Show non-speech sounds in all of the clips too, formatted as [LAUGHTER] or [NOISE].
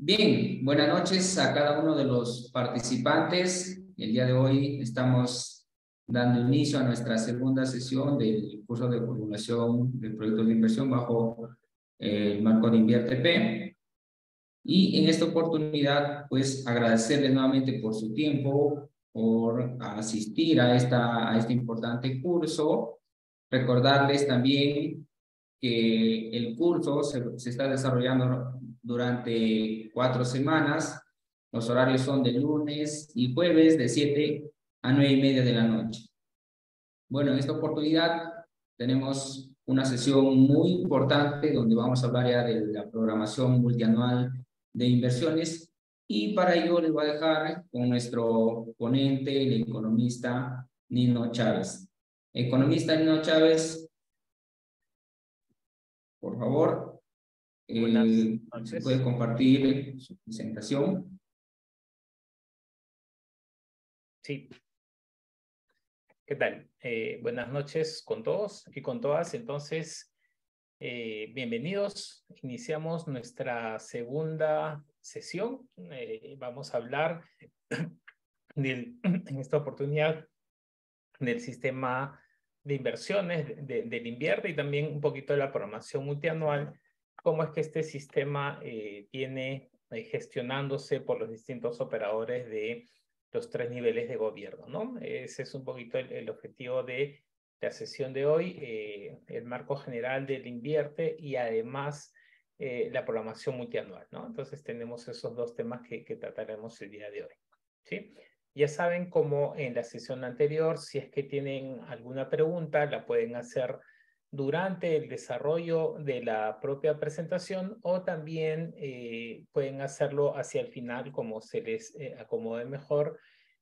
Bien, buenas noches a cada uno de los participantes. El día de hoy estamos dando inicio a nuestra segunda sesión del curso de formulación del proyecto de inversión bajo el marco de InvierteP. Y en esta oportunidad, pues agradecerles nuevamente por su tiempo, por asistir a, esta, a este importante curso. Recordarles también que el curso se, se está desarrollando durante cuatro semanas. Los horarios son de lunes y jueves de 7 a 9 y media de la noche. Bueno, en esta oportunidad tenemos una sesión muy importante donde vamos a hablar ya de la programación multianual de inversiones y para ello les voy a dejar con nuestro ponente, el economista Nino Chávez. Economista Nino Chávez, por favor, eh, puede compartir su presentación. Sí. ¿Qué tal? Eh, buenas noches con todos y con todas. Entonces, eh, bienvenidos. Iniciamos nuestra segunda sesión. Eh, vamos a hablar [CLEARS THROAT] del, en esta oportunidad del sistema de inversiones del invierte y también un poquito de la programación multianual, cómo es que este sistema eh, viene eh, gestionándose por los distintos operadores de los tres niveles de gobierno, ¿no? Ese es un poquito el, objetivo de la sesión de hoy, eh, el marco general del invierte y además la programación multianual, ¿no? Entonces tenemos esos dos temas que, que trataremos el día de hoy, ¿sí? Ya saben como en la sesión anterior, si es que tienen alguna pregunta, la pueden hacer durante el desarrollo de la propia presentación o también eh, pueden hacerlo hacia el final como se les eh, acomode mejor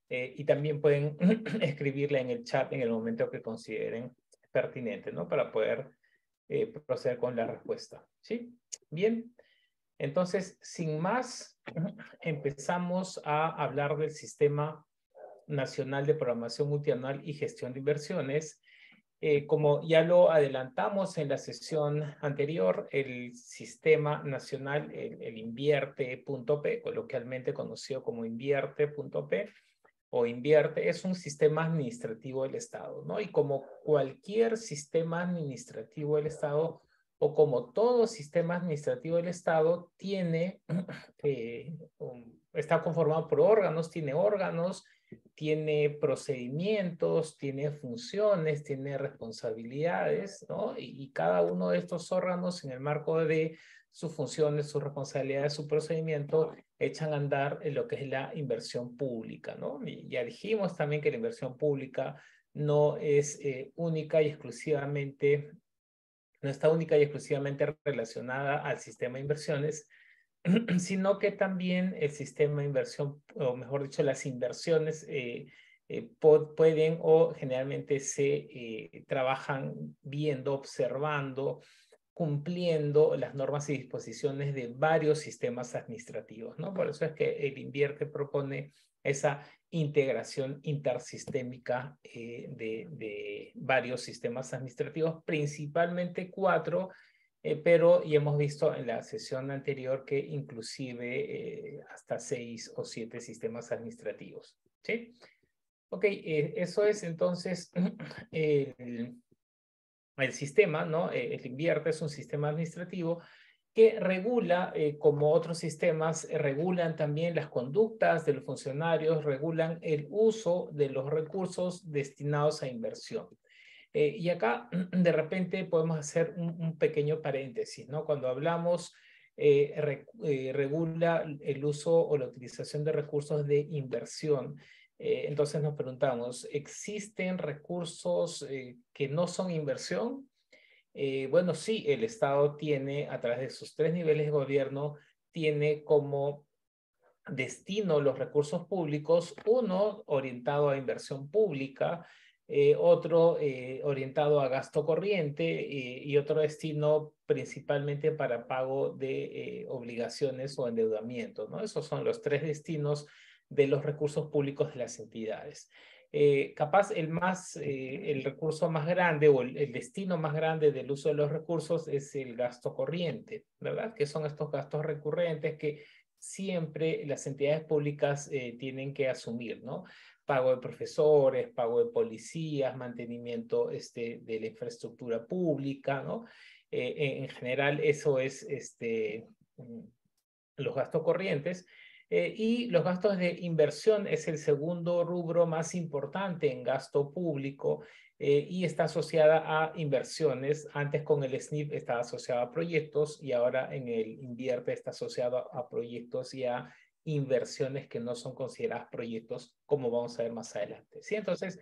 eh, y también pueden [CLEARS THROAT] escribirla en el chat en el momento que consideren pertinente, ¿no? Para poder proceder con la respuesta, ¿sí? Bien, entonces, sin más, [CLEARS THROAT] empezamos a hablar del Sistema Nacional de Programación Multianual y Gestión de Inversiones. Eh, como ya lo adelantamos en la sesión anterior, el Sistema Nacional, el, el Invierte.p, coloquialmente conocido como Invierte.p, o Invierte, es un sistema administrativo del Estado, ¿no? Y como cualquier sistema administrativo del Estado, o como todo sistema administrativo del Estado, tiene, [CLEARS THROAT] eh, está conformado por órganos, tiene órganos, tiene procedimientos, tiene funciones, tiene responsabilidades, ¿no? Y, cada uno de estos órganos en el marco de sus funciones, sus responsabilidades, su procedimiento, echan a andar en lo que es la inversión pública, ¿no? Y ya dijimos también que la inversión pública no es eh, única y exclusivamente no está única y exclusivamente relacionada al sistema de inversiones, [CLEARS THROAT] sino que también el sistema de inversión, o mejor dicho, las inversiones eh, eh, pueden o generalmente se eh, trabajan viendo, observando, cumpliendo las normas y disposiciones de varios sistemas administrativos, ¿no? Por eso es que el Invierte propone esa integración intersistémica de, varios sistemas administrativos, principalmente cuatro, eh, pero y hemos visto en la sesión anterior que inclusive eh, hasta seis o siete sistemas administrativos. ¿sí? Ok, eso es entonces [CLEARS THROAT] el, sistema, ¿no? el invierte es un sistema administrativo que regula, eh, como otros sistemas, eh, regulan también las conductas de los funcionarios, regulan el uso de los recursos destinados a inversión. Eh, y acá, [CLEARS THROAT] de repente, podemos hacer un, pequeño paréntesis, ¿no? Cuando hablamos, regula el uso o la utilización de recursos de inversión. entonces nos preguntamos, ¿existen recursos que no son inversión? Eh, bueno, sí, el Estado tiene, a través de sus tres niveles de gobierno, tiene como destino los recursos públicos, uno orientado a inversión pública, eh, otro eh, orientado a gasto corriente y otro destino principalmente para pago de obligaciones o endeudamiento. ¿no? Esos son los tres destinos de los recursos públicos de las entidades. Eh, capaz el más, eh, el recurso más grande o el, destino más grande del uso de los recursos es el gasto corriente, ¿verdad? Que son estos gastos recurrentes que siempre las entidades públicas eh, tienen que asumir, ¿no? Pago de profesores, pago de policías, mantenimiento este, de la infraestructura pública, ¿no? Eh, en general, eso es este, mm, los gastos corrientes. Eh, y los gastos de inversión es el segundo rubro más importante en gasto público eh, y está asociada a inversiones. Antes con el SNIP estaba asociada a proyectos y ahora en el invierte está asociado a, proyectos y a inversiones que no son consideradas proyectos, como vamos a ver más adelante. ¿sí? Entonces,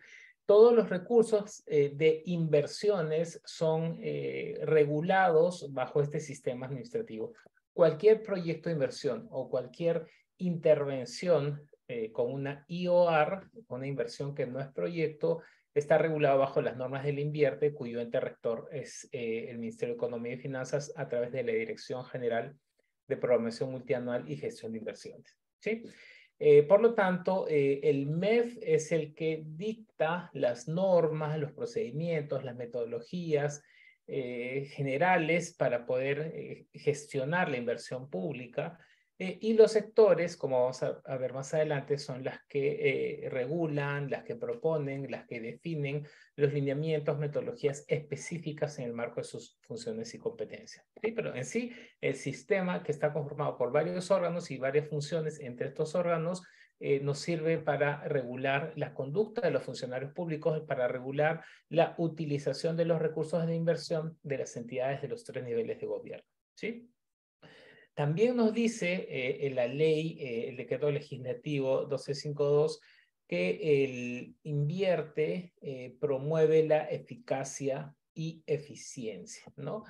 todos los recursos eh, de inversiones son eh, regulados bajo este sistema administrativo. Cualquier proyecto de inversión o cualquier intervención con una IOR, una inversión que no es proyecto, está regulado bajo las normas del invierte, cuyo ente rector es eh, el Ministerio de Economía y Finanzas a través de la Dirección General de Programación Multianual y Gestión de Inversiones. ¿sí? Eh, por lo tanto, eh, el MEF es el que dicta las normas, los procedimientos, las metodologías generales para poder gestionar la inversión pública eh, y los sectores, como vamos a, ver más adelante, son las que eh, regulan, las que proponen, las que definen los lineamientos, metodologías específicas en el marco de sus funciones y competencias. ¿sí? Pero en sí, el sistema que está conformado por varios órganos y varias funciones entre estos órganos eh, nos sirve para regular la conducta de los funcionarios públicos, para regular la utilización de los recursos de inversión de las entidades de los tres niveles de gobierno. ¿sí? También nos dice eh, en la ley, eh, el decreto legislativo 1252, que el invierte eh, promueve la eficacia y eficiencia, ¿no?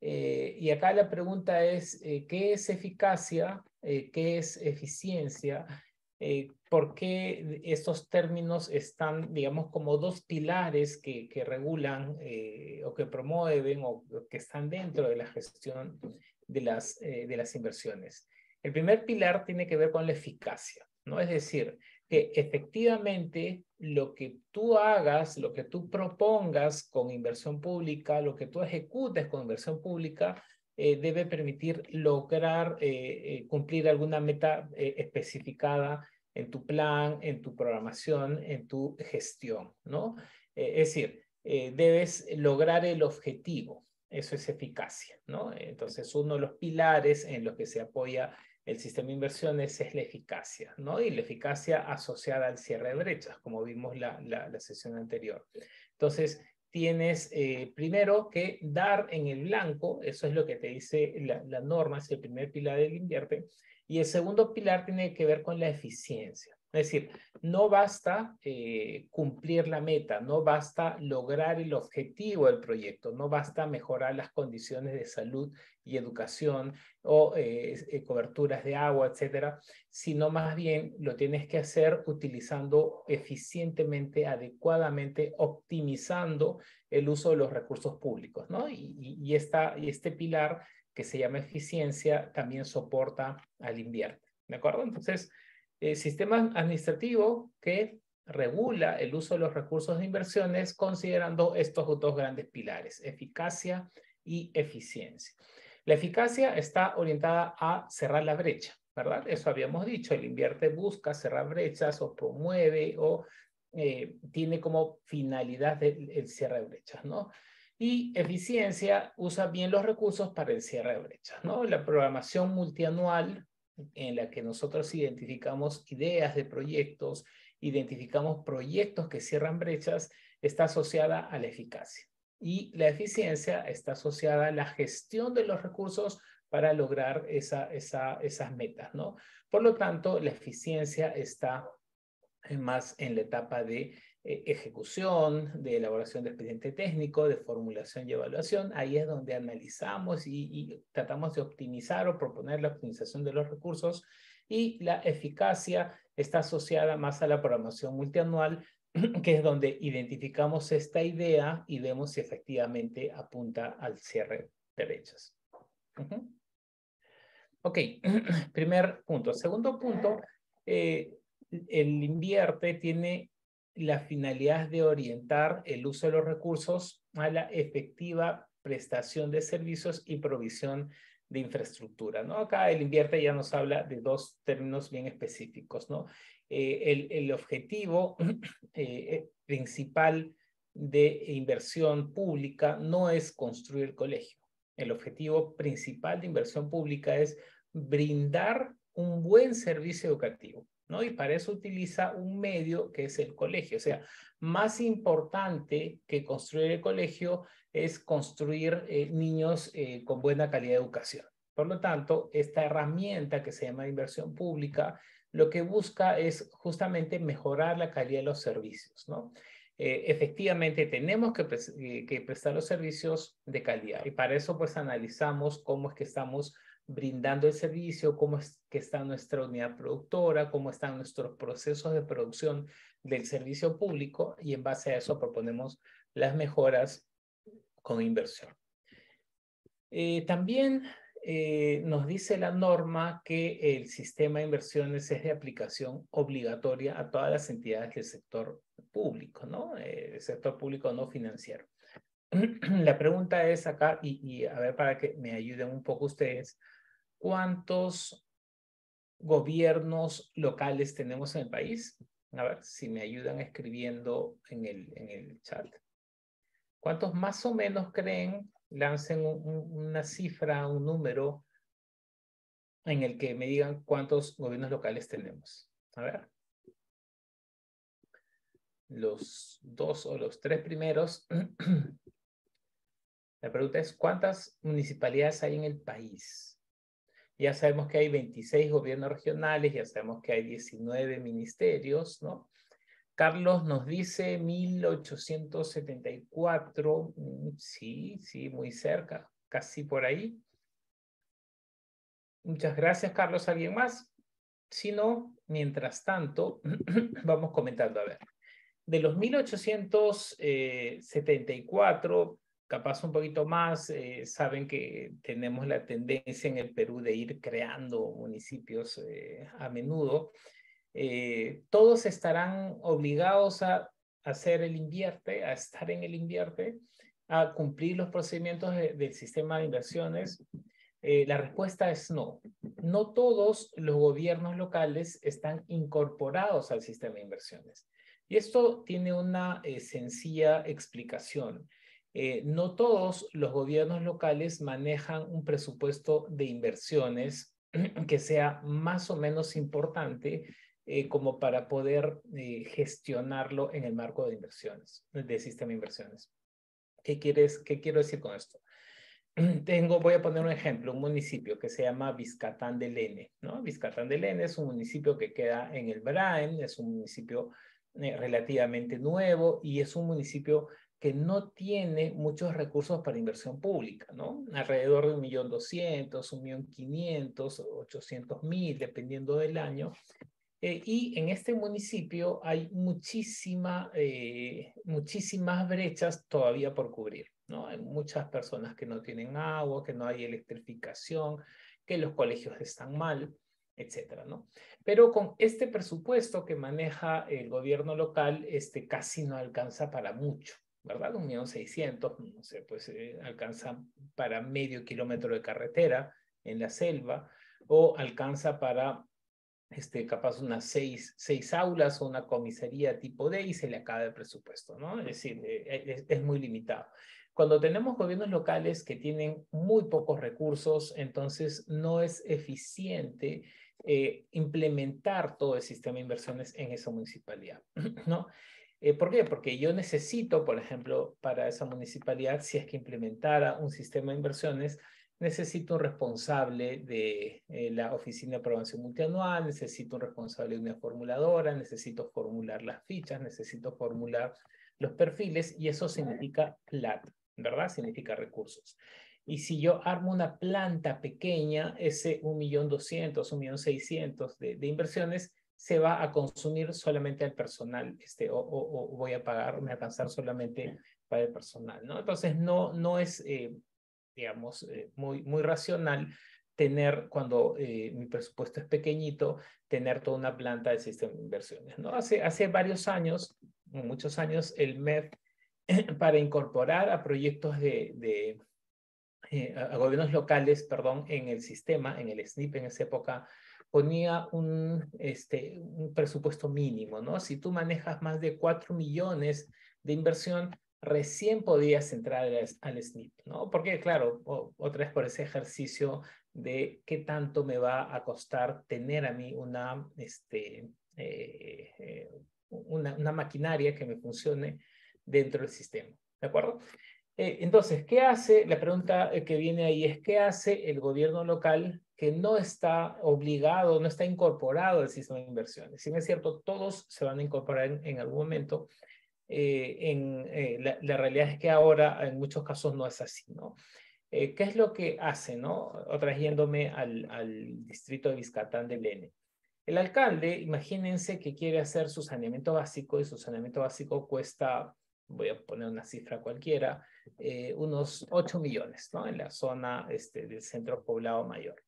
y acá la pregunta es, ¿qué es eficacia? ¿Qué es eficiencia? ¿Por qué estos términos están, digamos, como dos pilares que, que regulan o que promueven o que están dentro de la gestión de las, eh, de las inversiones. El primer pilar tiene que ver con la eficacia, ¿no? Es decir, que efectivamente lo que tú hagas, lo que tú propongas con inversión pública, lo que tú ejecutes con inversión pública, eh, debe permitir lograr eh, cumplir alguna meta especificada en tu plan, en tu programación, en tu gestión, ¿no? es decir, debes lograr el objetivo. Eso es eficacia, ¿no? Entonces, uno de los pilares en los que se apoya el sistema de inversiones es la eficacia, ¿no? Y la eficacia asociada al cierre de brechas, como vimos la, la, sesión anterior. Entonces, tienes eh, primero que dar en el blanco, eso es lo que te dice la, la norma, es el primer pilar del invierte, y el segundo pilar tiene que ver con la eficiencia. Es decir, no basta eh, cumplir la meta, no basta lograr el objetivo del proyecto, no basta mejorar las condiciones de salud y educación o eh, eh, coberturas de agua, etcétera, sino más bien lo tienes que hacer utilizando eficientemente, adecuadamente, optimizando el uso de los recursos públicos, ¿no? Y, y, esta, y este pilar que se llama eficiencia también soporta al invierte, ¿de acuerdo? Entonces, el sistema administrativo que regula el uso de los recursos de inversiones considerando estos dos grandes pilares, eficacia y eficiencia. La eficacia está orientada a cerrar la brecha, ¿verdad? Eso habíamos dicho, el invierte busca cerrar brechas o promueve o eh, tiene como finalidad el, cierre de brechas, ¿no? Y eficiencia usa bien los recursos para el cierre de brechas, ¿no? La programación multianual en la que nosotros identificamos ideas de proyectos, identificamos proyectos que cierran brechas, está asociada a la eficacia. Y la eficiencia está asociada a la gestión de los recursos para lograr esa, esa, esas metas, ¿no? Por lo tanto, la eficiencia está más en la etapa de eh, ejecución, de elaboración de expediente técnico, de formulación y evaluación. Ahí es donde analizamos y, tratamos de optimizar o proponer la optimización de los recursos. Y la eficacia está asociada más a la programación multianual, [CLEARS THROAT] que es donde identificamos esta idea y vemos si efectivamente apunta al cierre de brechas. Ok, [CLEARS THROAT] primer punto. Segundo punto, eh, el invierte tiene la finalidad de orientar el uso de los recursos a la efectiva prestación de servicios y provisión de infraestructura, ¿no? Acá el invierte ya nos habla de dos términos bien específicos, ¿no? Eh, el, el, objetivo [CLEARS THROAT] eh, principal de inversión pública no es construir colegio. El objetivo principal de inversión pública es brindar un buen servicio educativo, ¿no? Y para eso utiliza un medio que es el colegio. O sea, más importante que construir el colegio es construir eh, niños eh, con buena calidad de educación. Por lo tanto, esta herramienta que se llama inversión pública, lo que busca es justamente mejorar la calidad de los servicios, ¿no? Eh, efectivamente tenemos que, que, prestar los servicios de calidad y para eso pues analizamos cómo es que estamos brindando el servicio, cómo es que está nuestra unidad productora, cómo están nuestros procesos de producción del servicio público y en base a eso proponemos las mejoras con inversión. Eh, también eh, nos dice la norma que el sistema de inversiones es de aplicación obligatoria a todas las entidades del sector público, ¿no? Eh, el sector público no financiero. [CLEARS THROAT] La pregunta es acá, y, y a ver para que me ayuden un poco ustedes, ¿cuántos gobiernos locales tenemos en el país? A ver si me ayudan escribiendo en el, en el chat. ¿Cuántos más o menos creen? Lancen una cifra, un número en el que me digan cuántos gobiernos locales tenemos. A ver. Los dos o los tres primeros. [CLEARS THROAT] La pregunta es, ¿cuántas municipalidades hay en el país? Ya sabemos que hay 26 gobiernos regionales, ya sabemos que hay 19 ministerios, ¿no? Carlos nos dice 1874, mm, sí, sí, muy cerca, casi por ahí. Muchas gracias, Carlos. ¿Alguien más? Si no, mientras tanto, [CLEARS THROAT] vamos comentando. A ver, de los 1874, capaz un poquito más, eh, saben que tenemos la tendencia en el Perú de ir creando municipios eh, a menudo. Eh, todos estarán obligados a hacer el invierte, a estar en el invierte, a cumplir los procedimientos del sistema de inversiones. la respuesta es no. No todos los gobiernos locales están incorporados al sistema de inversiones. Y esto tiene una sencilla explicación. Eh, no todos los gobiernos locales manejan un presupuesto de inversiones [CLEARS THROAT] que sea más o menos importante eh, como para poder eh, gestionarlo en el marco de inversiones, del sistema de inversiones. ¿Qué, quieres, ¿Qué quiero decir con esto? [CLEARS THROAT] Tengo, voy a poner un ejemplo, un municipio que se llama Vizcatán del N. ¿no? Vizcatán del N es un municipio que queda en el Brain, es un municipio relativamente nuevo y es un municipio que no tiene muchos recursos para inversión pública, ¿no? Alrededor de un millón doscientos, un millón quinientos, ochocientos mil, dependiendo del año. Eh, y en este municipio hay eh, muchísimas brechas todavía por cubrir, ¿no? Hay muchas personas que no tienen agua, que no hay electrificación, que los colegios están mal, etcétera, ¿no? Pero con este presupuesto que maneja el gobierno local, este casi no alcanza para mucho, ¿verdad? Un millón seiscientos, no sé, pues eh, alcanza para medio kilómetro de carretera en la selva o alcanza para, este, capaz unas seis, seis aulas o una comisaría tipo D y se le acaba el presupuesto, ¿no? Es decir, eh, es, muy limitado. Cuando tenemos gobiernos locales que tienen muy pocos recursos, entonces no es eficiente eh, implementar todo el sistema de inversiones en esa municipalidad, ¿no? Eh, ¿Por qué? Porque yo necesito, por ejemplo, para esa municipalidad, si es que implementara un sistema de inversiones, necesito un responsable de eh, la oficina de programación multianual, necesito un responsable de una formuladora, necesito formular las fichas, necesito formular los perfiles y eso significa plata, ¿verdad? Significa recursos. Y si yo armo una planta pequeña, ese 1.200.000, 1.600.000 de, de inversiones, se va a consumir solamente al personal, este, o, o, voy a pagar, me alcanzar solamente para el personal, ¿no? Entonces, no, no es, eh, digamos, eh, muy, muy racional tener, cuando eh, mi presupuesto es pequeñito, tener toda una planta de sistema de inversiones, ¿no? Hace, hace varios años, muchos años, el MEF, [CLEARS THROAT] para incorporar a proyectos de, gobiernos locales, perdón, en el sistema, en el SNIP en esa época, ponía un, este, un presupuesto mínimo, ¿no? Si tú manejas más de 4 millones de inversión, recién podías entrar al, SNIP, ¿no? Porque, claro, otra vez por ese ejercicio de qué tanto me va a costar tener a mí una, este, eh, eh, una, una maquinaria que me funcione dentro del sistema, ¿de acuerdo? Eh, entonces, ¿qué hace? La pregunta que viene ahí es, ¿qué hace el gobierno local que no está obligado, no está incorporado al sistema de inversiones? Si no es cierto, todos se van a incorporar en, algún momento. en, la, realidad es que ahora en muchos casos no es así, ¿no? ¿Qué es lo que hace, no? Otra al, distrito de Vizcatán de Lene. El alcalde, imagínense que quiere hacer su saneamiento básico y su saneamiento básico cuesta, voy a poner una cifra cualquiera, eh, unos 8 millones, ¿no? En la zona este, del centro poblado mayor.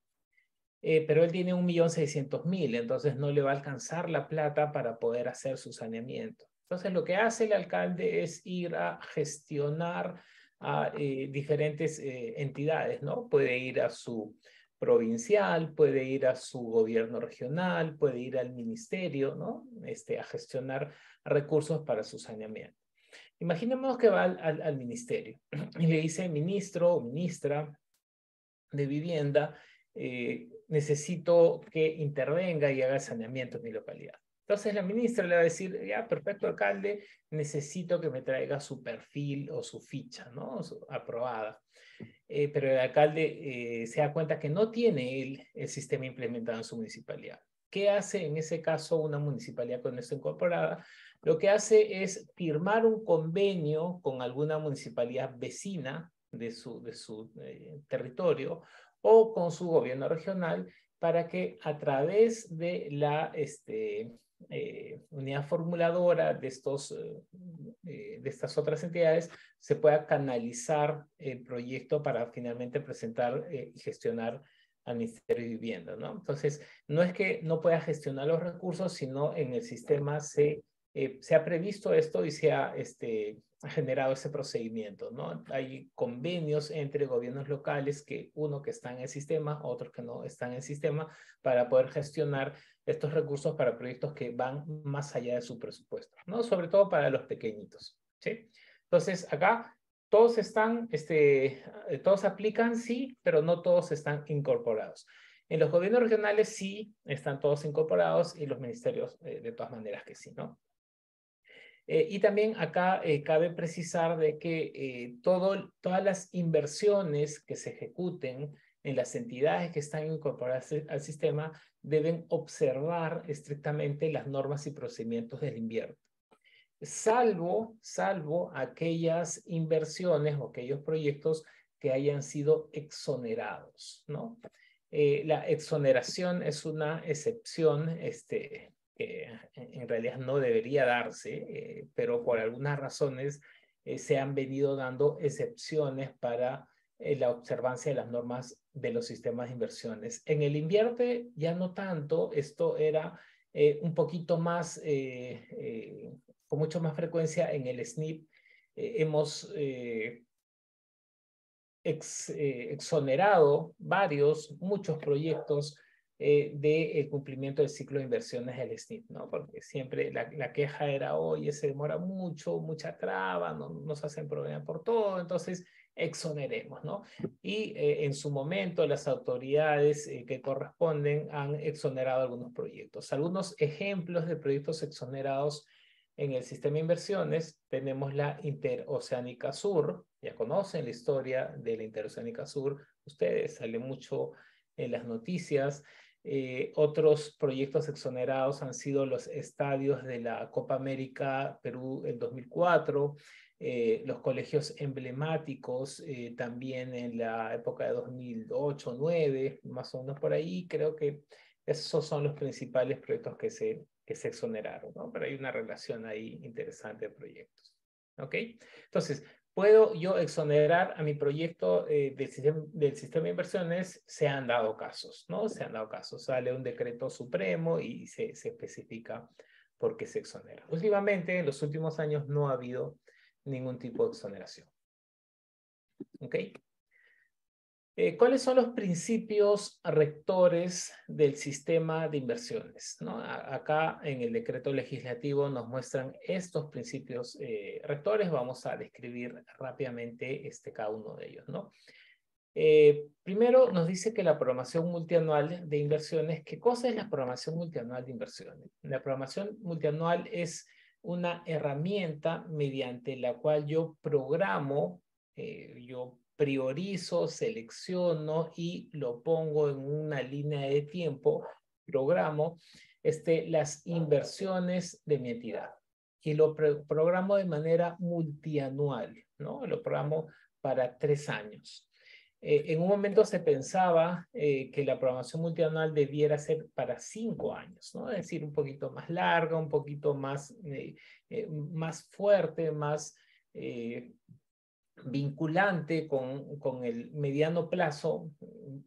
Eh, pero él tiene un millón seiscientos mil, entonces no le va a alcanzar la plata para poder hacer su saneamiento. Entonces lo que hace el alcalde es ir a gestionar a eh, diferentes entidades, ¿no? Puede ir a su provincial, puede ir a su gobierno regional, puede ir al ministerio, ¿no? Este, a gestionar recursos para su saneamiento. Imaginemos que va al, ministerio [CLEARS THROAT] y le dice, ministro o ministra de vivienda, eh, necesito que intervenga y haga saneamiento en mi localidad. Entonces la ministra le va a decir, ya, perfecto, alcalde, necesito que me traiga su perfil o su ficha, ¿no? aprobada. Eh, pero el alcalde eh, se da cuenta que no tiene el, el sistema implementado en su municipalidad. ¿Qué hace en ese caso una municipalidad con esto incorporada? Lo que hace es firmar un convenio con alguna municipalidad vecina de su, de su eh, territorio o con su gobierno regional para que a través de la este, eh, unidad formuladora de, estos, eh, eh, de estas otras entidades se pueda canalizar el proyecto para finalmente presentar y gestionar al Ministerio de Vivienda, ¿no? Entonces, no es que no pueda gestionar los recursos, sino en el sistema se, se ha previsto esto y se ha este, generado ese procedimiento, ¿no? Hay convenios entre gobiernos locales que uno que está en el sistema, otros que no están en el sistema, para poder gestionar estos recursos para proyectos que van más allá de su presupuesto, ¿no? Sobre todo para los pequeñitos, ¿sí? Entonces, acá todos están, este, todos aplican, sí, pero no todos están incorporados. En los gobiernos regionales sí están todos incorporados y los ministerios eh, de todas maneras que sí, ¿no? Eh, y también acá eh, cabe precisar de que eh, todas las inversiones que se ejecuten en las entidades que están incorporadas al sistema deben observar estrictamente las normas y procedimientos del invierno. Salvo, salvo aquellas inversiones o aquellos proyectos que hayan sido exonerados, ¿no? la exoneración es una excepción este, en realidad no debería darse, eh, pero por algunas razones eh, se han venido dando excepciones para eh, la observancia de las normas de los sistemas de inversiones. En el invierte ya no tanto, esto era un poquito más, con mucho más frecuencia en el SNIP. hemos exonerado varios, muchos proyectos eh, del cumplimiento del ciclo de inversiones del SNIP, ¿no? Porque siempre la, la, queja era, oye, se demora mucho, mucha traba, no, nos hacen problema por todo, entonces exoneremos, ¿no? Y eh, en su momento las autoridades eh, que corresponden han exonerado algunos proyectos. Algunos ejemplos de proyectos exonerados en el sistema de inversiones tenemos la Interoceánica Sur, ya conocen la historia de la Interoceánica Sur, ustedes sale mucho en las noticias. Eh, otros proyectos exonerados han sido los estadios de la Copa América Perú en 2004, eh, los colegios emblemáticos eh, también en la época de 2008, 2009, más o menos por ahí. Creo que esos son los principales proyectos que se, que se exoneraron, ¿no? Pero hay una relación ahí interesante de proyectos. ¿Ok? Entonces, ¿Puedo yo exonerar a mi proyecto eh, del, sistema, de inversiones? Se han dado casos, ¿no? Se han dado casos. Sale un decreto supremo y se, se especifica por qué se exonera. Últimamente, en los últimos años, no ha habido ningún tipo de exoneración. ¿Ok? Eh, ¿Cuáles son los principios rectores del sistema de inversiones? acá en el decreto legislativo nos muestran estos principios eh, rectores. Vamos a describir rápidamente este, cada uno de ellos. Eh, primero nos dice que la programación multianual de inversiones, ¿qué cosa es la programación multianual de inversiones? La programación multianual es una herramienta mediante la cual yo programo, yo priorizo, selecciono y lo pongo en una línea de tiempo, programo este, las inversiones de mi entidad. Y lo programo de manera multianual, ¿no? Lo programo para tres años. Eh, en un momento se pensaba eh, que la programación multianual debiera ser para cinco años, ¿no? Es decir, un poquito más larga, un poquito más, eh, más fuerte, más vinculante con, con, el mediano plazo,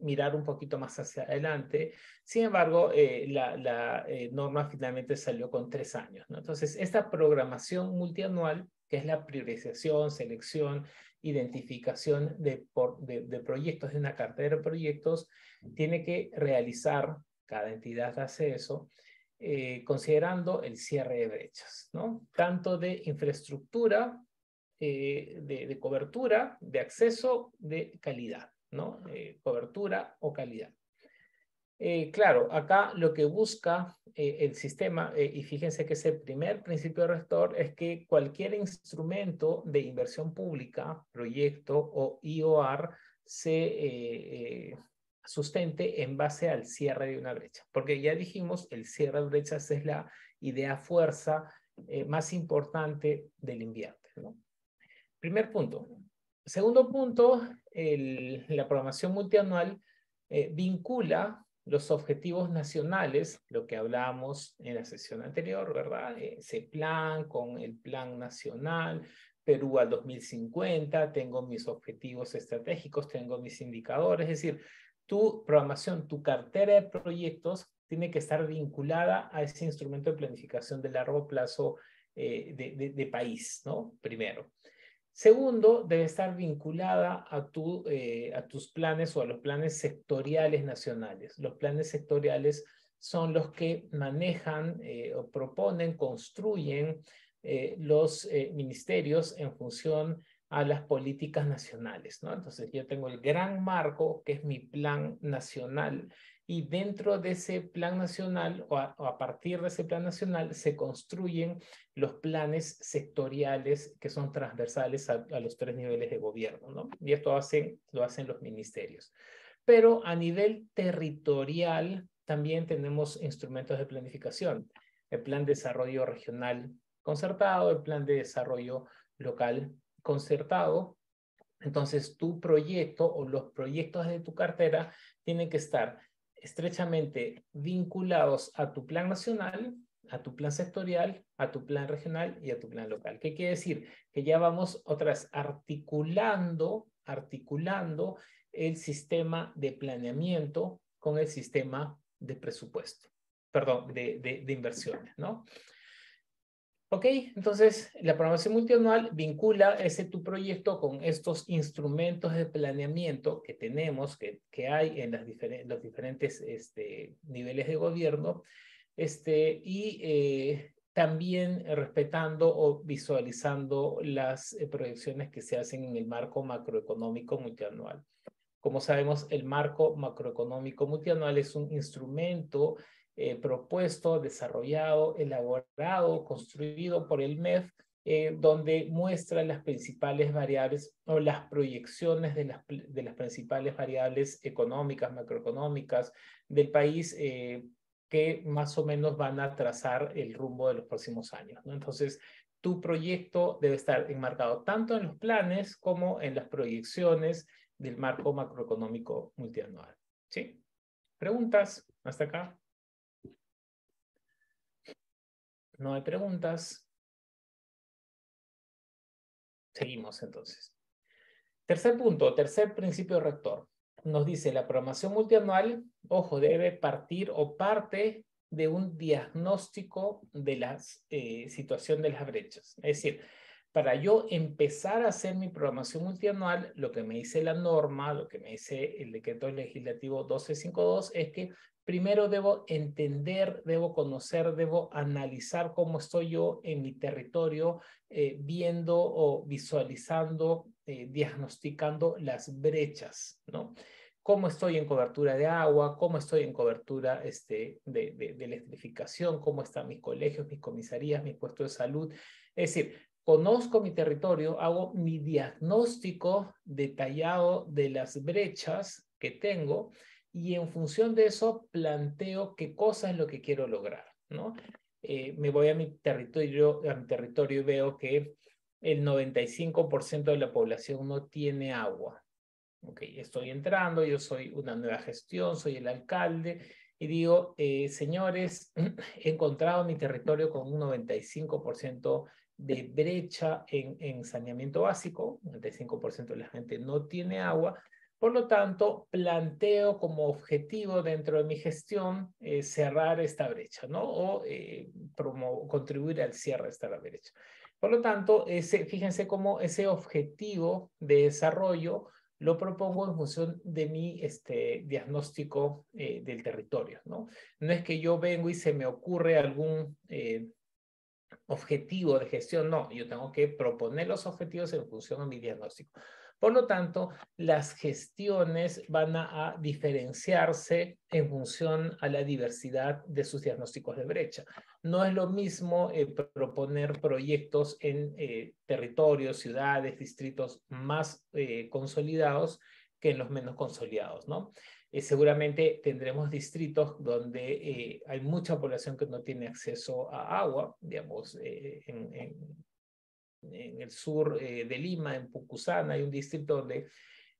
mirar un poquito más hacia adelante. Sin embargo, eh, la, la eh, norma finalmente salió con tres años. Entonces, esta programación multianual, que es la priorización, selección, identificación de, de, proyectos, de una cartera de proyectos, tiene que realizar, cada entidad hace eso, eh, considerando el cierre de brechas, ¿no? Tanto de infraestructura eh, de, cobertura, de acceso, de calidad, ¿no? Eh, cobertura o calidad. Eh, claro, acá lo que busca el sistema, y fíjense que ese primer principio rector es que cualquier instrumento de inversión pública, proyecto o IOR se sustente en base al cierre de una brecha. Porque ya dijimos, el cierre de brechas es la idea fuerza más importante del invierte. ¿no? Primer punto. Segundo punto, la programación multianual eh, vincula los objetivos nacionales, lo que hablábamos en la sesión anterior, ¿verdad? Ese plan con el plan nacional, Perú al 2050, tengo mis objetivos estratégicos, tengo mis indicadores, es decir, tu programación, tu cartera de proyectos tiene que estar vinculada a ese instrumento de planificación de largo plazo eh, de país, ¿no? Primero. Segundo, debe estar vinculada a, tu, eh, a tus planes o a los planes sectoriales nacionales. Los planes sectoriales son los que manejan eh, o proponen, construyen eh, los ministerios en función a las políticas nacionales. Entonces yo tengo el gran marco, que es mi plan nacional, y dentro de ese plan nacional o a, partir de ese plan nacional se construyen los planes sectoriales que son transversales a, los tres niveles de gobierno, ¿no? Y esto hacen, lo hacen los ministerios. Pero a nivel territorial también tenemos instrumentos de planificación. El plan de desarrollo regional concertado, el plan de desarrollo local concertado. Entonces, tu proyecto o los proyectos de tu cartera tienen que estar estrechamente vinculados a tu plan nacional, a tu plan sectorial, a tu plan regional y a tu plan local. ¿Qué quiere decir? Que ya vamos otras articulando, articulando el sistema de planeamiento con el sistema de presupuesto, perdón, de, de, de inversiones, ¿no? Ok, entonces la programación multianual vincula ese tu proyecto con estos instrumentos de planeamiento que tenemos, que, que hay en las los diferentes este, niveles de gobierno, este, y eh, también respetando o visualizando las eh, proyecciones que se hacen en el marco macroeconómico multianual. Como sabemos, el marco macroeconómico multianual es un instrumento eh, propuesto, desarrollado, elaborado, construido por el MEF, eh, donde muestra las principales variables o las proyecciones de las, de las principales variables económicas, macroeconómicas del país eh, que más o menos van a trazar el rumbo de los próximos años. Entonces, tu proyecto debe estar enmarcado tanto en los planes como en las proyecciones del marco macroeconómico multianual. ¿Sí? ¿Preguntas hasta acá? No hay preguntas. Seguimos entonces. Tercer punto, tercer principio rector. Nos dice la programación multianual, ojo, debe partir o parte de un diagnóstico de la eh, situación de las brechas. Es decir, para yo empezar a hacer mi programación multianual, lo que me dice la norma, lo que me dice el decreto legislativo 1252 es que primero debo entender, debo conocer, debo analizar cómo estoy yo en mi territorio, eh, viendo o visualizando, eh, diagnosticando las brechas, ¿no? Cómo estoy en cobertura de agua, cómo estoy en cobertura este, de, de, de electrificación, cómo están mis colegios, mis comisarías, mis puestos de salud. Es decir, conozco mi territorio, hago mi diagnóstico detallado de las brechas que tengo y en función de eso planteo qué cosa es lo que quiero lograr, ¿no? Eh, me voy a mi territorio, a mi territorio y veo que el 95% de la población no tiene agua. Ok, estoy entrando, yo soy una nueva gestión, soy el alcalde y digo, eh, señores, [CLEARS THROAT] he encontrado mi territorio con un 95% de brecha en, en saneamiento básico, 95% de la gente no tiene agua, por lo tanto, planteo como objetivo dentro de mi gestión eh, cerrar esta brecha, ¿no? O eh, contribuir al cierre de esta brecha. Por lo tanto, ese, fíjense cómo ese objetivo de desarrollo lo propongo en función de mi este, diagnóstico eh, del territorio, ¿no? No es que yo vengo y se me ocurre algún objetivo de gestión, no, yo tengo que proponer los objetivos en función de mi diagnóstico. Por lo tanto, las gestiones van a, diferenciarse en función a la diversidad de sus diagnósticos de brecha. No es lo mismo eh, proponer proyectos en eh, territorios, ciudades, distritos más eh, consolidados que en los menos consolidados, ¿no? seguramente tendremos distritos donde hay mucha población que no tiene acceso a agua, digamos, en, en, en el sur eh, de Lima, en Pucusana, hay un distrito donde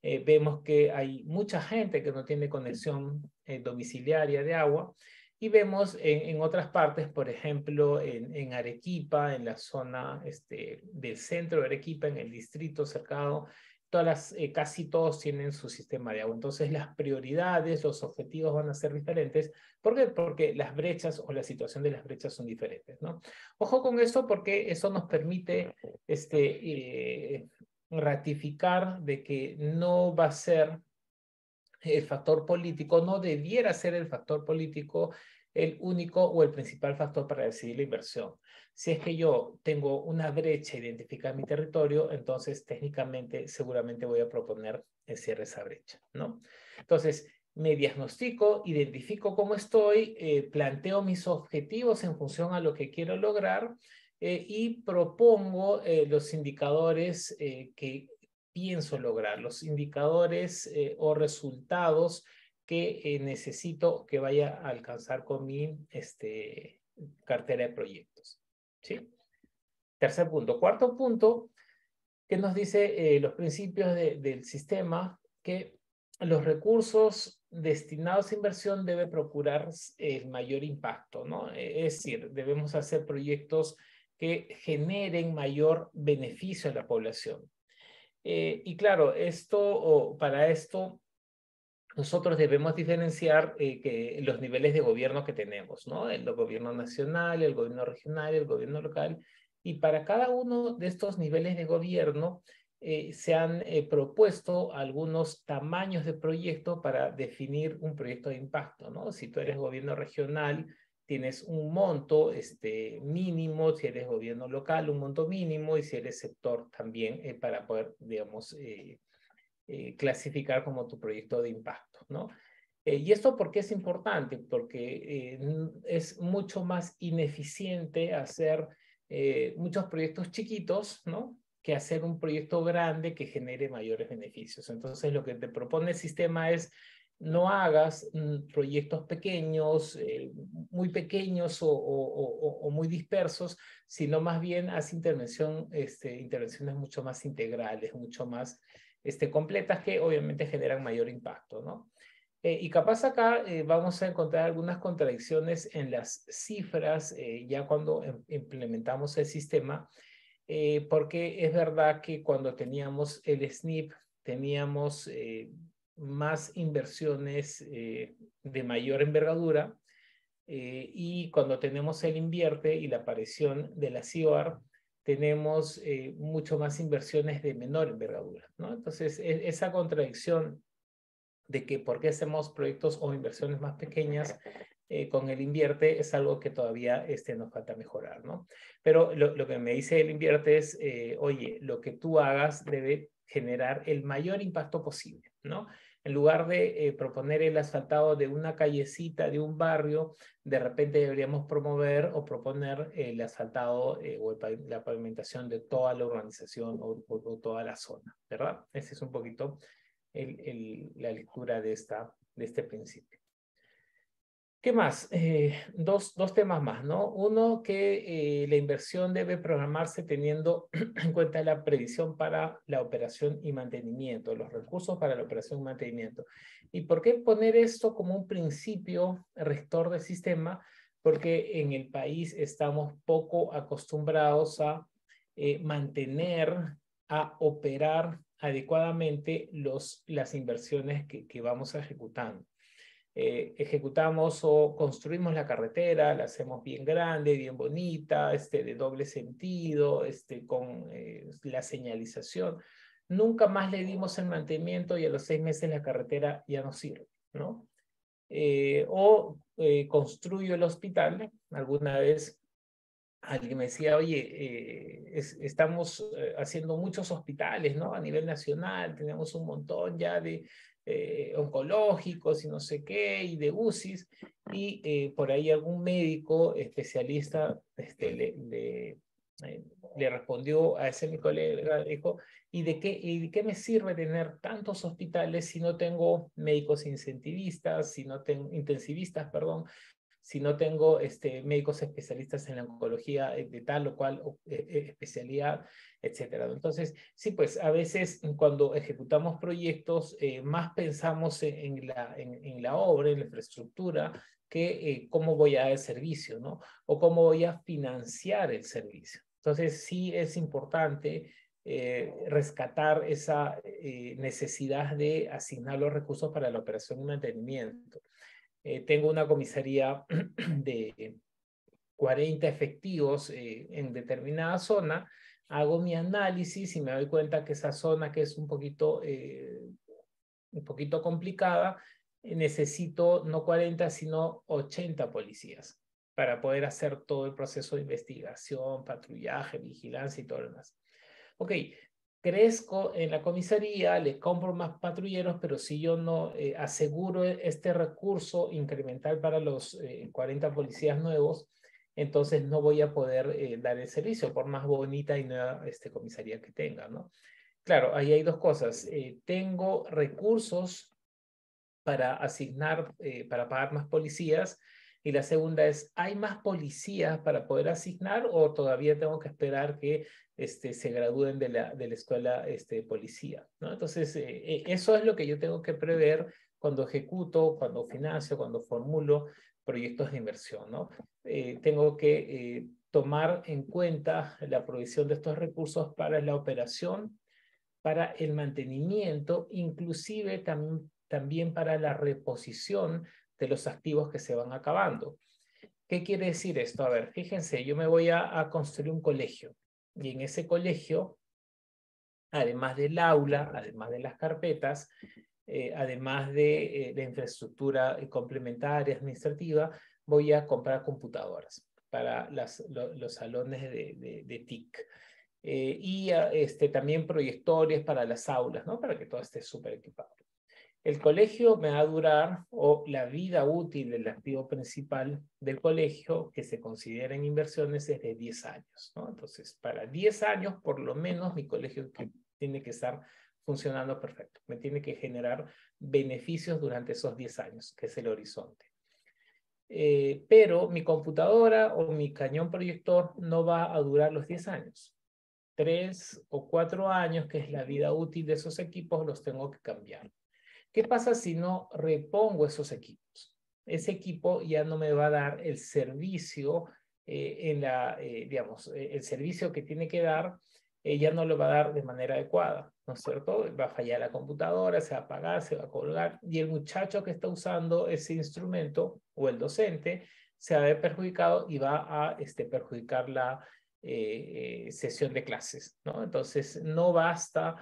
eh, vemos que hay mucha gente que no tiene conexión eh, domiciliaria de agua. Y vemos en, otras partes, por ejemplo, en, Arequipa, en la zona este, del centro de Arequipa, en el distrito cercado, las, casi todos tienen su sistema de agua. Entonces las prioridades, los objetivos van a ser diferentes. ¿Por qué? Porque las brechas o la situación de las brechas son diferentes, ¿no? Ojo con esto porque eso nos permite este, eh, ratificar de que no va a ser el factor político, no debiera ser el factor político el único o el principal factor para decidir la inversión. Si es que yo tengo una brecha identificada en mi territorio, entonces técnicamente seguramente voy a proponer el cierre esa brecha, ¿no? Entonces, me diagnostico, identifico cómo estoy, eh, planteo mis objetivos en función a lo que quiero lograr eh, y propongo eh, los indicadores que pienso lograr, los indicadores o resultados que necesito que vaya a alcanzar con mi este, cartera de proyectos. ¿Sí? Tercer punto. Cuarto punto, que nos dice eh, los principios del sistema, que los recursos destinados a inversión deben procurar el mayor impacto, ¿no? Es decir, debemos hacer proyectos que generen mayor beneficio a la población. Eh, y claro, esto, o para esto, nosotros debemos diferenciar eh, que los niveles de gobierno que tenemos, ¿no? El gobierno nacional, el gobierno regional, el gobierno local. Y para cada uno de estos niveles de gobierno eh, se han eh, propuesto algunos tamaños de proyecto para definir un proyecto de impacto, ¿no? Si tú eres gobierno regional, tienes un monto este, mínimo, si eres gobierno local, un monto mínimo, y si eres sector también para poder, digamos, eh, clasificar como tu proyecto de impacto, ¿no? Eh, ¿Y esto por qué es importante? Porque eh, es mucho más ineficiente hacer muchos proyectos chiquitos, ¿no? Que hacer un proyecto grande que genere mayores beneficios. Entonces, lo que te propone el sistema es no hagas mm, proyectos pequeños, muy pequeños o, muy dispersos, sino más bien haz intervención, este, intervenciones mucho más integrales, mucho más este, completas que obviamente generan mayor impacto, ¿no? Eh, y capaz acá eh, vamos a encontrar algunas contradicciones en las cifras eh, ya cuando em, implementamos el sistema, porque es verdad que cuando teníamos el SNIP teníamos más inversiones de mayor envergadura y cuando tenemos el invierte y la aparición de la CIOAR, tenemos eh, mucho más inversiones de menor envergadura, ¿no? Entonces, e, esa contradicción de que por qué hacemos proyectos o inversiones más pequeñas eh, con el invierte es algo que todavía este, nos falta mejorar, ¿no? Pero lo, lo que me dice el invierte es, eh, oye, lo que tú hagas debe generar el mayor impacto posible, ¿no? En lugar de eh, proponer el asfaltado de una callecita, de un barrio, de repente deberíamos promover o proponer el asfaltado eh, o la pavimentación de toda la urbanización o, toda la zona, ¿verdad? Esa es un poquito la lectura de, esta, de este principio. ¿Qué más? Eh, dos, dos, temas más, ¿no? Uno, que eh, la inversión debe programarse teniendo [CLEARS THROAT] en cuenta la previsión para la operación y mantenimiento, los recursos para la operación y mantenimiento. ¿Y por qué poner esto como un principio rector del sistema? Porque en el país estamos poco acostumbrados a eh, mantener, a operar adecuadamente los, las inversiones que, que vamos ejecutando. Eh, ejecutamos o construimos la carretera, la hacemos bien grande, bien bonita, este, de doble sentido, este, con eh, la señalización. Nunca más le dimos el mantenimiento y a los seis meses la carretera ya no sirve, ¿no? Eh, o construyo el hospital. Alguna vez alguien me decía, oye, estamos haciendo muchos hospitales, ¿no? A nivel nacional, tenemos un montón ya de, eh, oncológicos y no sé qué, y de UCIs, y eh, por ahí algún médico especialista este, le, eh, le, respondió a ese mi colega, dijo, ¿y de, qué, ¿y qué me sirve tener tantos hospitales si no tengo médicos incentivistas, si no tengo intensivistas, perdón, si no tengo este, médicos especialistas en la oncología de tal o cual especialidad, etcétera. Entonces, sí, pues a veces cuando ejecutamos proyectos, eh, más pensamos en, la, en, la obra, en la infraestructura, que eh, cómo voy a dar el servicio, ¿no? O cómo voy a financiar el servicio. Entonces, sí es importante eh, rescatar esa necesidad de asignar los recursos para la operación y mantenimiento. Tengo una comisaría [CLEARS THROAT] de 40 efectivos en determinada zona, hago mi análisis y me doy cuenta que esa zona que es un poquito, eh, un poquito complicada, necesito no 40, sino 80 policías para poder hacer todo el proceso de investigación, patrullaje, vigilancia y todo lo demás. Ok, crezco en la comisaría, le compro más patrulleros, pero si yo no eh, aseguro este recurso incremental para los 40 eh, policías nuevos, entonces no voy a poder eh, dar el servicio, por más bonita y nueva este, comisaría que tenga, ¿no? Claro, ahí hay dos cosas. Tengo recursos para asignar, para pagar más policías, y la segunda es, ¿hay más policías para poder asignar o todavía tengo que esperar que este, se gradúen de la, de la escuela este, policía? ¿no? Entonces, eso es lo que yo tengo que prever cuando ejecuto, cuando financio, cuando formulo proyectos de inversión, ¿no? Eh, tengo que eh, tomar en cuenta la provisión de estos recursos para la operación, para el mantenimiento, inclusive también para la reposición de los activos que se van acabando. ¿Qué quiere decir esto? A ver, fíjense, yo me voy a, construir un colegio y en ese colegio, además del aula, además de las carpetas, eh, además de la eh, infraestructura complementaria administrativa, voy a comprar computadoras para los salones de, TIC. Eh, y ah, este, también proyectores para las aulas, ¿no? Para que todo esté súper equipado. El colegio me va a durar, o la vida útil del activo principal del colegio, que se considera en inversiones, es de 10 años. Entonces, para 10 años, por lo menos, mi colegio tiene que estar funcionando perfecto. Me tiene que generar beneficios durante esos 10 años, que es el horizonte. Eh, pero mi computadora o mi cañón proyector no va a durar los 10 años. Tres o cuatro años, que es la vida útil de esos equipos, los tengo que cambiar. ¿Qué pasa si no repongo esos equipos? Ese equipo ya no me va a dar el servicio eh, en la, eh, digamos, el servicio que tiene que dar ella no lo va a dar de manera adecuada, ¿no es cierto? Va a fallar la computadora, se va a apagar, se va a colgar y el muchacho que está usando ese instrumento o el docente se va a ver perjudicado y va a este, perjudicar la, eh, sesión de clases, ¿no? Entonces, no basta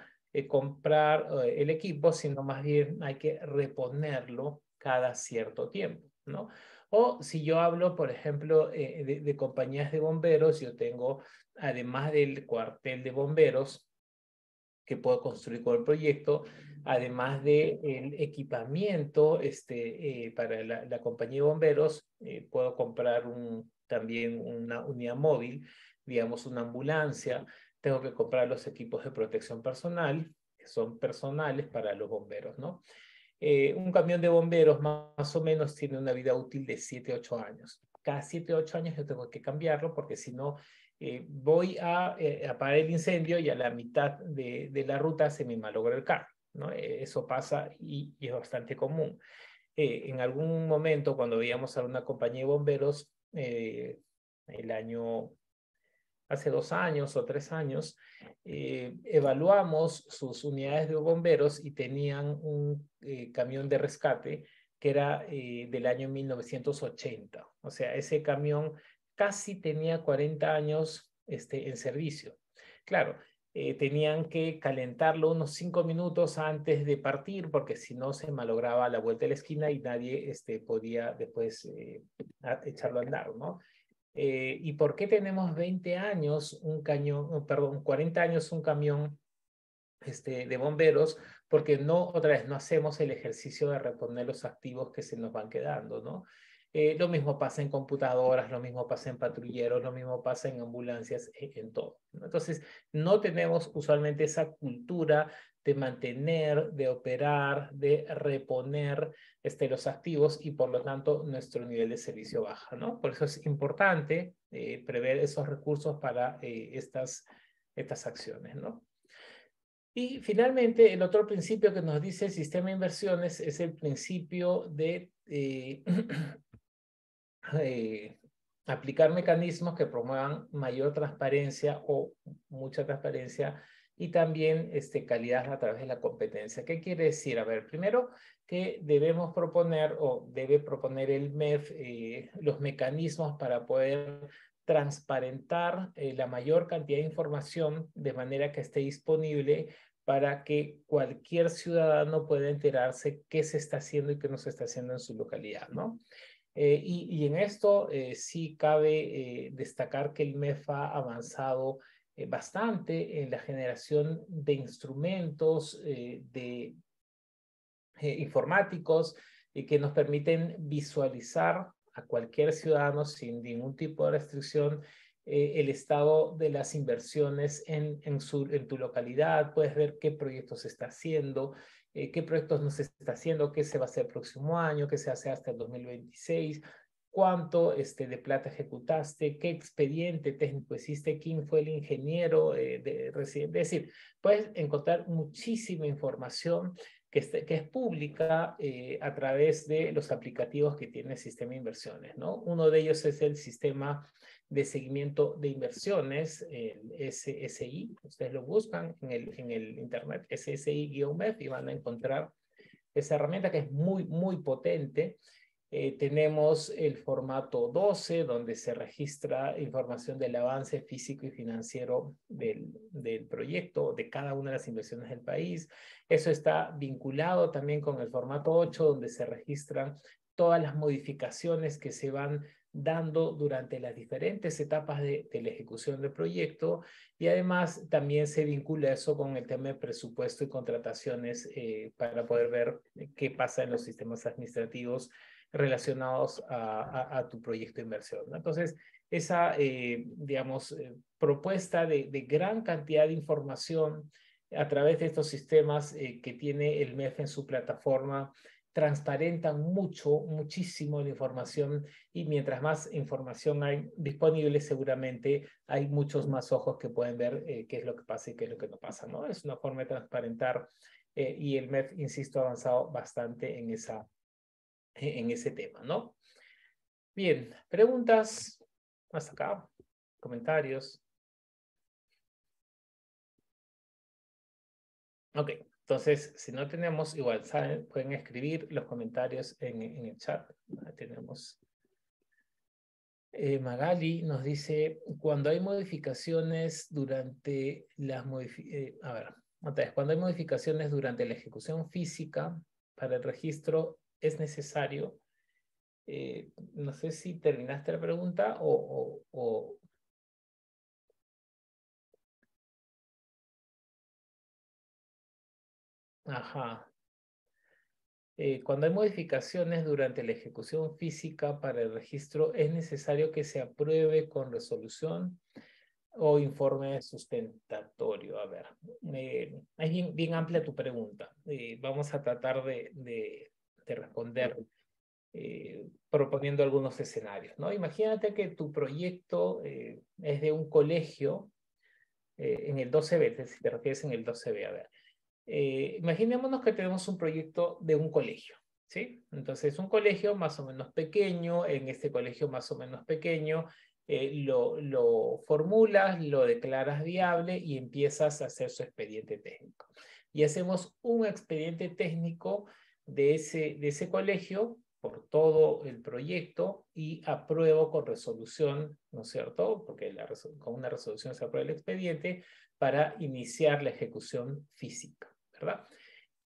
comprar el equipo, sino más bien hay que reponerlo cada cierto tiempo, ¿no? O si yo hablo, por ejemplo, de, de compañías de bomberos, yo tengo, además del cuartel de bomberos, que puedo construir con el proyecto, además del el equipamiento este, eh, para la, compañía de bomberos, eh, puedo comprar un, también una unidad móvil, digamos una ambulancia, tengo que comprar los equipos de protección personal, que son personales para los bomberos, ¿no? Eh, un camión de bomberos más, o menos tiene una vida útil de 7, 8 años. Cada 7, 8 años yo tengo que cambiarlo porque si no eh, voy a eh, apagar el incendio y a la mitad de, de, la ruta se me malogra el carro. ¿no? Eh, eso pasa y, es bastante común. en algún momento, cuando veíamos a una compañía de bomberos, el año, hace dos años o tres años, evaluamos sus unidades de bomberos y tenían un camión de rescate que era del año 1980. O sea, ese camión casi tenía 40 años este, en servicio. Claro, eh, tenían que calentarlo unos cinco minutos antes de partir porque si no se malograba la vuelta de la esquina y nadie este, podía después eh, echarlo a andar, ¿no? Eh, ¿Y por qué tenemos 20 años un cañón, perdón, 40 años un camión este, de bomberos? Porque no, otra vez, no hacemos el ejercicio de reponer los activos que se nos van quedando, ¿no? Eh, lo mismo pasa en computadoras, lo mismo pasa en patrulleros, lo mismo pasa en ambulancias, e, en, todo. Entonces, no tenemos usualmente esa cultura de mantener, de operar, de reponer este, los activos y por lo tanto nuestro nivel de servicio baja. ¿no? Por eso es importante eh, prever esos recursos para eh, estas, estas acciones. ¿no? Y finalmente, el otro principio que nos dice el sistema de inversiones es el principio de Eh, [CLEARS THROAT] aplicar mecanismos que promuevan mayor transparencia o mucha transparencia y también este, calidad a través de la competencia. ¿Qué quiere decir? A ver, primero que debemos proponer o debe proponer el MEF eh, los mecanismos para poder transparentar eh, la mayor cantidad de información de manera que esté disponible para que cualquier ciudadano pueda enterarse qué se está haciendo y qué no se está haciendo en su localidad, ¿no? Eh, y, en esto sí cabe destacar que el MEF ha avanzado bastante en la generación de instrumentos de, informáticos que nos permiten visualizar a cualquier ciudadano sin ningún tipo de restricción el estado de las inversiones en, en, su, en tu localidad, puedes ver qué proyectos se está haciendo, eh, qué proyectos nos está haciendo, qué se va a hacer el próximo año, qué se hace hasta el 2026, cuánto este, de plata ejecutaste, qué expediente técnico hiciste, quién fue el ingeniero eh, de residente. Es decir, puedes encontrar muchísima información que, que es pública eh, a través de los aplicativos que tiene el sistema de inversiones. ¿no? Uno de ellos es el sistema de seguimiento de inversiones, el SSI, ustedes lo buscan en el, en el internet, SSI-MEF, y van a encontrar esa herramienta que es muy, muy potente. Eh, tenemos el formato 12, donde se registra información del avance físico y financiero del, del proyecto, de cada una de las inversiones del país. Eso está vinculado también con el formato 8, donde se registran todas las modificaciones que se van dando durante las diferentes etapas de, la ejecución del proyecto y además también se vincula eso con el tema de presupuesto y contrataciones eh, para poder ver qué pasa en los sistemas administrativos relacionados a, tu proyecto de inversión. Entonces, esa, eh, digamos, eh, propuesta de, gran cantidad de información a través de estos sistemas que tiene el MEF en su plataforma transparentan mucho, muchísimo la información y mientras más información hay disponible, seguramente hay muchos más ojos que pueden ver eh, qué es lo que pasa y qué es lo que no pasa, ¿no? Es una forma de transparentar eh, y el MEF, insisto, ha avanzado bastante en, esa, en ese tema, ¿no? Bien, preguntas hasta acá, comentarios. Ok, entonces, si no tenemos, igual, pueden escribir los comentarios en, en el chat. tenemos. Eh, Magali nos dice, cuando hay modificaciones durante las modificaciones, a ver, otra cuando hay modificaciones durante la ejecución física para el registro, es necesario, no sé si terminaste la pregunta o, Ajá. Eh, cuando hay modificaciones durante la ejecución física para el registro, es necesario que se apruebe con resolución o informe sustentatorio. A ver, eh, es bien, amplia tu pregunta. Eh, vamos a tratar de, de responder proponiendo algunos escenarios. ¿no? Imagínate que tu proyecto es de un colegio en el 12B, si te refieres en el 12B, a ver. Eh, imaginémonos que tenemos un proyecto de un colegio, ¿sí? Entonces, un colegio más o menos pequeño, en este colegio más o menos pequeño, eh, lo, lo formulas, lo declaras viable y empiezas a hacer su expediente técnico. Y hacemos un expediente técnico de ese, de ese colegio por todo el proyecto y apruebo con resolución, ¿no es cierto? Porque con una resolución se aprueba el expediente para iniciar la ejecución física. ¿verdad?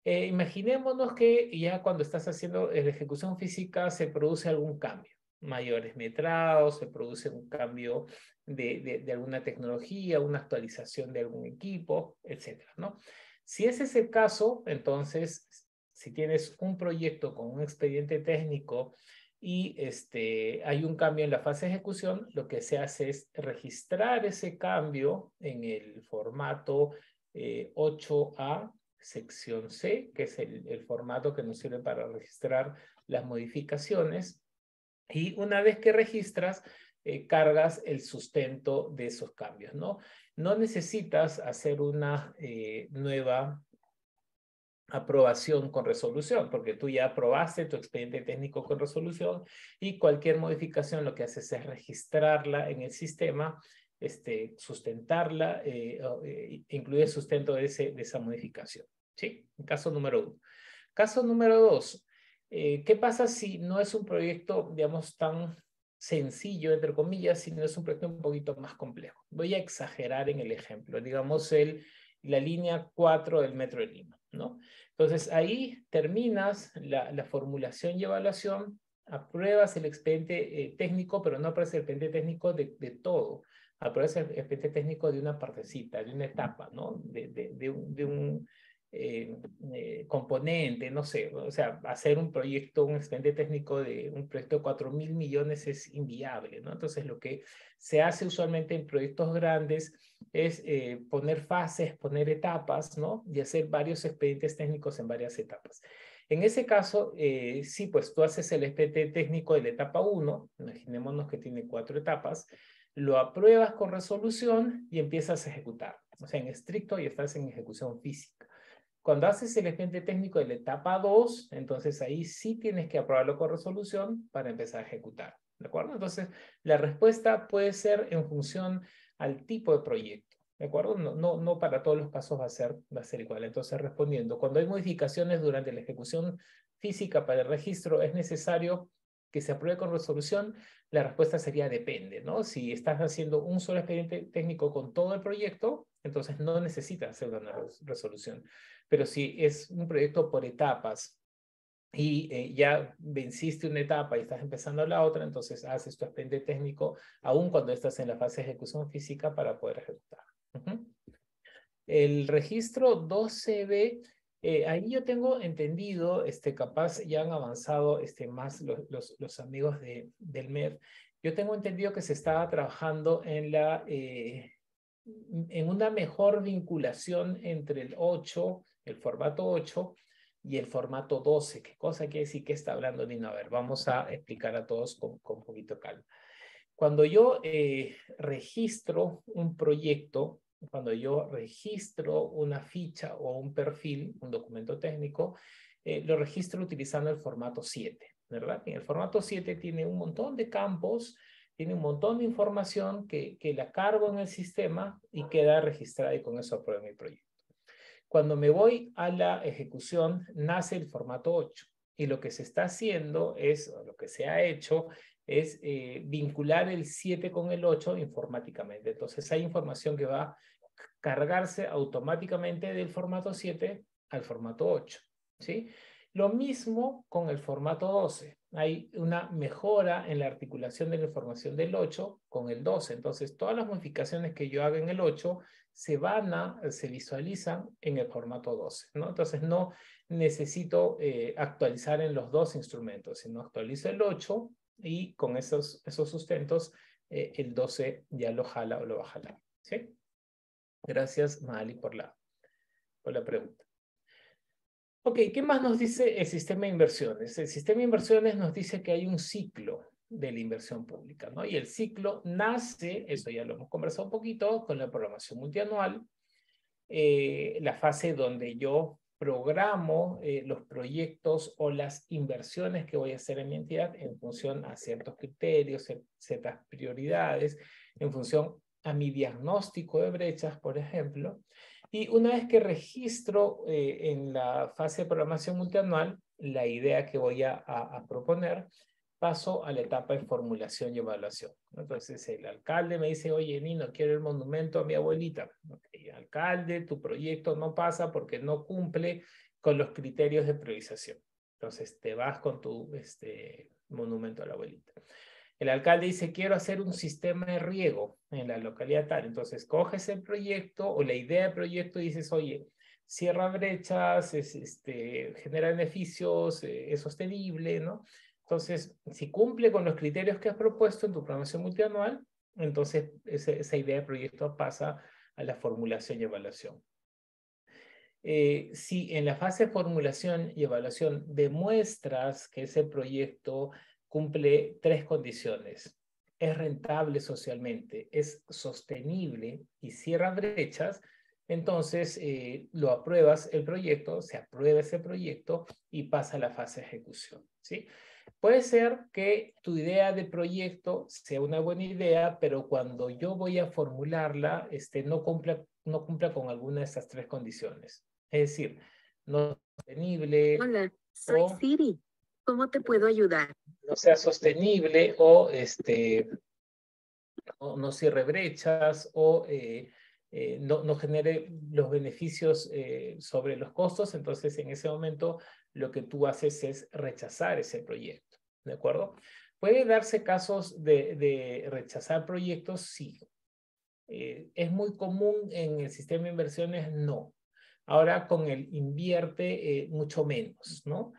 Eh, imaginémonos que ya cuando estás haciendo la ejecución física se produce algún cambio, mayores metrados, se produce un cambio de, de, alguna tecnología, una actualización de algún equipo, etcétera, ¿no? Si ese es el caso, entonces, si tienes un proyecto con un expediente técnico y este, hay un cambio en la fase de ejecución, lo que se hace es registrar ese cambio en el formato 8A eh, sección C, que es el, formato que nos sirve para registrar las modificaciones. Y una vez que registras, eh, cargas el sustento de esos cambios, ¿no? No necesitas hacer una eh, nueva aprobación con resolución, porque tú ya aprobaste tu expediente técnico con resolución y cualquier modificación lo que haces es registrarla en el sistema, este, sustentarla, eh, eh incluir el sustento de, esa modificación. ¿sí? Caso número uno. Caso número dos, eh, ¿qué pasa si no es un proyecto, digamos, tan sencillo, entre comillas, sino es un proyecto un poquito más complejo? Voy a exagerar en el ejemplo, digamos, el, la línea 4 del Metro de Lima, Entonces, ahí terminas la, la formulación y evaluación, apruebas el expediente eh, técnico, pero no apruebas el expediente técnico de, todo, apruebas el expediente técnico de una partecita, de una etapa, ¿no? De un eh, eh, componente, no sé, o sea, hacer un proyecto, un expediente técnico de un proyecto de 4 mil millones es inviable, ¿no? Entonces, lo que se hace usualmente en proyectos grandes es eh, poner fases, poner etapas, ¿no? Y hacer varios expedientes técnicos en varias etapas. En ese caso, sí, pues tú haces el expediente técnico de la etapa 1, imaginémonos que tiene cuatro etapas, lo apruebas con resolución y empiezas a ejecutar. O sea, en estricto y estás en ejecución física. Cuando haces el expediente técnico de la etapa 2, entonces ahí sí tienes que aprobarlo con resolución para empezar a ejecutar. ¿De acuerdo? Entonces, la respuesta puede ser en función al tipo de proyecto. ¿De acuerdo? No, no, no para todos los casos va a, ser, va a ser igual. Entonces, respondiendo, cuando hay modificaciones durante la ejecución física para el registro, es necesario que se apruebe con resolución, la respuesta sería depende, ¿no? Si estás haciendo un solo expediente técnico con todo el proyecto, entonces no necesitas hacer una resolución. Pero si es un proyecto por etapas y eh, ya venciste una etapa y estás empezando la otra, entonces haces tu expediente técnico aún cuando estás en la fase de ejecución física para poder ejecutar. El registro 12B, eh, ahí yo tengo entendido, este, capaz ya han avanzado este, más los, los, los amigos de, del MED, yo tengo entendido que se estaba trabajando en la... Eh, en una mejor vinculación entre el 8 el formato 8 y el formato 12. ¿Qué cosa quiere decir que está hablando Nino? A ver, vamos a explicar a todos con, con un poquito calma. Cuando yo eh, registro un proyecto, cuando yo registro una ficha o un perfil, un documento técnico, eh, lo registro utilizando el formato 7, ¿verdad? El formato 7 tiene un montón de campos, tiene un montón de información que, que la cargo en el sistema y queda registrada y con eso apruebo mi proyecto. Cuando me voy a la ejecución, nace el formato 8. Y lo que se está haciendo es, o lo que se ha hecho, es eh, vincular el 7 con el 8 informáticamente. Entonces hay información que va a cargarse automáticamente del formato 7 al formato 8. ¿sí? Lo mismo con el formato 12. Hay una mejora en la articulación de la información del 8 con el 12. Entonces, todas las modificaciones que yo haga en el 8 se van a, se visualizan en el formato 12. ¿no? Entonces, no necesito eh, actualizar en los dos instrumentos, sino actualizo el 8 y con esos, esos sustentos eh, el 12 ya lo jala o lo va a jalar. ¿sí? Gracias, Mali, por la, por la pregunta. Ok, ¿qué más nos dice el sistema de inversiones? El sistema de inversiones nos dice que hay un ciclo de la inversión pública, ¿no? Y el ciclo nace, eso ya lo hemos conversado un poquito, con la programación multianual, eh, la fase donde yo programo eh, los proyectos o las inversiones que voy a hacer en mi entidad en función a ciertos criterios, ciertas prioridades, en función a mi diagnóstico de brechas, por ejemplo, y una vez que registro eh, en la fase de programación multianual la idea que voy a, proponer, paso a la etapa de formulación y evaluación. Entonces el alcalde me dice, oye, Nino, quiero el monumento a mi abuelita. alcalde, tu proyecto no pasa porque no cumple con los criterios de priorización. Entonces te vas con tu este, monumento a la abuelita. El alcalde dice, quiero hacer un sistema de riego en la localidad tal. Entonces, coges el proyecto o la idea de proyecto y dices, oye, cierra brechas, es, este, genera beneficios, eh, es sostenible, ¿no? Entonces, si cumple con los criterios que has propuesto en tu programación multianual, entonces esa idea de proyecto pasa a la formulación y evaluación. Eh, si en la fase de formulación y evaluación demuestras que ese proyecto cumple tres condiciones. Es rentable socialmente, es sostenible y cierra brechas. Entonces, eh, lo apruebas el proyecto, se aprueba ese proyecto y pasa a la fase de ejecución. ¿sí? Puede ser que tu idea de proyecto sea una buena idea, pero cuando yo voy a formularla, este, no, cumpla, no cumpla con alguna de estas tres condiciones. Es decir, no sostenible. Hola, soy Siri. ¿Cómo te puedo ayudar? No sea sostenible o este, no, cierre brechas o eh, eh, no, no, genere los beneficios eh, sobre los costos, entonces en ese momento lo que tú haces es rechazar ese proyecto, ¿de acuerdo? Puede darse casos de, rechazar proyectos, sí. ¿Es muy común en el sistema de inversiones? No. Ahora con el invierte, mucho menos, ¿no?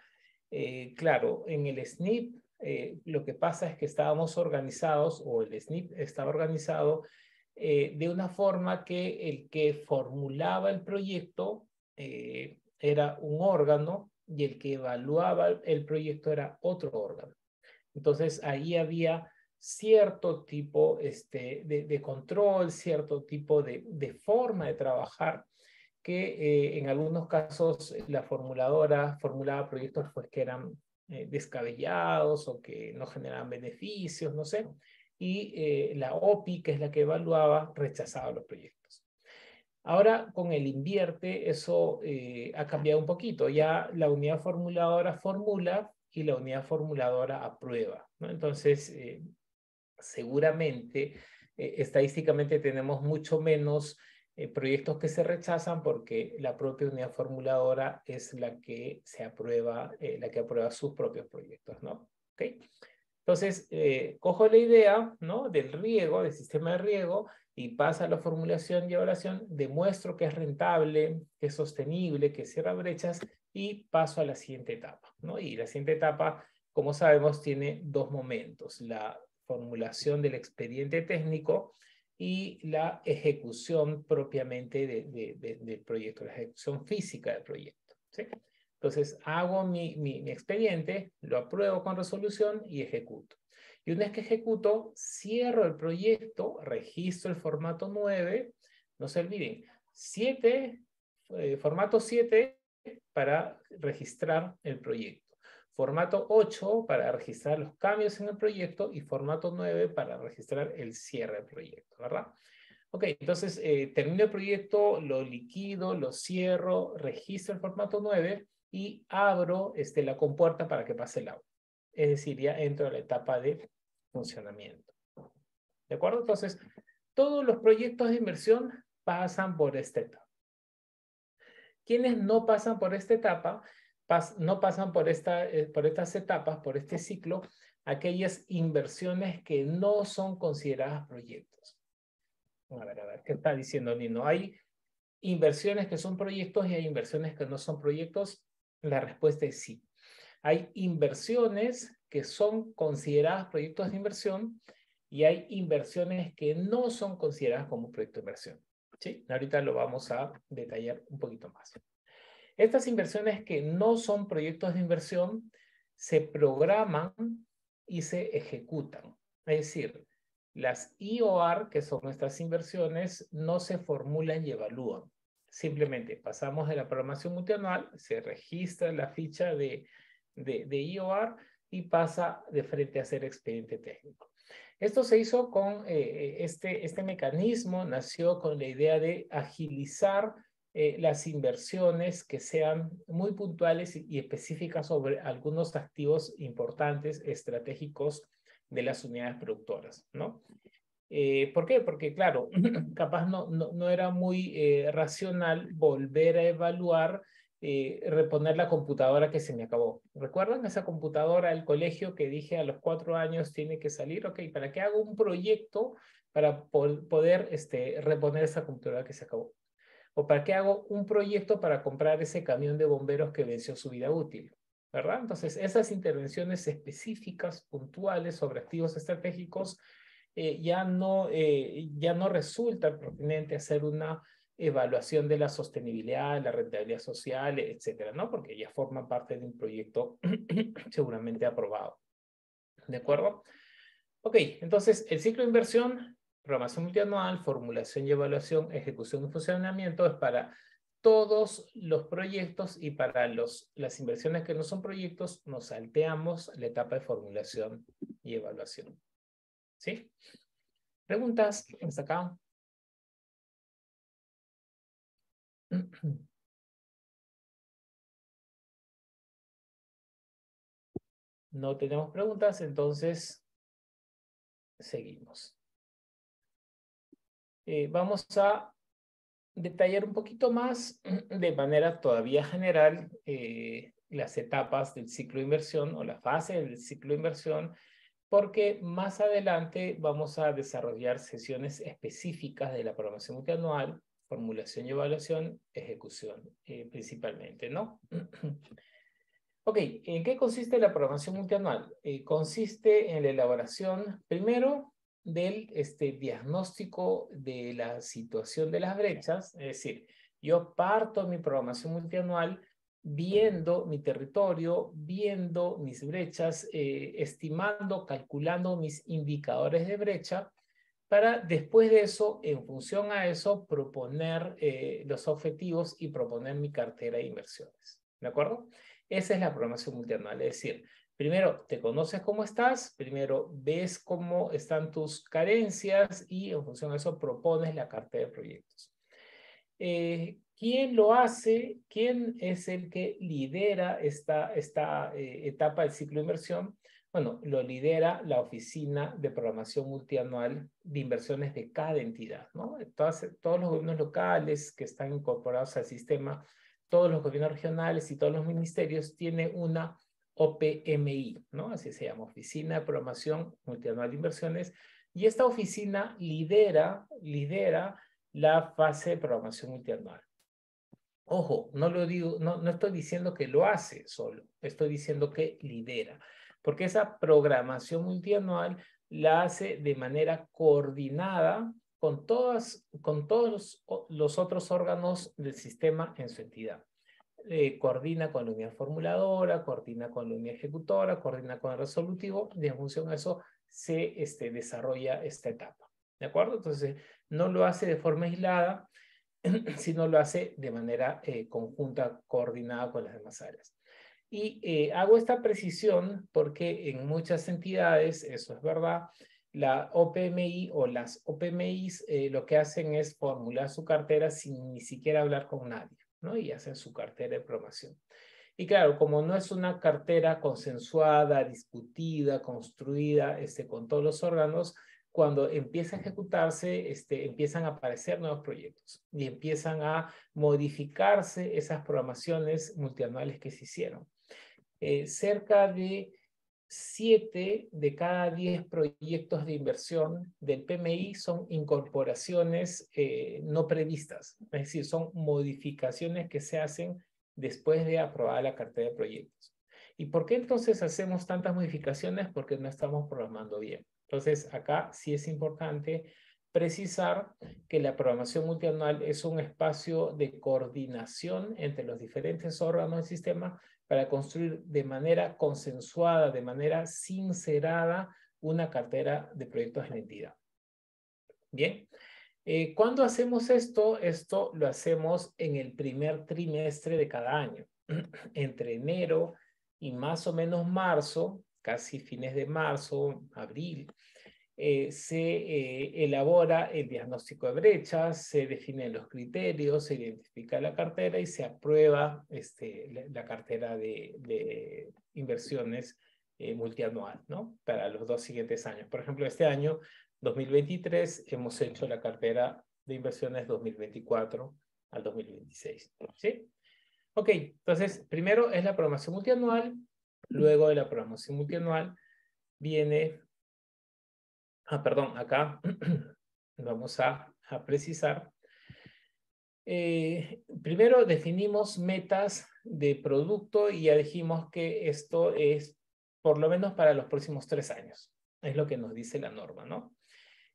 Eh, claro, en el eh, lo que pasa es que estábamos organizados, o el SNP estaba organizado eh, de una forma que el que formulaba el proyecto era un órgano y el que evaluaba el proyecto era otro órgano. Entonces ahí había cierto tipo este, de, control, cierto tipo de, de forma de trabajar que eh, en algunos casos la formuladora formulaba proyectos pues, que eran eh, descabellados o que no generaban beneficios, no sé, y eh, la OPI, que es la que evaluaba, rechazaba los proyectos. Ahora con el invierte eso ha cambiado un poquito, ya la unidad formuladora formula y la unidad formuladora aprueba. Entonces, seguramente, estadísticamente tenemos mucho menos eh, proyectos que se rechazan porque la propia unidad formuladora es la que se aprueba, eh, la que aprueba sus propios proyectos, ¿no? ¿Okay? Entonces, eh, cojo la idea, ¿no? Del riego, del sistema de riego, y pasa a la formulación y evaluación, demuestro que es rentable, que es sostenible, que cierra brechas, y paso a la siguiente etapa, ¿no? Y la siguiente etapa, como sabemos, tiene dos momentos, la formulación del expediente técnico, y la ejecución propiamente de, del proyecto, la ejecución física del proyecto. ¿sí? Entonces, hago mi, mi, expediente, lo apruebo con resolución y ejecuto. Y una vez que ejecuto, cierro el proyecto, registro el formato 9, no se olviden, 7, eh, formato 7 para registrar el proyecto formato 8 para registrar los cambios en el proyecto y formato 9 para registrar el cierre del proyecto, ¿verdad? Ok, entonces eh, termino el proyecto, lo liquido, lo cierro, registro el formato 9 y abro este, la compuerta para que pase el agua. Es decir, ya entro a la etapa de funcionamiento. ¿De acuerdo? Entonces, todos los proyectos de inversión pasan por esta etapa. Quienes no pasan por esta etapa, no pasan por, esta, eh, por estas etapas, por este ciclo, aquellas inversiones que no son consideradas proyectos. A ver, a ver, ¿qué está diciendo Nino? Hay inversiones que son proyectos y hay inversiones que no son proyectos. La respuesta es sí. Hay inversiones que son consideradas proyectos de inversión y hay inversiones que no son consideradas como proyecto de inversión. ¿Sí? Ahorita lo vamos a detallar un poquito más. Estas inversiones que no son proyectos de inversión se programan y se ejecutan. Es decir, las IOR, que son nuestras inversiones, no se formulan y evalúan. Simplemente pasamos de la programación multianual, se registra la ficha de, de, IOR y pasa de frente a ser expediente técnico. Esto se hizo con eh, eh, este, este mecanismo, nació con la idea de agilizar eh, las inversiones que sean muy puntuales y, específicas sobre algunos activos importantes, estratégicos de las unidades productoras, ¿no? ¿Por qué? Porque, claro, [CLEARS THROAT] capaz no, no, no era muy racional volver a evaluar eh, reponer la computadora que se me acabó. ¿Recuerdan esa computadora del colegio que dije a los cuatro años tiene que salir? Ok, ¿para qué hago un proyecto para poder este, reponer esa computadora que se acabó? ¿O para qué hago un proyecto para comprar ese camión de bomberos que venció su vida útil? ¿Verdad? Entonces, esas intervenciones específicas, puntuales sobre activos estratégicos, eh, ya, no, eh, ya no resulta pertinente hacer una evaluación de la sostenibilidad, la rentabilidad social, etcétera, ¿no? Porque ya forman parte de un proyecto [CLEARS THROAT] seguramente aprobado. ¿De acuerdo? Ok, entonces el ciclo de inversión, programación multianual, formulación y evaluación, ejecución y funcionamiento es para todos los proyectos y para los, las inversiones que no son proyectos nos salteamos la etapa de formulación y evaluación. ¿Sí? ¿Preguntas? Hasta acá. [CLEARS THROAT] No tenemos preguntas, entonces seguimos. Eh, vamos a detallar un poquito más [CLEARS THROAT] de manera todavía general eh, las etapas del ciclo de inversión o la fase del ciclo de inversión, porque más adelante vamos a desarrollar sesiones específicas de la programación multianual formulación y evaluación, ejecución eh, principalmente, ¿no? [CLEARS THROAT] ok, ¿en qué consiste la programación multianual? Eh, consiste en la elaboración, primero, del este, diagnóstico de la situación de las brechas, es decir, yo parto mi programación multianual viendo mi territorio, viendo mis brechas, eh, estimando, calculando mis indicadores de brecha para después de eso, en función a eso, proponer eh, los objetivos y proponer mi cartera de inversiones. ¿De acuerdo? Esa es la programación multianual. Es decir, primero te conoces cómo estás, primero ves cómo están tus carencias y en función a eso propones la cartera de proyectos. Eh, ¿Quién lo hace? ¿Quién es el que lidera esta, eh, etapa del ciclo de inversión? Bueno, lo lidera la Oficina de Programación Multianual de Inversiones de cada entidad, ¿no? Todos los gobiernos locales que están incorporados al sistema, todos los gobiernos regionales y todos los ministerios tienen una OPMI, ¿no? Así se llama, Oficina de Programación Multianual de Inversiones, y esta oficina lidera, lidera la fase de programación multianual. Ojo, no lo digo, no, no estoy diciendo que lo hace solo, estoy diciendo que lidera porque esa programación multianual la hace de manera coordinada con, todas, con todos los, otros órganos del sistema en su entidad. Eh, coordina con la unidad formuladora, coordina con la unidad ejecutora, coordina con el resolutivo y en función a eso se este, desarrolla esta etapa. ¿De acuerdo? Entonces, no lo hace de forma aislada, [CLEARS THROAT] sino lo hace de manera eh, conjunta, coordinada con las demás áreas. Y eh, hago esta precisión porque en muchas entidades, eso es verdad, la OPMI o las OPMIs eh, lo que hacen es formular su cartera sin ni siquiera hablar con nadie, ¿no? Y hacen su cartera de promoción. Y claro, como no es una cartera consensuada, discutida, construida este, con todos los órganos, cuando empieza a ejecutarse, este, empiezan a aparecer nuevos proyectos y empiezan a modificarse esas programaciones multianuales que se hicieron. Eh, cerca de 7 de cada 10 proyectos de inversión del PMI son incorporaciones eh, no previstas, es decir, son modificaciones que se hacen después de aprobar la cartera de proyectos. ¿Y por qué entonces hacemos tantas modificaciones? Porque no estamos programando bien. Entonces, acá sí es importante precisar que la programación multianual es un espacio de coordinación entre los diferentes órganos del sistema para construir de manera consensuada, de manera sincerada, una cartera de proyectos en entidad. Bien, eh, ¿cuándo hacemos esto? Esto lo hacemos en el primer trimestre de cada año, [CLEARS THROAT] entre enero y más o menos marzo, casi fines de marzo, abril, eh, se eh, elabora el diagnóstico de brechas, se definen los criterios, se identifica la cartera y se aprueba este, la, cartera de, inversiones eh, multianual, ¿no? Para los dos siguientes años. Por ejemplo, este año, 2023, hemos hecho la cartera de inversiones 2024 al 2026, ¿sí? Ok, entonces, primero es la programación multianual, Luego de la programación multianual viene, ah, perdón, acá [CLEARS THROAT] vamos a, precisar. Eh, primero definimos metas de producto y ya dijimos que esto es por lo menos para los próximos tres años. Es lo que nos dice la norma, ¿no?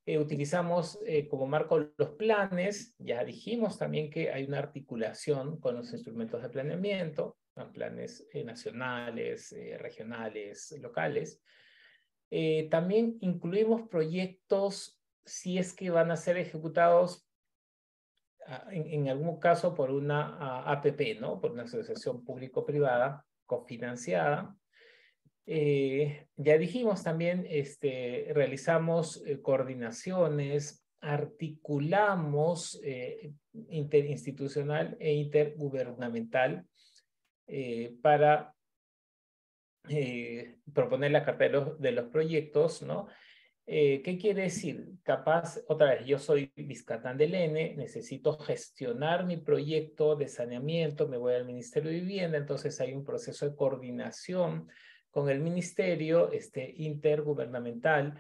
Eh, utilizamos eh, como marco los planes, ya dijimos también que hay una articulación con los instrumentos de planeamiento, planes eh, nacionales, eh, regionales, locales. Eh, también incluimos proyectos si es que van a ser ejecutados ah, en, algún caso por una ah, APP, ¿no? Por una asociación público-privada cofinanciada. ya dijimos también, este, realizamos coordinaciones, articulamos interinstitucional e intergubernamental eh, para eh, proponer la cartera de los, proyectos, ¿no? Eh, ¿Qué quiere decir? Capaz, otra vez, yo soy Vizcatán del N, necesito gestionar mi proyecto de saneamiento, me voy al Ministerio de Vivienda, entonces hay un proceso de coordinación con el ministerio este, intergubernamental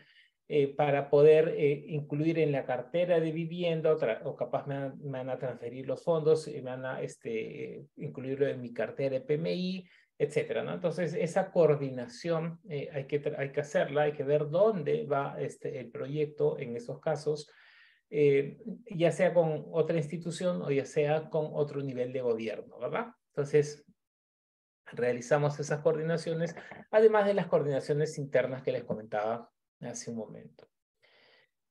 eh, para poder eh, incluir en la cartera de vivienda o, capaz me, van a transferir los fondos y me van a este, incluirlo en mi cartera de PMI, etcétera, ¿no? Entonces, esa coordinación eh, hay, que, hay que hacerla, hay que ver dónde va este, el proyecto en esos casos, ya sea con otra institución o ya sea con otro nivel de gobierno, ¿verdad? Entonces, realizamos esas coordinaciones, además de las coordinaciones internas que les comentaba hace un momento.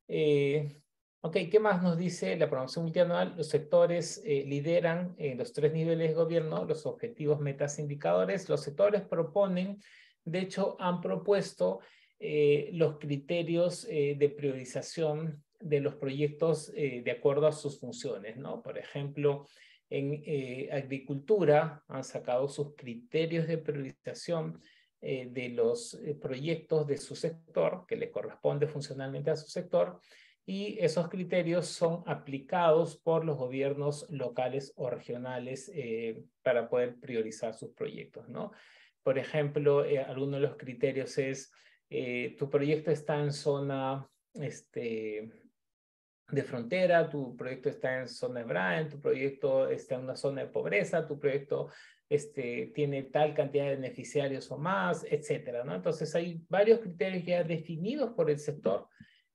Eh, ok, ¿qué más nos dice la programación multianual? Los sectores eh, lideran en los tres niveles de gobierno los objetivos, metas, indicadores. Los sectores proponen, de hecho, han propuesto eh, los criterios de priorización de los proyectos de acuerdo a sus funciones, ¿no? Por ejemplo, en agricultura han sacado sus criterios de priorización eh, de los eh, proyectos de su sector, que le corresponde funcionalmente a su sector, y esos criterios son aplicados por los gobiernos locales o regionales eh, para poder priorizar sus proyectos, ¿no? Por ejemplo, alguno de los criterios es, tu proyecto está en zona este, de frontera, tu proyecto está en zona de tu proyecto está en una zona de pobreza, tu proyecto este, tiene tal cantidad de beneficiarios o más, etcétera, ¿no? Entonces hay varios criterios ya definidos por el sector,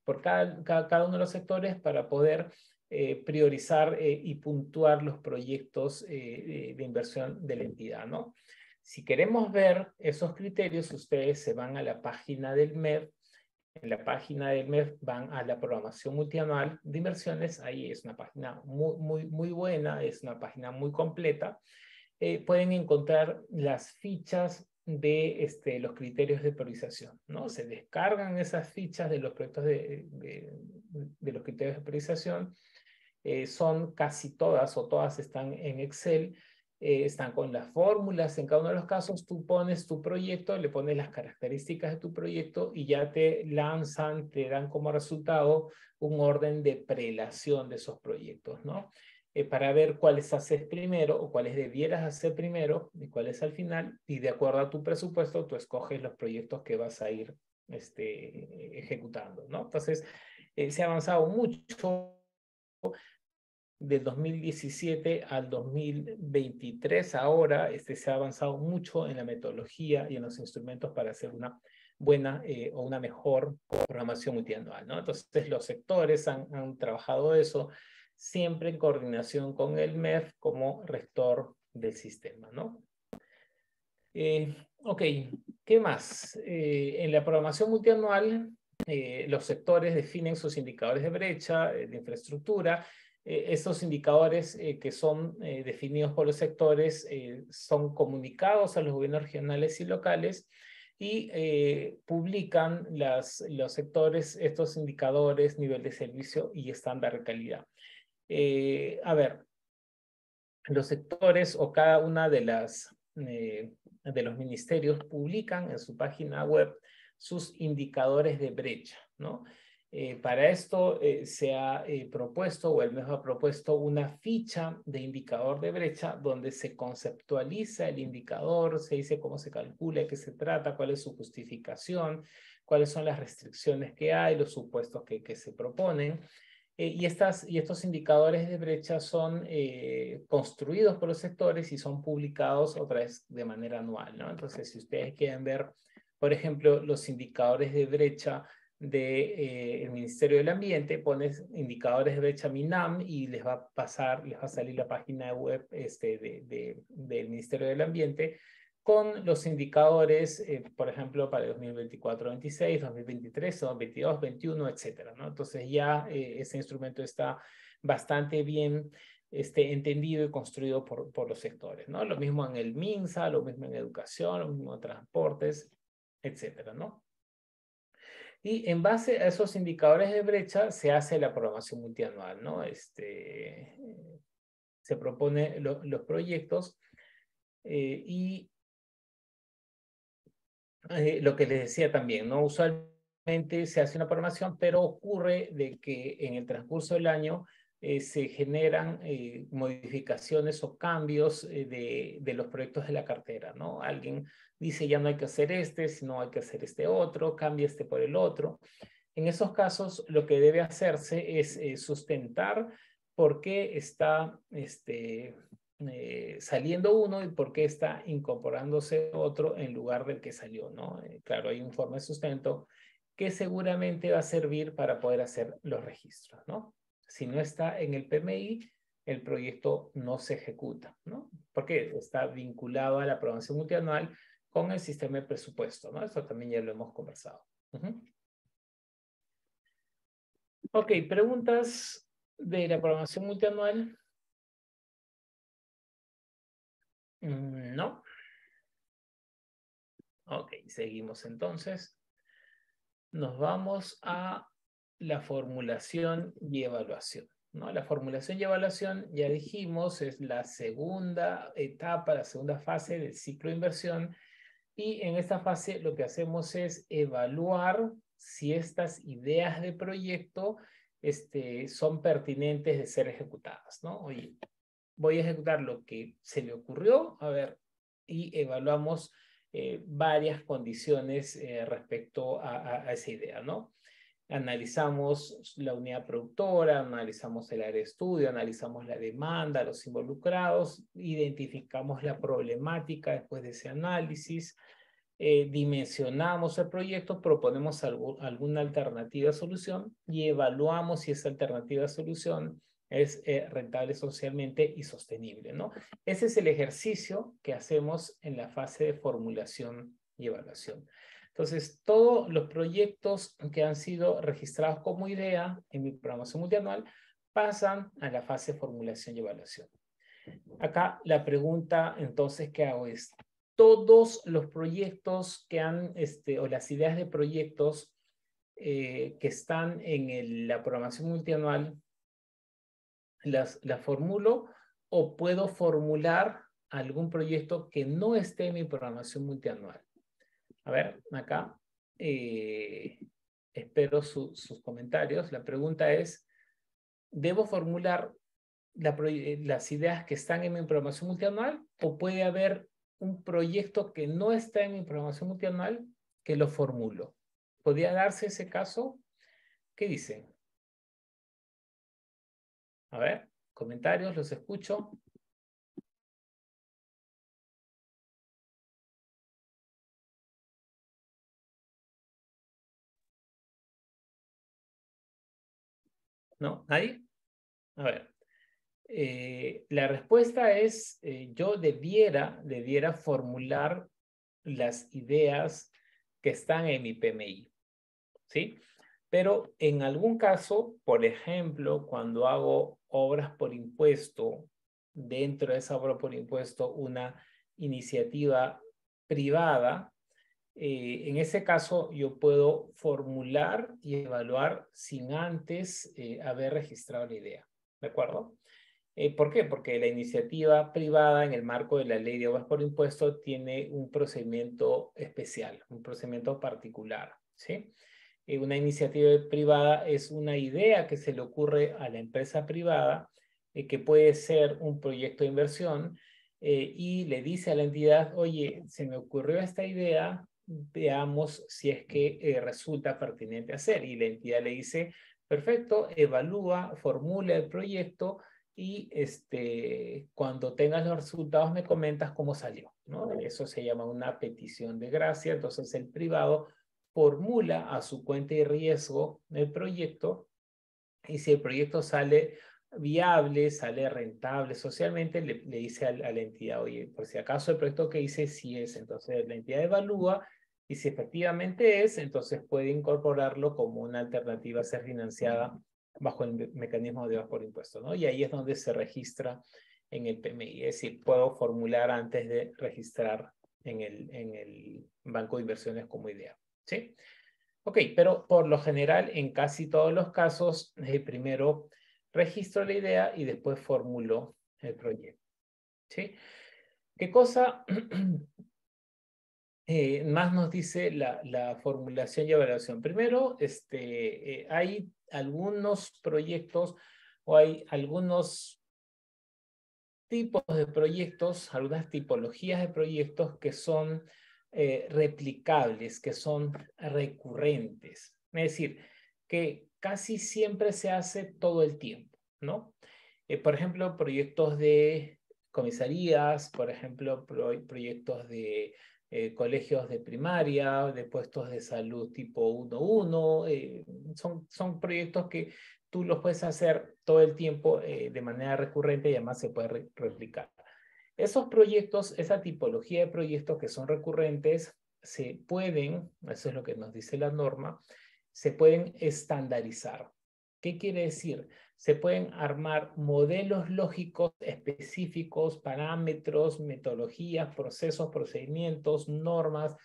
por cada, cada, uno de los sectores para poder eh, priorizar eh, y puntuar los proyectos eh, de inversión de la entidad, ¿no? Si queremos ver esos criterios, ustedes se van a la página del MEF, en la página del MEF van a la programación multianual de inversiones, ahí es una página muy, muy, muy buena, es una página muy completa, eh, pueden encontrar las fichas de este, los criterios de priorización, ¿no? Se descargan esas fichas de los criterios de priorización, eh, son casi todas o todas están en Excel eh, están con las fórmulas. En cada uno de los casos, tú pones tu proyecto, le pones las características de tu proyecto y ya te lanzan, te dan como resultado un orden de prelación de esos proyectos, ¿no? Eh, para ver cuáles haces primero o cuáles debieras hacer primero y cuáles al final. Y de acuerdo a tu presupuesto, tú escoges los proyectos que vas a ir este, ejecutando, ¿no? Entonces, eh, se ha avanzado mucho del 2017 al 2023 ahora este, se ha avanzado mucho en la metodología y en los instrumentos para hacer una buena eh, o una mejor programación multianual. ¿no? Entonces los sectores han, han, trabajado eso siempre en coordinación con el MEF como rector del sistema. ¿no? Eh, ok, ¿qué más? Eh, en la programación multianual los sectores definen sus indicadores de brecha, de infraestructura, eh, estos indicadores eh, que son eh, definidos por los sectores son comunicados a los gobiernos regionales y locales y publican los sectores estos indicadores, nivel de servicio y estándar de calidad. A ver, los sectores o cada una de las de los ministerios publican en su página web sus indicadores de brecha, ¿no? Eh, para esto eh, se ha eh, propuesto, o el MEF ha propuesto, una ficha de indicador de brecha donde se conceptualiza el indicador, se dice cómo se calcula, qué se trata, cuál es su justificación, cuáles son las restricciones que hay, los supuestos que se proponen. Y, estas, y estos indicadores de brecha son construidos por los sectores y son publicados otra vez de manera anual. ¿no? Entonces, si ustedes quieren ver, por ejemplo, los indicadores de brecha del de, eh, Ministerio del Ambiente, pones indicadores de brecha MINAM y les va a pasar, les va a salir la página web este, de, de, del Ministerio del Ambiente con los indicadores, eh, por ejemplo, para el 2024, 26, 2023, 2022, 21, etcétera. Entonces ya eh, ese instrumento está bastante bien este, entendido y construido por, los sectores. Lo mismo en el MINSA, lo mismo en educación, lo mismo en transportes, etcétera. Y en base a esos indicadores de brecha se hace la programación multianual. Este, se propone los proyectos eh, y eh, lo que les decía también, ¿no? Usualmente se hace una programación, pero ocurre de que en el transcurso del año eh, se generan modificaciones o cambios de, de, los proyectos de la cartera, ¿no? Alguien dice ya no hay que hacer este, sino hay que hacer este otro, cambia este por el otro. En esos casos, lo que debe hacerse es eh, sustentar por qué está este, eh, saliendo uno y por qué está incorporándose otro en lugar del que salió, ¿no? Eh, claro, hay un informe de sustento que seguramente va a servir para poder hacer los registros, ¿no? Si no está en el PMI, el proyecto no se ejecuta, ¿no? Porque está vinculado a la programación multianual con el sistema de presupuesto, ¿no? Esto también ya lo hemos conversado. Ok, preguntas de la programación multianual. No. Ok, seguimos entonces. Nos vamos a la formulación y evaluación. ¿no? La formulación y evaluación, ya dijimos, es la segunda etapa, la segunda fase del ciclo de inversión y en esta fase lo que hacemos es evaluar si estas ideas de proyecto este, son pertinentes de ser ejecutadas, ¿no? Oye, voy a ejecutar lo que se le ocurrió, a ver, y evaluamos eh, varias condiciones eh, respecto a, esa idea, ¿no? Analizamos la unidad productora, analizamos el área de estudio, analizamos la demanda, los involucrados, identificamos la problemática después de ese análisis, eh, dimensionamos el proyecto, proponemos alguna alternativa solución y evaluamos si esa alternativa solución es eh, rentable socialmente y sostenible, ¿no? Ese es el ejercicio que hacemos en la fase de formulación y evaluación. Entonces, todos los proyectos que han sido registrados como idea en mi programación multianual pasan a la fase de formulación y evaluación. Acá la pregunta entonces que hago es, todos los proyectos que han, este, o las ideas de proyectos eh, que están en la programación multianual, las, formulo o puedo formular algún proyecto que no esté en mi programación multianual. A ver, acá eh, espero sus comentarios. La pregunta es, ¿debo formular eh, las ideas que están en mi programación multianual o puede haber un proyecto que no está en mi programación multianual que lo formulo? ¿Podría darse ese caso? ¿Qué dicen? A ver, comentarios, los escucho. ¿No? ¿Nadie? A ver. Eh, la respuesta es, eh, yo debiera, debiera formular las ideas que están en mi PMI. ¿Sí? Pero en algún caso, por ejemplo, cuando hago obras por impuesto, dentro de esa obra por impuesto, una iniciativa privada, eh, en ese caso yo puedo formular y evaluar sin antes eh, haber registrado la idea. ¿De acuerdo? Eh, ¿Por qué? Porque la iniciativa privada en el marco de la ley de obras por impuesto tiene un procedimiento especial, un procedimiento particular. ¿sí? Eh, una iniciativa privada es una idea que se le ocurre a la empresa privada, eh, que puede ser un proyecto de inversión, eh, y le dice a la entidad, oye, se me ocurrió esta idea, veamos si es que resulta pertinente hacer. Y la entidad le dice, perfecto, evalúa, formula el proyecto y este, cuando tengas los resultados me comentas cómo salió. ¿no? Eso se llama una petición de gracia. Entonces el privado formula a su cuenta de riesgo el proyecto y si el proyecto sale viable, sale rentable socialmente, le, dice a, la entidad, oye, por si acaso el proyecto que hice sí es, entonces la entidad evalúa y si efectivamente es, entonces puede incorporarlo como una alternativa a ser financiada bajo el mecanismo de por impuesto, ¿no? Y ahí es donde se registra en el PMI, es decir, puedo formular antes de registrar en el, en el banco de inversiones como idea. ¿Sí? Ok, pero por lo general, en casi todos los casos, eh, primero registro la idea y después formulo el proyecto. ¿Sí? ¿Qué cosa [CLEARS THROAT] eh, más nos dice la, la, formulación y evaluación? Primero, este, eh, hay algunos proyectos o hay algunos tipos de proyectos, algunas tipologías de proyectos que son eh, replicables, que son recurrentes. Es decir, que casi siempre se hace todo el tiempo, ¿no? Eh, por ejemplo, proyectos de comisarías, por ejemplo, proyectos de eh, colegios de primaria, de puestos de salud tipo 1-1, son, son proyectos que tú los puedes hacer todo el tiempo de manera recurrente y además se puede replicar. Esos proyectos, esa tipología de proyectos que son recurrentes, se pueden, eso es lo que nos dice la norma, se pueden estandarizar. ¿Qué quiere decir? Se pueden armar modelos lógicos específicos, parámetros, metodologías, procesos, procedimientos, normas,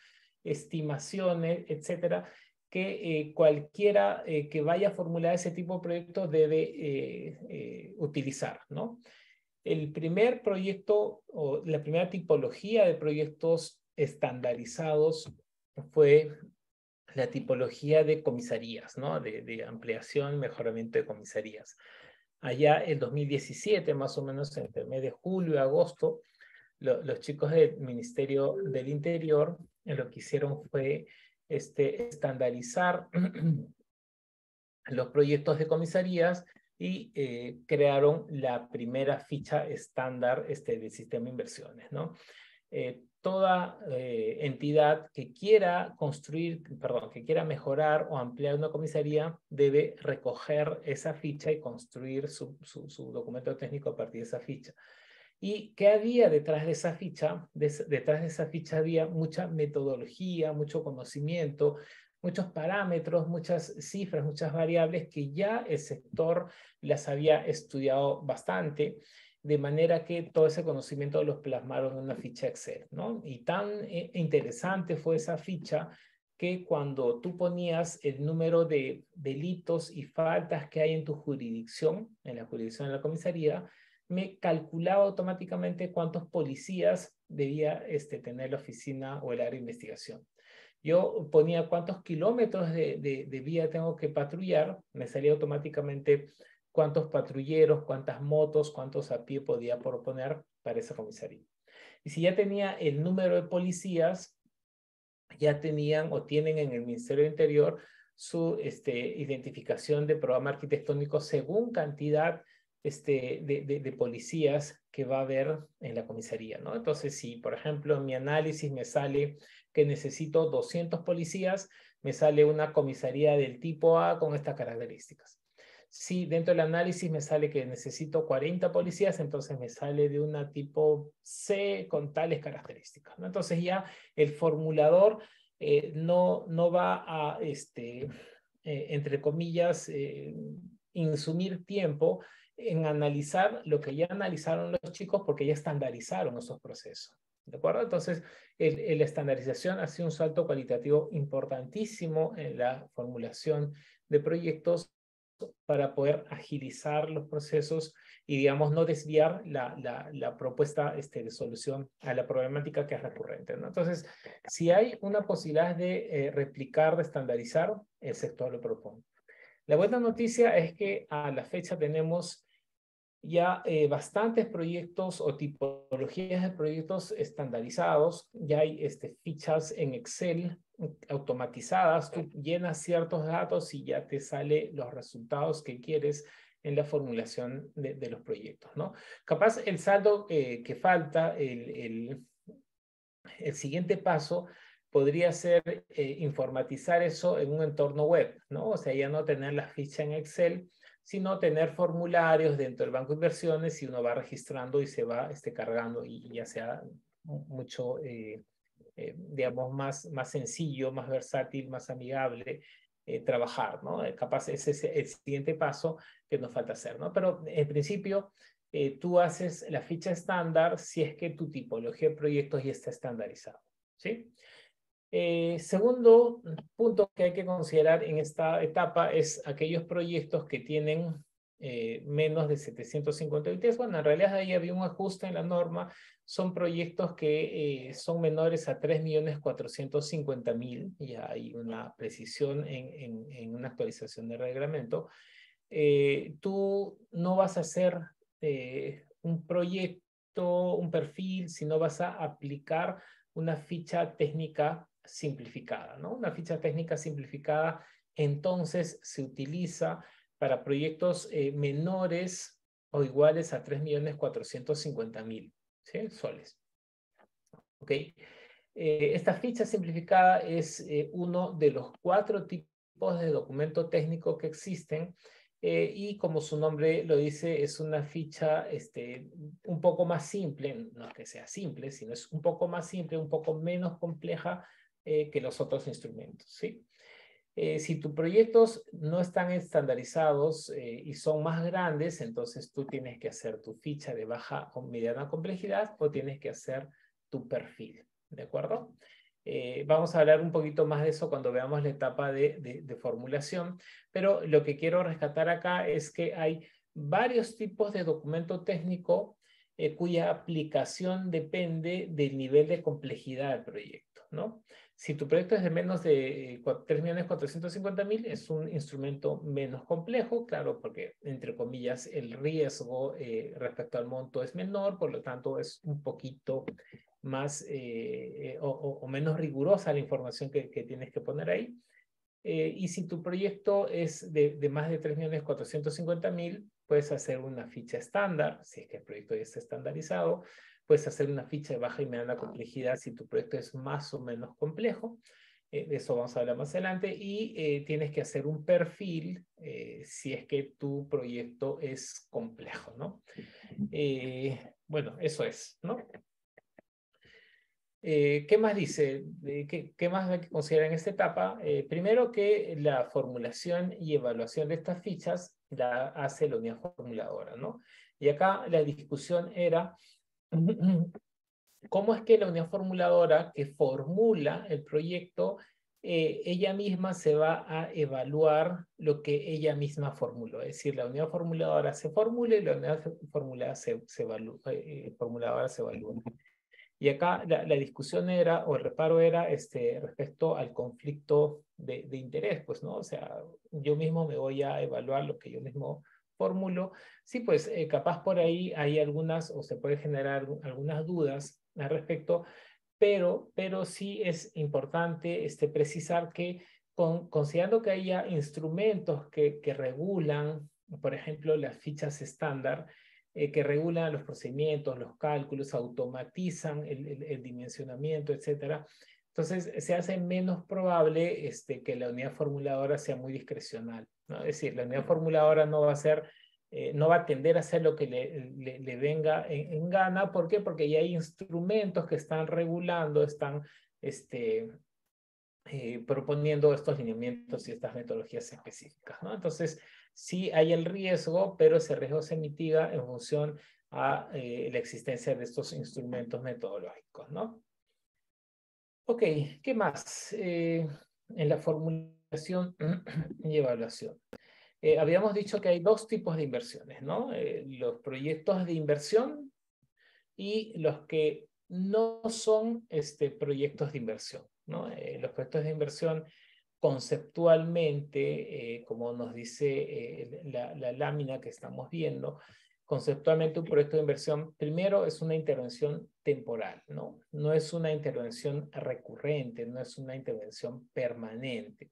estimaciones, etcétera, que eh, cualquiera eh, que vaya a formular ese tipo de proyectos debe eh, utilizar, ¿no? El primer proyecto o la primera tipología de proyectos estandarizados fue la tipología de comisarías, ¿no? De, ampliación mejoramiento de comisarías. Allá en 2017, más o menos entre el mes de julio y agosto, los chicos del Ministerio del Interior lo que hicieron fue este, estandarizar [CLEARS THROAT] los proyectos de comisarías y eh, crearon la primera ficha estándar este, del sistema de inversiones. ¿no? Eh, toda eh, entidad que quiera construir, perdón, que quiera mejorar o ampliar una comisaría debe recoger esa ficha y construir su, su, su documento técnico a partir de esa ficha. ¿Y qué había detrás de esa ficha? detrás de esa ficha había mucha metodología, mucho conocimiento, muchos parámetros, muchas cifras, muchas variables que ya el sector las había estudiado bastante, de manera que todo ese conocimiento los plasmaron en una ficha Excel, ¿no? Y tan eh, interesante fue esa ficha que cuando tú ponías el número de delitos y faltas que hay en tu jurisdicción, en la jurisdicción de la comisaría, me calculaba automáticamente cuántos policías debía este, tener la oficina o el área de investigación. Yo ponía cuántos kilómetros de, de, vía tengo que patrullar, me salía automáticamente cuántos patrulleros, cuántas motos, cuántos a pie podía proponer para esa comisaría. Y si ya tenía el número de policías, ya tenían o tienen en el Ministerio del Interior su este, identificación de programa arquitectónico según cantidad este, de, de, policías que va a haber en la comisaría, ¿no? Entonces, si, por ejemplo, en mi análisis me sale que necesito 200 policías, me sale una comisaría del tipo A con estas características. Si dentro del análisis me sale que necesito 40 policías, entonces me sale de una tipo C con tales características. Entonces ya el formulador eh, no, no va a, este, eh, entre comillas, eh, insumir tiempo en analizar lo que ya analizaron los chicos porque ya estandarizaron esos procesos. ¿De acuerdo? Entonces, la estandarización ha sido un salto cualitativo importantísimo en la formulación de proyectos para poder agilizar los procesos y, digamos, no desviar la, la, propuesta este, de solución a la problemática que es recurrente. ¿no? Entonces, si hay una posibilidad de eh, replicar, de estandarizar, el sector lo propone. La buena noticia es que a la fecha tenemos ya eh, bastantes proyectos o tipologías de proyectos estandarizados, ya hay este, fichas en Excel automatizadas, tú llenas ciertos datos y ya te sale los resultados que quieres en la formulación de, los proyectos, ¿no? Capaz el saldo eh, que falta, el, el, el, siguiente paso podría ser eh, informatizar eso en un entorno web, ¿no? O sea, ya no tener la ficha en Excel, sino tener formularios dentro del banco de inversiones y uno va registrando y se va este, cargando y ya sea mucho, eh, eh, digamos, más, más sencillo, más versátil, más amigable eh, trabajar, ¿no? capaz ese es el siguiente paso que nos falta hacer, ¿no? Pero en principio, tú haces la ficha estándar si es que tu tipología de proyectos ya está estandarizado, ¿sí? Eh, segundo punto que hay que considerar en esta etapa es aquellos proyectos que tienen eh, menos de 750 UTs. Bueno, en realidad ahí había un ajuste en la norma. Son proyectos que eh, son menores a 3.450.000. Ya hay una precisión en, en, en, una actualización del reglamento. tú no vas a hacer un proyecto, un perfil, sino vas a aplicar una ficha técnica simplificada, ¿no? Una ficha técnica simplificada entonces se utiliza para proyectos eh, menores o iguales a 3.450.000 ¿sí? soles. ¿Ok? Eh, esta ficha simplificada es eh, uno de los cuatro tipos de documento técnico que existen y como su nombre lo dice, es una ficha este, un poco más simple, no es que sea simple, sino es un poco más simple, un poco menos compleja eh, que los otros instrumentos, ¿sí? Eh, si tus proyectos no están estandarizados eh, y son más grandes, entonces tú tienes que hacer tu ficha de baja o mediana complejidad o tienes que hacer tu perfil, ¿de acuerdo? vamos a hablar un poquito más de eso cuando veamos la etapa de, formulación, pero lo que quiero rescatar acá es que hay varios tipos de documento técnico cuya aplicación depende del nivel de complejidad del proyecto, ¿no? Si tu proyecto es de menos de 3.450.000, es un instrumento menos complejo, claro, porque entre comillas el riesgo eh, respecto al monto es menor, por lo tanto es un poquito más eh, o, menos rigurosa la información que, tienes que poner ahí. Eh, y si tu proyecto es de, de más de 3.450.000, puedes hacer una ficha estándar, si es que el proyecto ya está estandarizado, Puedes hacer una ficha de baja y mediana complejidad si tu proyecto es más o menos complejo. Eh, de eso vamos a hablar más adelante. Y eh, tienes que hacer un perfil eh, si es que tu proyecto es complejo, ¿no? bueno, eso es, ¿no? ¿Qué más dice? ¿Qué, ¿Qué, más hay que considerar en esta etapa? primero que la formulación y evaluación de estas fichas la hace la unidad formuladora, ¿no? Y acá la discusión era ¿Cómo es que la unidad formuladora que formula el proyecto eh, ella misma se va a evaluar lo que ella misma formuló. Es decir, la unidad formuladora se formula y la unidad formulada se, se evalúa, eh, formuladora se evalúa. Y acá la, la, discusión era, o el reparo era este, respecto al conflicto de, de, interés, pues, ¿no? O sea, yo mismo me voy a evaluar lo que yo mismo formulo. Sí, pues eh, capaz por ahí hay algunas, o se puede generar algunas dudas al respecto, pero, pero sí es importante este, precisar que con, considerando que haya instrumentos que, que regulan, por ejemplo, las fichas estándar, eh, que regulan los procedimientos, los cálculos, automatizan el, el, dimensionamiento, etcétera. Entonces, se hace menos probable este, que la unidad formuladora sea muy discrecional. ¿no? Es decir, la unidad formuladora no va a ser eh, no va a tender a hacer lo que le, le, venga en, gana. ¿Por qué? Porque ya hay instrumentos que están regulando, están este, eh, proponiendo estos lineamientos y estas metodologías específicas. ¿no? Entonces, sí hay el riesgo, pero ese riesgo se mitiga en función a eh, la existencia de estos instrumentos metodológicos. ¿no? Ok, ¿qué más? en la formulación [CLEARS THROAT] y evaluación. Eh, habíamos dicho que hay dos tipos de inversiones, ¿no? Eh, los proyectos de inversión y los que no son este, proyectos de inversión, ¿no? Eh, los proyectos de inversión conceptualmente, como nos dice la lámina que estamos viendo, conceptualmente un proyecto de inversión, primero es una intervención temporal, ¿no? No es una intervención recurrente, no es una intervención permanente.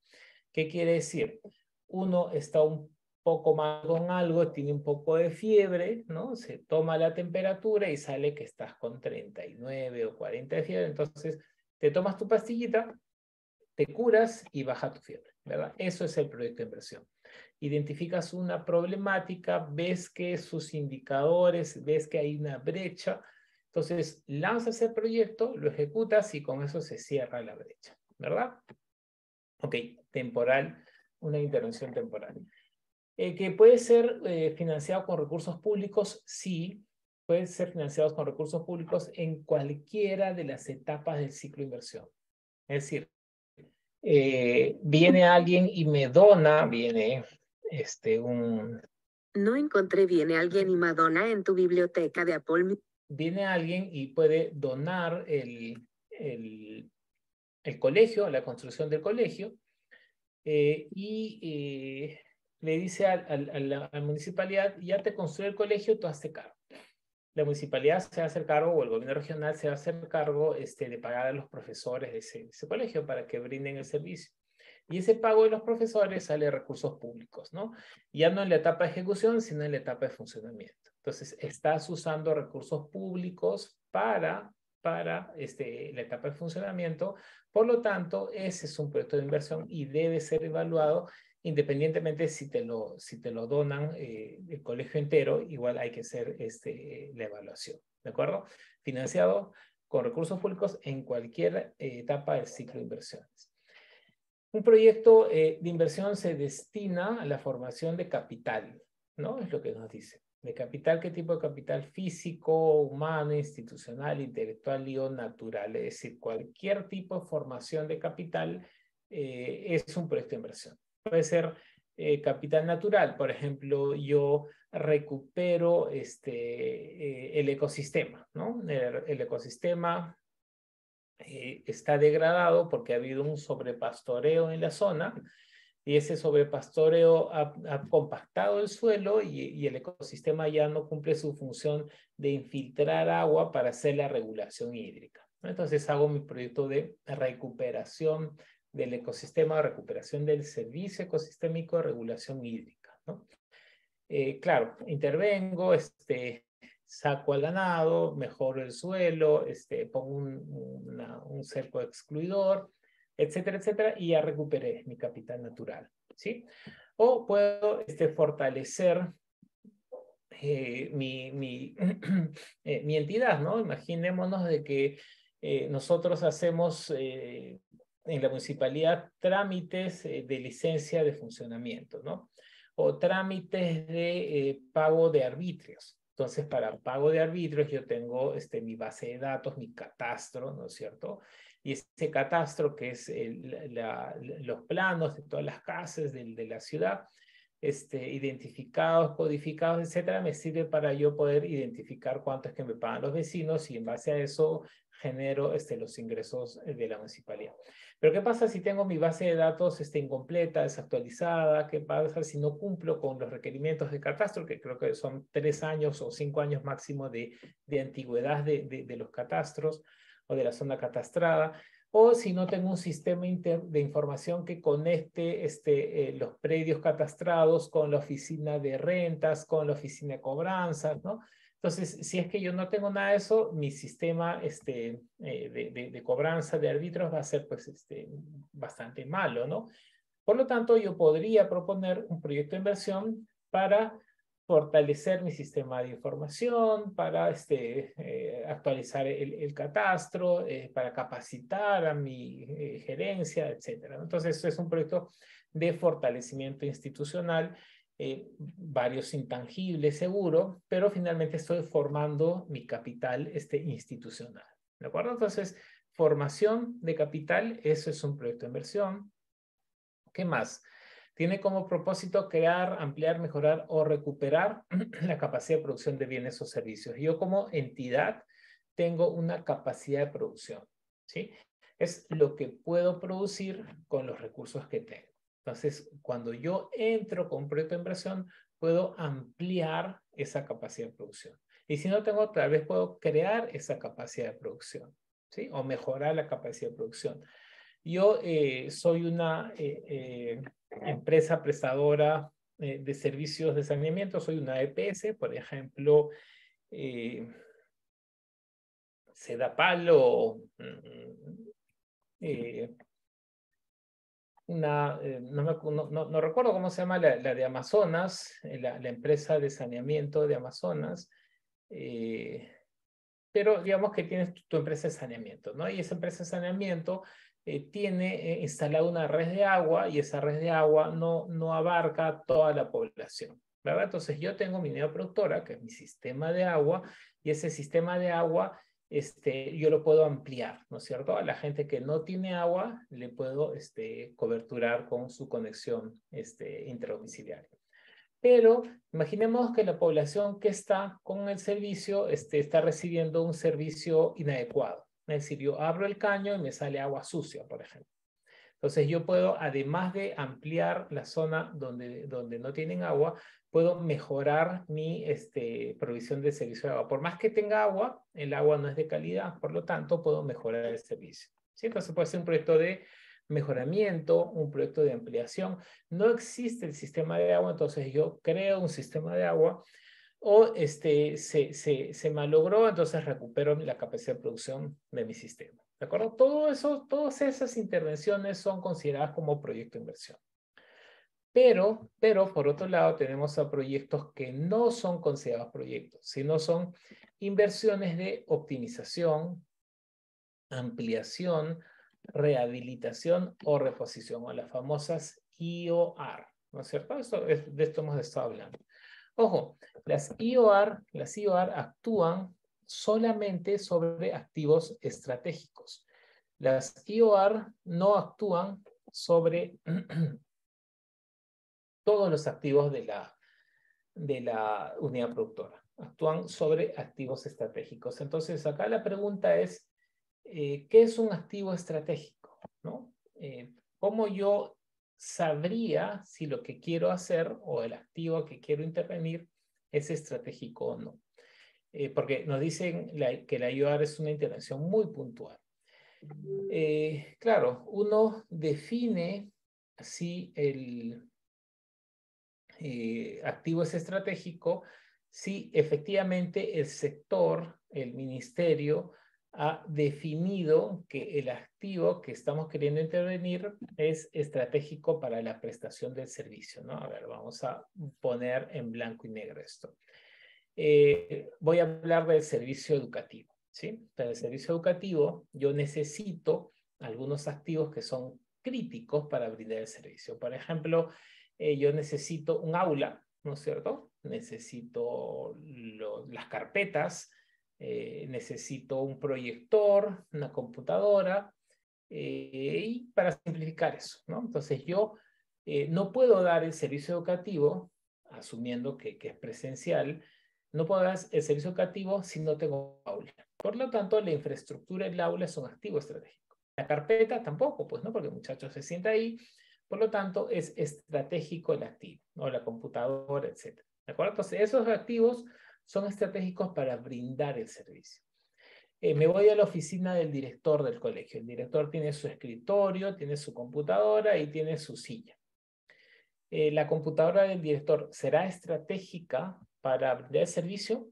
¿Qué quiere decir? uno está un poco mal con algo, tiene un poco de fiebre, ¿no? Se toma la temperatura y sale que estás con 39 o 40 de fiebre, entonces te tomas tu pastillita, te curas y baja tu fiebre, ¿verdad? Eso es el proyecto de inversión. Identificas una problemática, ves que sus indicadores, ves que hay una brecha, entonces lanzas el proyecto, lo ejecutas y con eso se cierra la brecha, ¿verdad? Ok, temporal una intervención temporal. Eh, que puede ser eh, financiado con recursos públicos, sí, puede ser financiado con recursos públicos en cualquiera de las etapas del ciclo de inversión. Es decir, eh, viene alguien y me dona, viene este, un... No encontré viene alguien y me dona en tu biblioteca de Apple. Viene alguien y puede donar el, el, el colegio, la construcción del colegio, eh, y eh, le dice a, la, municipalidad, ya te construye el colegio, tú hazte cargo. La municipalidad se va a hacer cargo, o el gobierno regional se va a hacer cargo este, de pagar a los profesores de ese, colegio para que brinden el servicio. Y ese pago de los profesores sale de recursos públicos, ¿no? Ya no en la etapa de ejecución, sino en la etapa de funcionamiento. Entonces, estás usando recursos públicos para para este, la etapa de funcionamiento. Por lo tanto, ese es un proyecto de inversión y debe ser evaluado independientemente si te lo, si te lo donan eh, el colegio entero, igual hay que hacer este, la evaluación. ¿De acuerdo? Financiado con recursos públicos en cualquier eh, etapa del ciclo de inversiones. Un proyecto eh, de inversión se destina a la formación de capital, ¿no? Es lo que nos dice. ¿De capital qué tipo de capital? Físico, humano, institucional, intelectual y o natural. Es decir, cualquier tipo de formación de capital eh, es un proyecto de inversión. Puede ser eh, capital natural, por ejemplo, yo recupero este, el ecosistema, ¿no? El, ecosistema está degradado porque ha habido un sobrepastoreo en la zona y ese sobrepastoreo ha, ha compactado el suelo y, el ecosistema ya no cumple su función de infiltrar agua para hacer la regulación hídrica. Entonces hago mi proyecto de recuperación del ecosistema, recuperación del servicio ecosistémico de regulación hídrica. Eh, claro, intervengo, este, saco al ganado, mejoro el suelo, este, pongo un, cerco excluidor, etcétera, etcétera, y ya recuperé mi capital natural, ¿sí? O puedo este, fortalecer eh, mi, mi, [CLEARS THROAT] eh, mi, entidad, ¿no? Imaginémonos de que eh, nosotros hacemos en la municipalidad trámites de licencia de funcionamiento, ¿no? O trámites de pago de arbitrios. Entonces, para pago de arbitrios yo tengo este, mi base de datos, mi catastro, ¿no es cierto? y ese catastro, que es los planos de todas las casas de, de la ciudad, este, identificados, codificados, etcétera, me sirve para yo poder identificar cuánto es que me pagan los vecinos y en base a eso genero este, los ingresos de la municipalidad. Pero ¿qué pasa si tengo mi base de datos este, incompleta, desactualizada? ¿Qué pasa si no cumplo con los requerimientos de catastro, que creo que son tres años o cinco años máximo de, antigüedad de los catastros o de la zona catastrada? o si no tengo un sistema de información que conecte este, eh, los predios catastrados con la oficina de rentas, con la oficina de cobranzas, ¿no? Entonces, si es que yo no tengo nada de eso, mi sistema este, eh, de, de, cobranza de árbitros va a ser pues, este, bastante malo, ¿no? Por lo tanto, yo podría proponer un proyecto de inversión para fortalecer mi sistema de información, para este, eh, actualizar el, el catastro, eh, para capacitar a mi eh, gerencia, etc. Entonces, es un proyecto de fortalecimiento institucional, varios intangibles seguro, pero finalmente estoy formando mi capital este, institucional. ¿De acuerdo? Entonces, formación de capital, eso es un proyecto de inversión. ¿Qué más? tiene como propósito crear, ampliar, mejorar o recuperar [CLEARS THROAT] la capacidad de producción de bienes o servicios. Yo como entidad tengo una capacidad de producción, ¿sí? Es lo que puedo producir con los recursos que tengo. Entonces, cuando yo entro con un proyecto de inversión, puedo ampliar esa capacidad de producción. Y si no tengo, tal vez puedo crear esa capacidad de producción, ¿sí? O mejorar la capacidad de producción. Yo eh, soy una eh, eh, empresa prestadora de servicios de saneamiento, soy una EPS, por ejemplo, Sedapalo, mm, una, no, recuerdo cómo se llama la, de Amazonas, la, empresa de saneamiento de Amazonas, pero digamos que tienes tu, empresa de saneamiento, ¿no? Y esa empresa de saneamiento eh, tiene eh, instalada una red de agua y esa red de agua no, no abarca toda la población. ¿verdad? Entonces yo tengo mi unidad productora, que es mi sistema de agua, y ese sistema de agua este, yo lo puedo ampliar, ¿no es cierto? A la gente que no tiene agua le puedo este, coberturar con su conexión este. Pero imaginemos que la población que está con el servicio este, está recibiendo un servicio inadecuado. Es decir, yo abro el caño y me sale agua sucia, por ejemplo. Entonces yo puedo, además de ampliar la zona donde, donde no tienen agua, puedo mejorar mi este, provisión de servicio de agua. Por más que tenga agua, el agua no es de calidad, por lo tanto puedo mejorar el servicio. ¿Sí? Entonces puede ser un proyecto de mejoramiento, un proyecto de ampliación. No existe el sistema de agua, entonces yo creo un sistema de agua o este, se, se, se malogró, entonces recupero la capacidad de producción de mi sistema. ¿De acuerdo? Todo eso, todas esas intervenciones son consideradas como proyecto de inversión. Pero, pero por otro lado tenemos a proyectos que no son considerados proyectos, sino son inversiones de optimización, ampliación, rehabilitación o reposición, o las famosas IOR, ¿no es cierto? Esto, de esto hemos estado hablando. Ojo, las IOR, las IOR actúan solamente sobre activos estratégicos. Las IOR no actúan sobre [CLEARS THROAT] todos los activos de la, de la unidad productora. Actúan sobre activos estratégicos. Entonces, acá la pregunta es, eh, ¿qué es un activo estratégico? ¿No? Eh, ¿Cómo yo sabría si lo que quiero hacer o el activo que quiero intervenir es estratégico o no. Eh, porque nos dicen que la IOR es una intervención muy puntual. Claro, uno define si el eh, activo es estratégico, si efectivamente el sector, el ministerio, ha definido que el activo que estamos queriendo intervenir es estratégico para la prestación del servicio, ¿no? A ver, vamos a poner en blanco y negro esto. Eh, voy a hablar del servicio educativo, ¿sí? Para el servicio educativo yo necesito algunos activos que son críticos para brindar el servicio. Por ejemplo, eh, yo necesito un aula, ¿no es cierto? Necesito las carpetas, eh, necesito un proyector, una computadora, Eh, y para simplificar eso, ¿no? Entonces yo eh, no puedo dar el servicio educativo, asumiendo que, que es presencial, no puedo dar el servicio educativo si no tengo aula. Por lo tanto, la infraestructura y el aula son activos estratégicos. La carpeta tampoco, pues no, porque el muchacho se sienta ahí. Por lo tanto, es estratégico el activo, ¿no? La computadora, etc. ¿De acuerdo? Entonces, esos activos son estratégicos para brindar el servicio. Eh, me voy a la oficina del director del colegio. El director tiene su escritorio, tiene su computadora y tiene su silla. Eh, ¿La computadora del director será estratégica para brindar el servicio?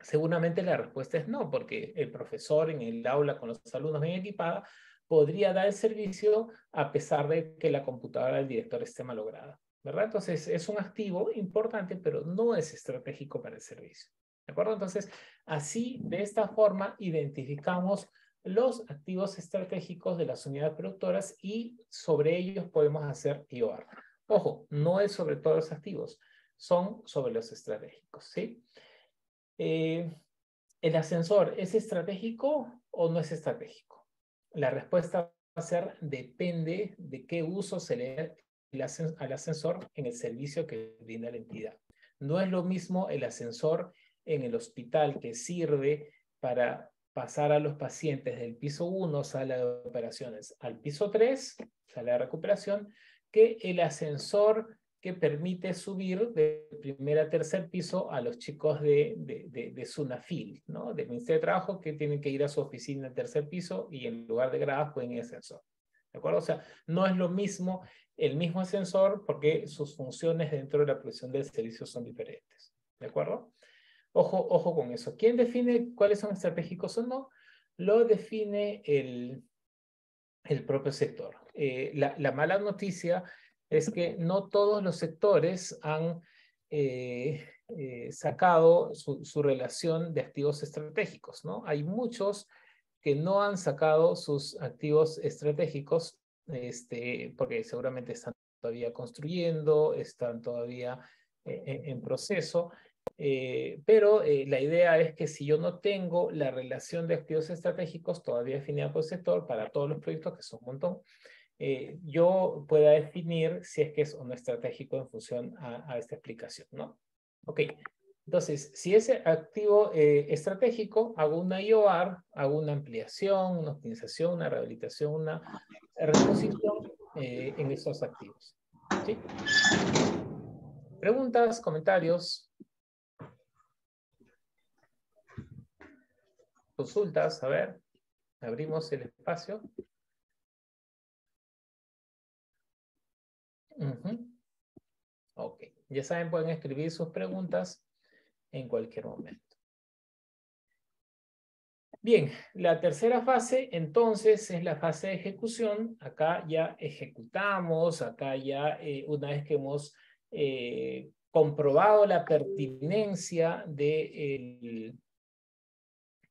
Seguramente la respuesta es no, porque el profesor en el aula con los alumnos bien equipada podría dar el servicio a pesar de que la computadora del director esté malograda. ¿verdad? Entonces es un activo importante, pero no es estratégico para el servicio. ¿De acuerdo? Entonces, así, de esta forma, identificamos los activos estratégicos de las unidades productoras y sobre ellos podemos hacer IOR. Ojo, no es sobre todos los activos, son sobre los estratégicos, ¿sí? Eh, ¿El ascensor es estratégico o no es estratégico? La respuesta va a ser depende de qué uso se le al ascensor en el servicio que brinda la entidad. No es lo mismo el ascensor en el hospital que sirve para pasar a los pacientes del piso 1, sala de operaciones, al piso 3, sala de recuperación, que el ascensor que permite subir de primer a tercer piso a los chicos de, de, de, Sunafil, ¿no? del Ministerio de Trabajo, que tienen que ir a su oficina al tercer piso y en lugar de gradas pueden ir ascensor. ¿De acuerdo? O sea, no es lo mismo el mismo ascensor porque sus funciones dentro de la provisión del servicio son diferentes. ¿De acuerdo? Ojo, ojo con eso. ¿Quién define cuáles son estratégicos o no? Lo define el, el propio sector. Eh, la, la, mala noticia es que no todos los sectores han eh, eh, sacado su, relación de activos estratégicos, ¿no? Hay muchos que no han sacado sus activos estratégicos, este, porque seguramente están todavía construyendo, están todavía en proceso, eh, pero eh, la idea es que si yo no tengo la relación de activos estratégicos todavía definida por sector para todos los proyectos, que son un montón, eh, yo pueda definir si es que es o no estratégico en función a, esta explicación, ¿no? Ok, entonces, si es activo estratégico, hago una IOR, hago una ampliación, una optimización, una rehabilitación, una reposición en esos activos. ¿Sí? Preguntas, comentarios. consultas, a ver, abrimos el espacio. Ok, ya saben, pueden escribir sus preguntas en cualquier momento. Bien, la tercera fase entonces es la fase de ejecución. Acá ya ejecutamos, acá ya eh, una vez que hemos eh, comprobado la pertinencia del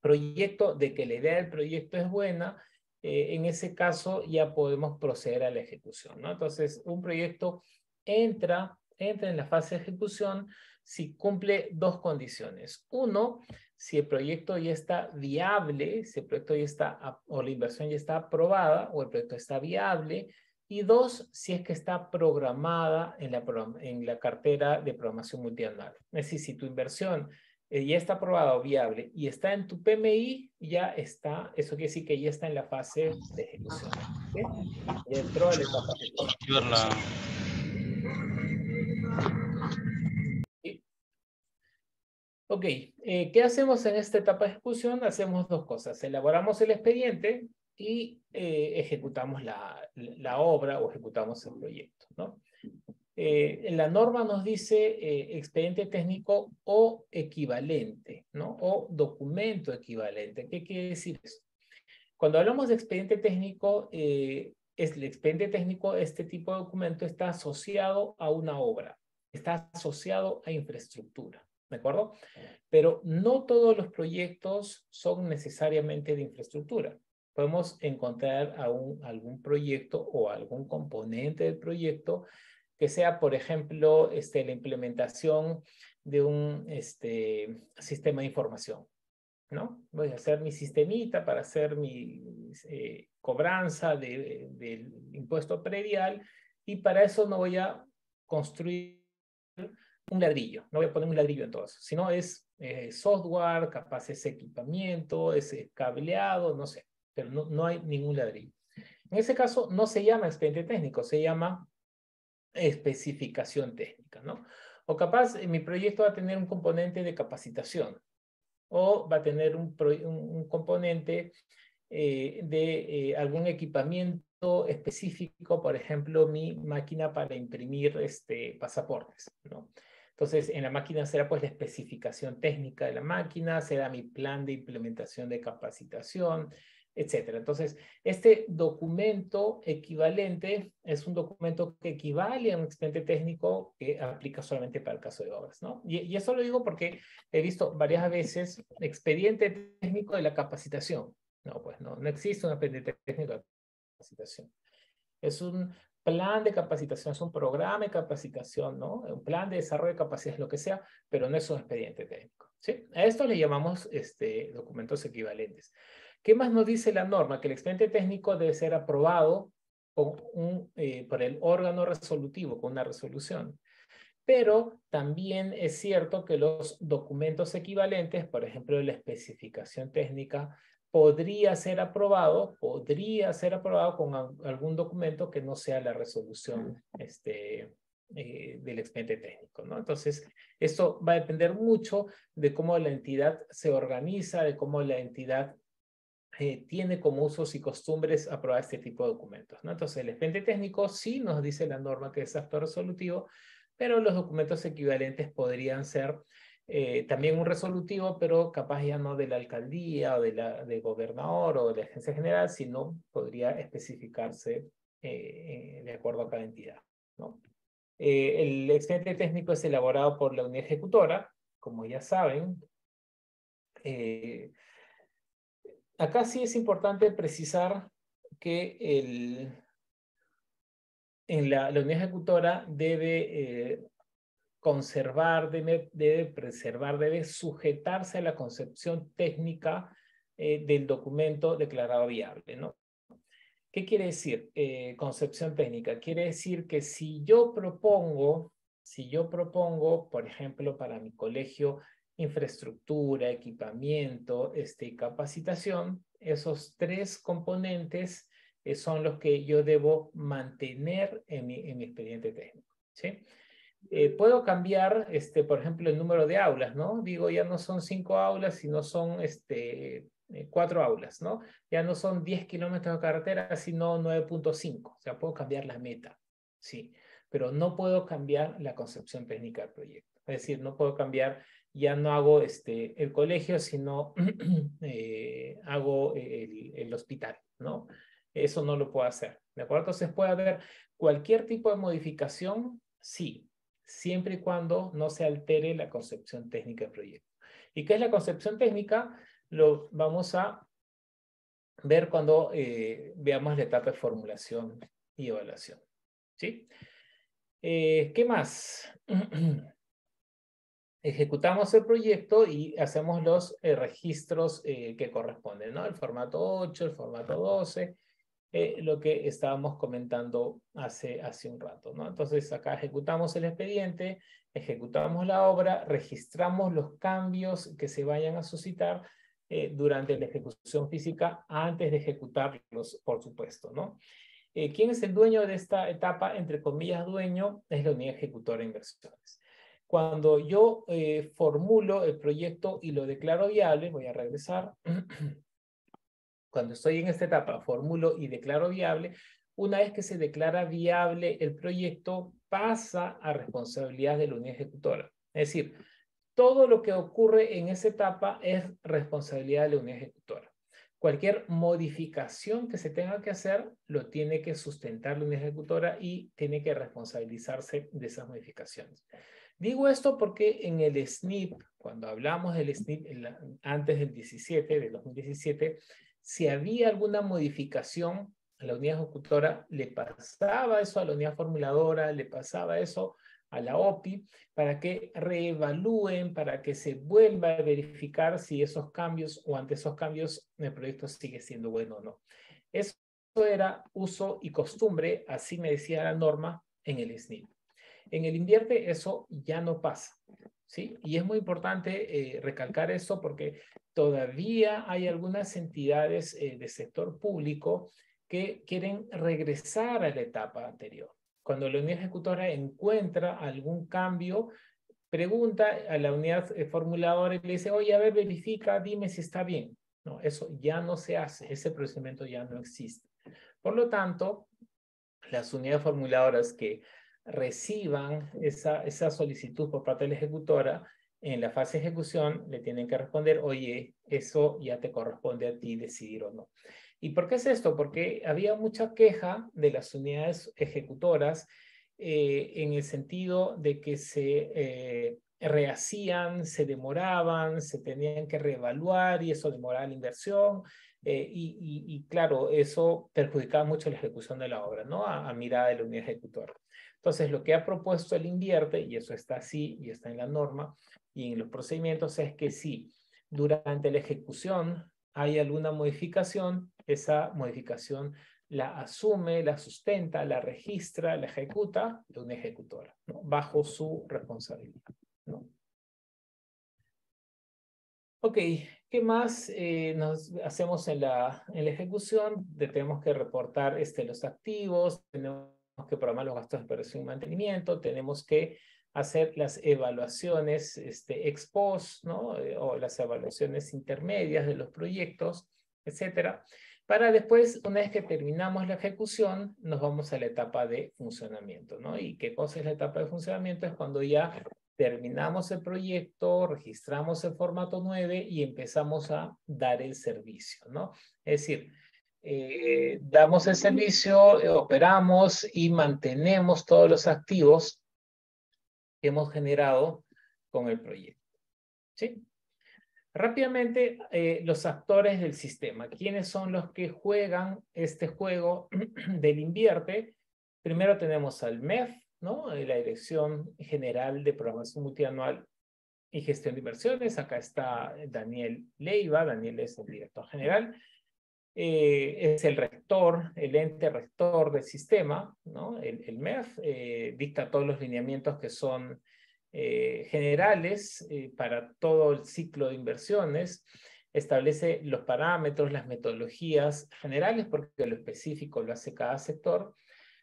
proyecto, de que la idea del proyecto es buena, eh, en ese caso ya podemos proceder a la ejecución. ¿no? Entonces, un proyecto entra, entra en la fase de ejecución si cumple dos condiciones. Uno, si el proyecto ya está viable, si el proyecto ya está, o la inversión ya está aprobada, o el proyecto está viable, y dos, si es que está programada en la, en la cartera de programación multianual. Es decir, si tu inversión eh, ya está aprobado, viable, y está en tu PMI, ya está, eso quiere decir que ya está en la fase de ejecución. ¿okay? Ya entró a la etapa de Ok, eh, ¿qué hacemos en esta etapa de ejecución? Hacemos dos cosas. Elaboramos el expediente y eh, ejecutamos la, la, obra o ejecutamos el proyecto. ¿no? Eh, la norma nos dice eh, expediente técnico o equivalente, ¿no? O documento equivalente. ¿Qué quiere decir eso? Cuando hablamos de expediente técnico, eh, el expediente técnico, este tipo de documento está asociado a una obra, está asociado a infraestructura, ¿de acuerdo? Pero no todos los proyectos son necesariamente de infraestructura. Podemos encontrar algún proyecto o algún componente del proyecto que sea, por ejemplo, este, la implementación de un este, sistema de información. ¿no? Voy a hacer mi sistemita para hacer mi eh, cobranza de, del impuesto predial y para eso no voy a construir un ladrillo, no voy a poner un ladrillo en todo eso, sino es eh, software, capaz es equipamiento, es cableado, no sé, pero no, no hay ningún ladrillo. En ese caso no se llama expediente técnico, se llama especificación técnica, ¿no? O capaz mi proyecto va a tener un componente de capacitación o va a tener un, un componente eh, de eh, algún equipamiento específico, por ejemplo, mi máquina para imprimir este, pasaportes, ¿no? Entonces, en la máquina será pues la especificación técnica de la máquina, será mi plan de implementación de capacitación, etcétera. Entonces, este documento equivalente es un documento que equivale a un expediente técnico que aplica solamente para el caso de obras, ¿no? Y, y eso lo digo porque he visto varias veces expediente técnico de la capacitación. No, pues no, no existe un expediente técnico de capacitación. Es un plan de capacitación, es un programa de capacitación, ¿no? Un plan de desarrollo de capacidades, lo que sea, pero no es un expediente técnico. A esto le llamamos este, documentos equivalentes. ¿Qué más nos dice la norma? Que el expediente técnico debe ser aprobado eh, por el órgano resolutivo, con una resolución. Pero también es cierto que los documentos equivalentes, por ejemplo, la especificación técnica, podría ser aprobado, podría ser aprobado con algún documento que no sea la resolución este, eh, del expediente técnico, ¿no? Entonces, esto va a depender mucho de cómo la entidad se organiza, de cómo la entidad eh, tiene como usos y costumbres aprobar este tipo de documentos. ¿no? Entonces, el expediente técnico sí nos dice la norma que es acto resolutivo, pero los documentos equivalentes podrían ser eh, también un resolutivo, pero capaz ya no de la alcaldía o de la de gobernador o de la agencia general, sino podría especificarse eh, de acuerdo a cada entidad. ¿no? el expediente técnico es elaborado por la unidad ejecutora, como ya saben. Acá sí es importante precisar que el, en la, la unidad ejecutora debe eh, conservar, debe, debe, preservar, debe sujetarse a la concepción técnica eh, del documento declarado viable. ¿no? ¿Qué quiere decir eh, concepción técnica? Quiere decir que si yo propongo, si yo propongo, por ejemplo, para mi colegio, infraestructura, equipamiento, este, capacitación, esos tres componentes eh, son los que yo debo mantener en mi, en mi expediente técnico. ¿sí? Eh, puedo cambiar, este, por ejemplo, el número de aulas, ¿no? Digo, ya no son cinco aulas, sino son este, eh, cuatro aulas, ¿no? Ya no son 10 kilómetros de carretera, sino 9.5. O sea, puedo cambiar la meta, sí. Pero no puedo cambiar la concepción técnica del proyecto. Es decir, no puedo cambiar ya no hago este, el colegio, sino [CLEARS THROAT] eh, hago el, hospital, ¿no? Eso no lo puedo hacer, ¿de acuerdo? Entonces puede haber cualquier tipo de modificación, sí, siempre y cuando no se altere la concepción técnica del proyecto. ¿Y qué es la concepción técnica? Lo vamos a ver cuando eh, veamos la etapa de formulación y evaluación, ¿sí? Eh, ¿Qué más? [CLEARS THROAT] ejecutamos el proyecto y hacemos los eh, registros eh, que corresponden, ¿no? El formato 8, el formato 12, eh, lo que estábamos comentando hace, hace un rato, ¿no? Entonces acá ejecutamos el expediente, ejecutamos la obra, registramos los cambios que se vayan a suscitar durante la ejecución física antes de ejecutarlos, por supuesto, ¿no? ¿Quién es el dueño de esta etapa? Entre comillas, dueño, es la unidad ejecutora de inversiones. Cuando yo eh, formulo el proyecto y lo declaro viable, voy a regresar. [CLEARS THROAT] Cuando estoy en esta etapa, formulo y declaro viable, una vez que se declara viable el proyecto, pasa a responsabilidad de la unidad ejecutora. Es decir, todo lo que ocurre en esa etapa es responsabilidad de la unidad ejecutora. Cualquier modificación que se tenga que hacer, lo tiene que sustentar la unidad ejecutora y tiene que responsabilizarse de esas modificaciones. Digo esto porque en el SNIP, cuando hablamos del SNIP antes del 17, del 2017, si había alguna modificación la unidad ejecutora, le pasaba eso a la unidad formuladora, le pasaba eso a la OPI para que reevalúen, para que se vuelva a verificar si esos cambios o ante esos cambios el proyecto sigue siendo bueno o no. Eso era uso y costumbre, así me decía la norma en el SNIP. En el invierte eso ya no pasa, ¿sí? Y es muy importante eh, recalcar eso porque todavía hay algunas entidades eh, de sector público que quieren regresar a la etapa anterior. Cuando la unidad ejecutora encuentra algún cambio, pregunta a la unidad eh, formuladora y le dice, oye, a ver, verifica, dime si está bien. No, eso ya no se hace, ese procedimiento ya no existe. Por lo tanto, las unidades formuladoras que reciban esa, esa solicitud por parte de la ejecutora, en la fase de ejecución le tienen que responder, oye, eso ya te corresponde a ti decidir o no. ¿Y por qué es esto? Porque había mucha queja de las unidades ejecutoras eh, en el sentido de que se eh, rehacían, se demoraban, se tenían que reevaluar y eso demoraba la inversión. Eh, y, claro, eso perjudicaba mucho la ejecución de la obra, ¿no? A, a mirada de la unidad ejecutora. Entonces, lo que ha propuesto el invierte, y eso está así y está en la norma y en los procedimientos, es que si durante la ejecución hay alguna modificación, esa modificación la asume, la sustenta, la registra, la ejecuta de una ejecutora, bajo su responsabilidad. ¿no? Ok, ¿qué más eh, hacemos en la, en la ejecución? tenemos que reportar este, los activos, tenemos que programar los gastos de operación y mantenimiento, tenemos que hacer las evaluaciones este, ex post, ¿no? Eh, o las evaluaciones intermedias de los proyectos, etcétera. Para después, una vez que terminamos la ejecución, nos vamos a la etapa de funcionamiento, ¿no? ¿Y qué cosa es la etapa de funcionamiento? Es cuando ya terminamos el proyecto, registramos el formato 9 y empezamos a dar el servicio, ¿no? Es decir, eh, damos el servicio, eh, operamos y mantenemos todos los activos que hemos generado con el proyecto. ¿Sí? Rápidamente, eh, los actores del sistema. ¿Quiénes son los que juegan este juego [CLEARS THROAT] del invierte? Primero tenemos al MEF, ¿no? la Dirección General de Programación Multianual y Gestión de Inversiones. Acá está Daniel Leiva, Daniel es el director general. Eh, es el rector, el ente rector del sistema, ¿no? el, MEF, eh, dicta todos los lineamientos que son eh, generales para todo el ciclo de inversiones, establece los parámetros, las metodologías generales, porque lo específico lo hace cada sector,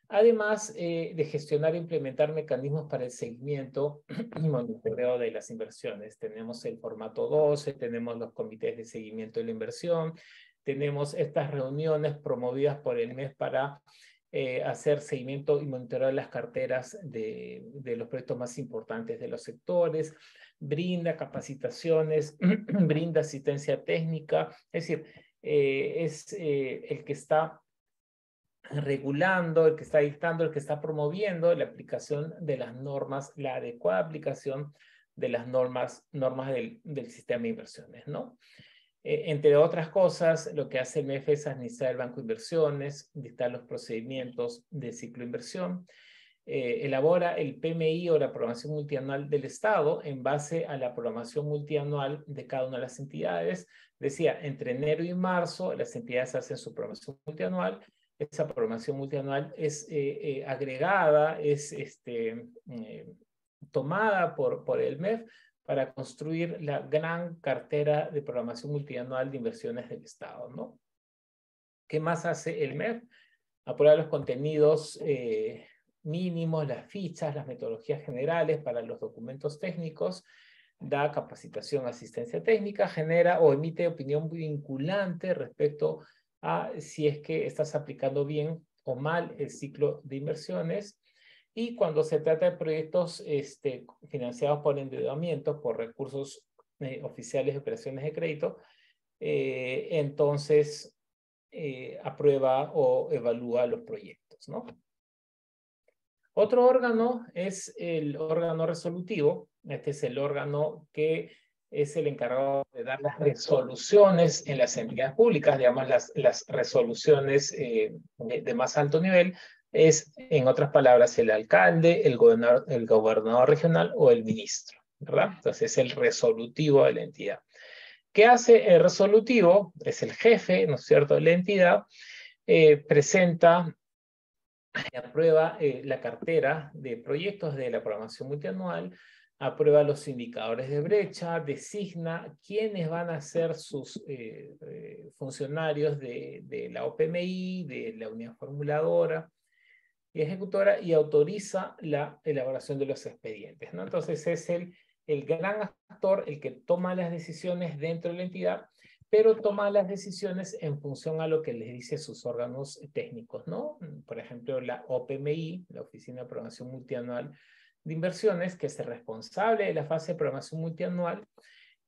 además de gestionar e implementar mecanismos para el seguimiento [CLEARS THROAT] y monitoreo de las inversiones. Tenemos el formato 12, tenemos los comités de seguimiento de la inversión, tenemos estas reuniones promovidas por el MES para eh, hacer seguimiento y monitorear las carteras de, los proyectos más importantes de los sectores, brinda capacitaciones, [CLEARS THROAT] brinda asistencia técnica, es decir, eh, es eh, el que está regulando, el que está dictando, el que está promoviendo la aplicación de las normas, la adecuada aplicación de las normas, normas del, del sistema de inversiones, ¿no? Eh, entre otras cosas, lo que hace el MEF es administrar el banco de inversiones, dictar los procedimientos de ciclo de inversión, eh, elabora el PMI o la programación multianual del Estado en base a la programación multianual de cada una de las entidades. Decía, entre enero y marzo las entidades hacen su programación multianual. Esa programación multianual es eh, agregada, es este, tomada por, por el MEF para construir la gran cartera de programación multianual de inversiones del Estado, ¿no? ¿Qué más hace el MEF? Aprueba los contenidos eh, mínimos, las fichas, las metodologías generales para los documentos técnicos, da capacitación, asistencia técnica, genera o emite opinión vinculante respecto a si es que estás aplicando bien o mal el ciclo de inversiones y cuando se trata de proyectos este, financiados por endeudamiento, por recursos eh, oficiales de operaciones de crédito, eh, entonces eh, aprueba o evalúa los proyectos. ¿no? Otro órgano es el órgano resolutivo. Este es el órgano que es el encargado de dar las resoluciones en las entidades públicas, digamos las, las resoluciones de, más alto nivel, es, en otras palabras, el alcalde, el gobernador, el gobernador regional o el ministro, ¿verdad? Entonces es el resolutivo de la entidad. ¿Qué hace el resolutivo? Es el jefe, ¿no es cierto?, de la entidad, eh, presenta y aprueba eh, la cartera de proyectos de la programación multianual, aprueba los indicadores de brecha, designa quiénes van a ser sus eh, funcionarios de, de, la OPMI, de la unidad formuladora y ejecutora, y autoriza la elaboración de los expedientes. ¿no? Entonces es el el gran actor, el que toma las decisiones dentro de la entidad, pero toma las decisiones en función a lo que les dice sus órganos técnicos, ¿no? Por ejemplo, la OPMI, la Oficina de Programación Multianual de Inversiones, que es el responsable de la fase de programación multianual,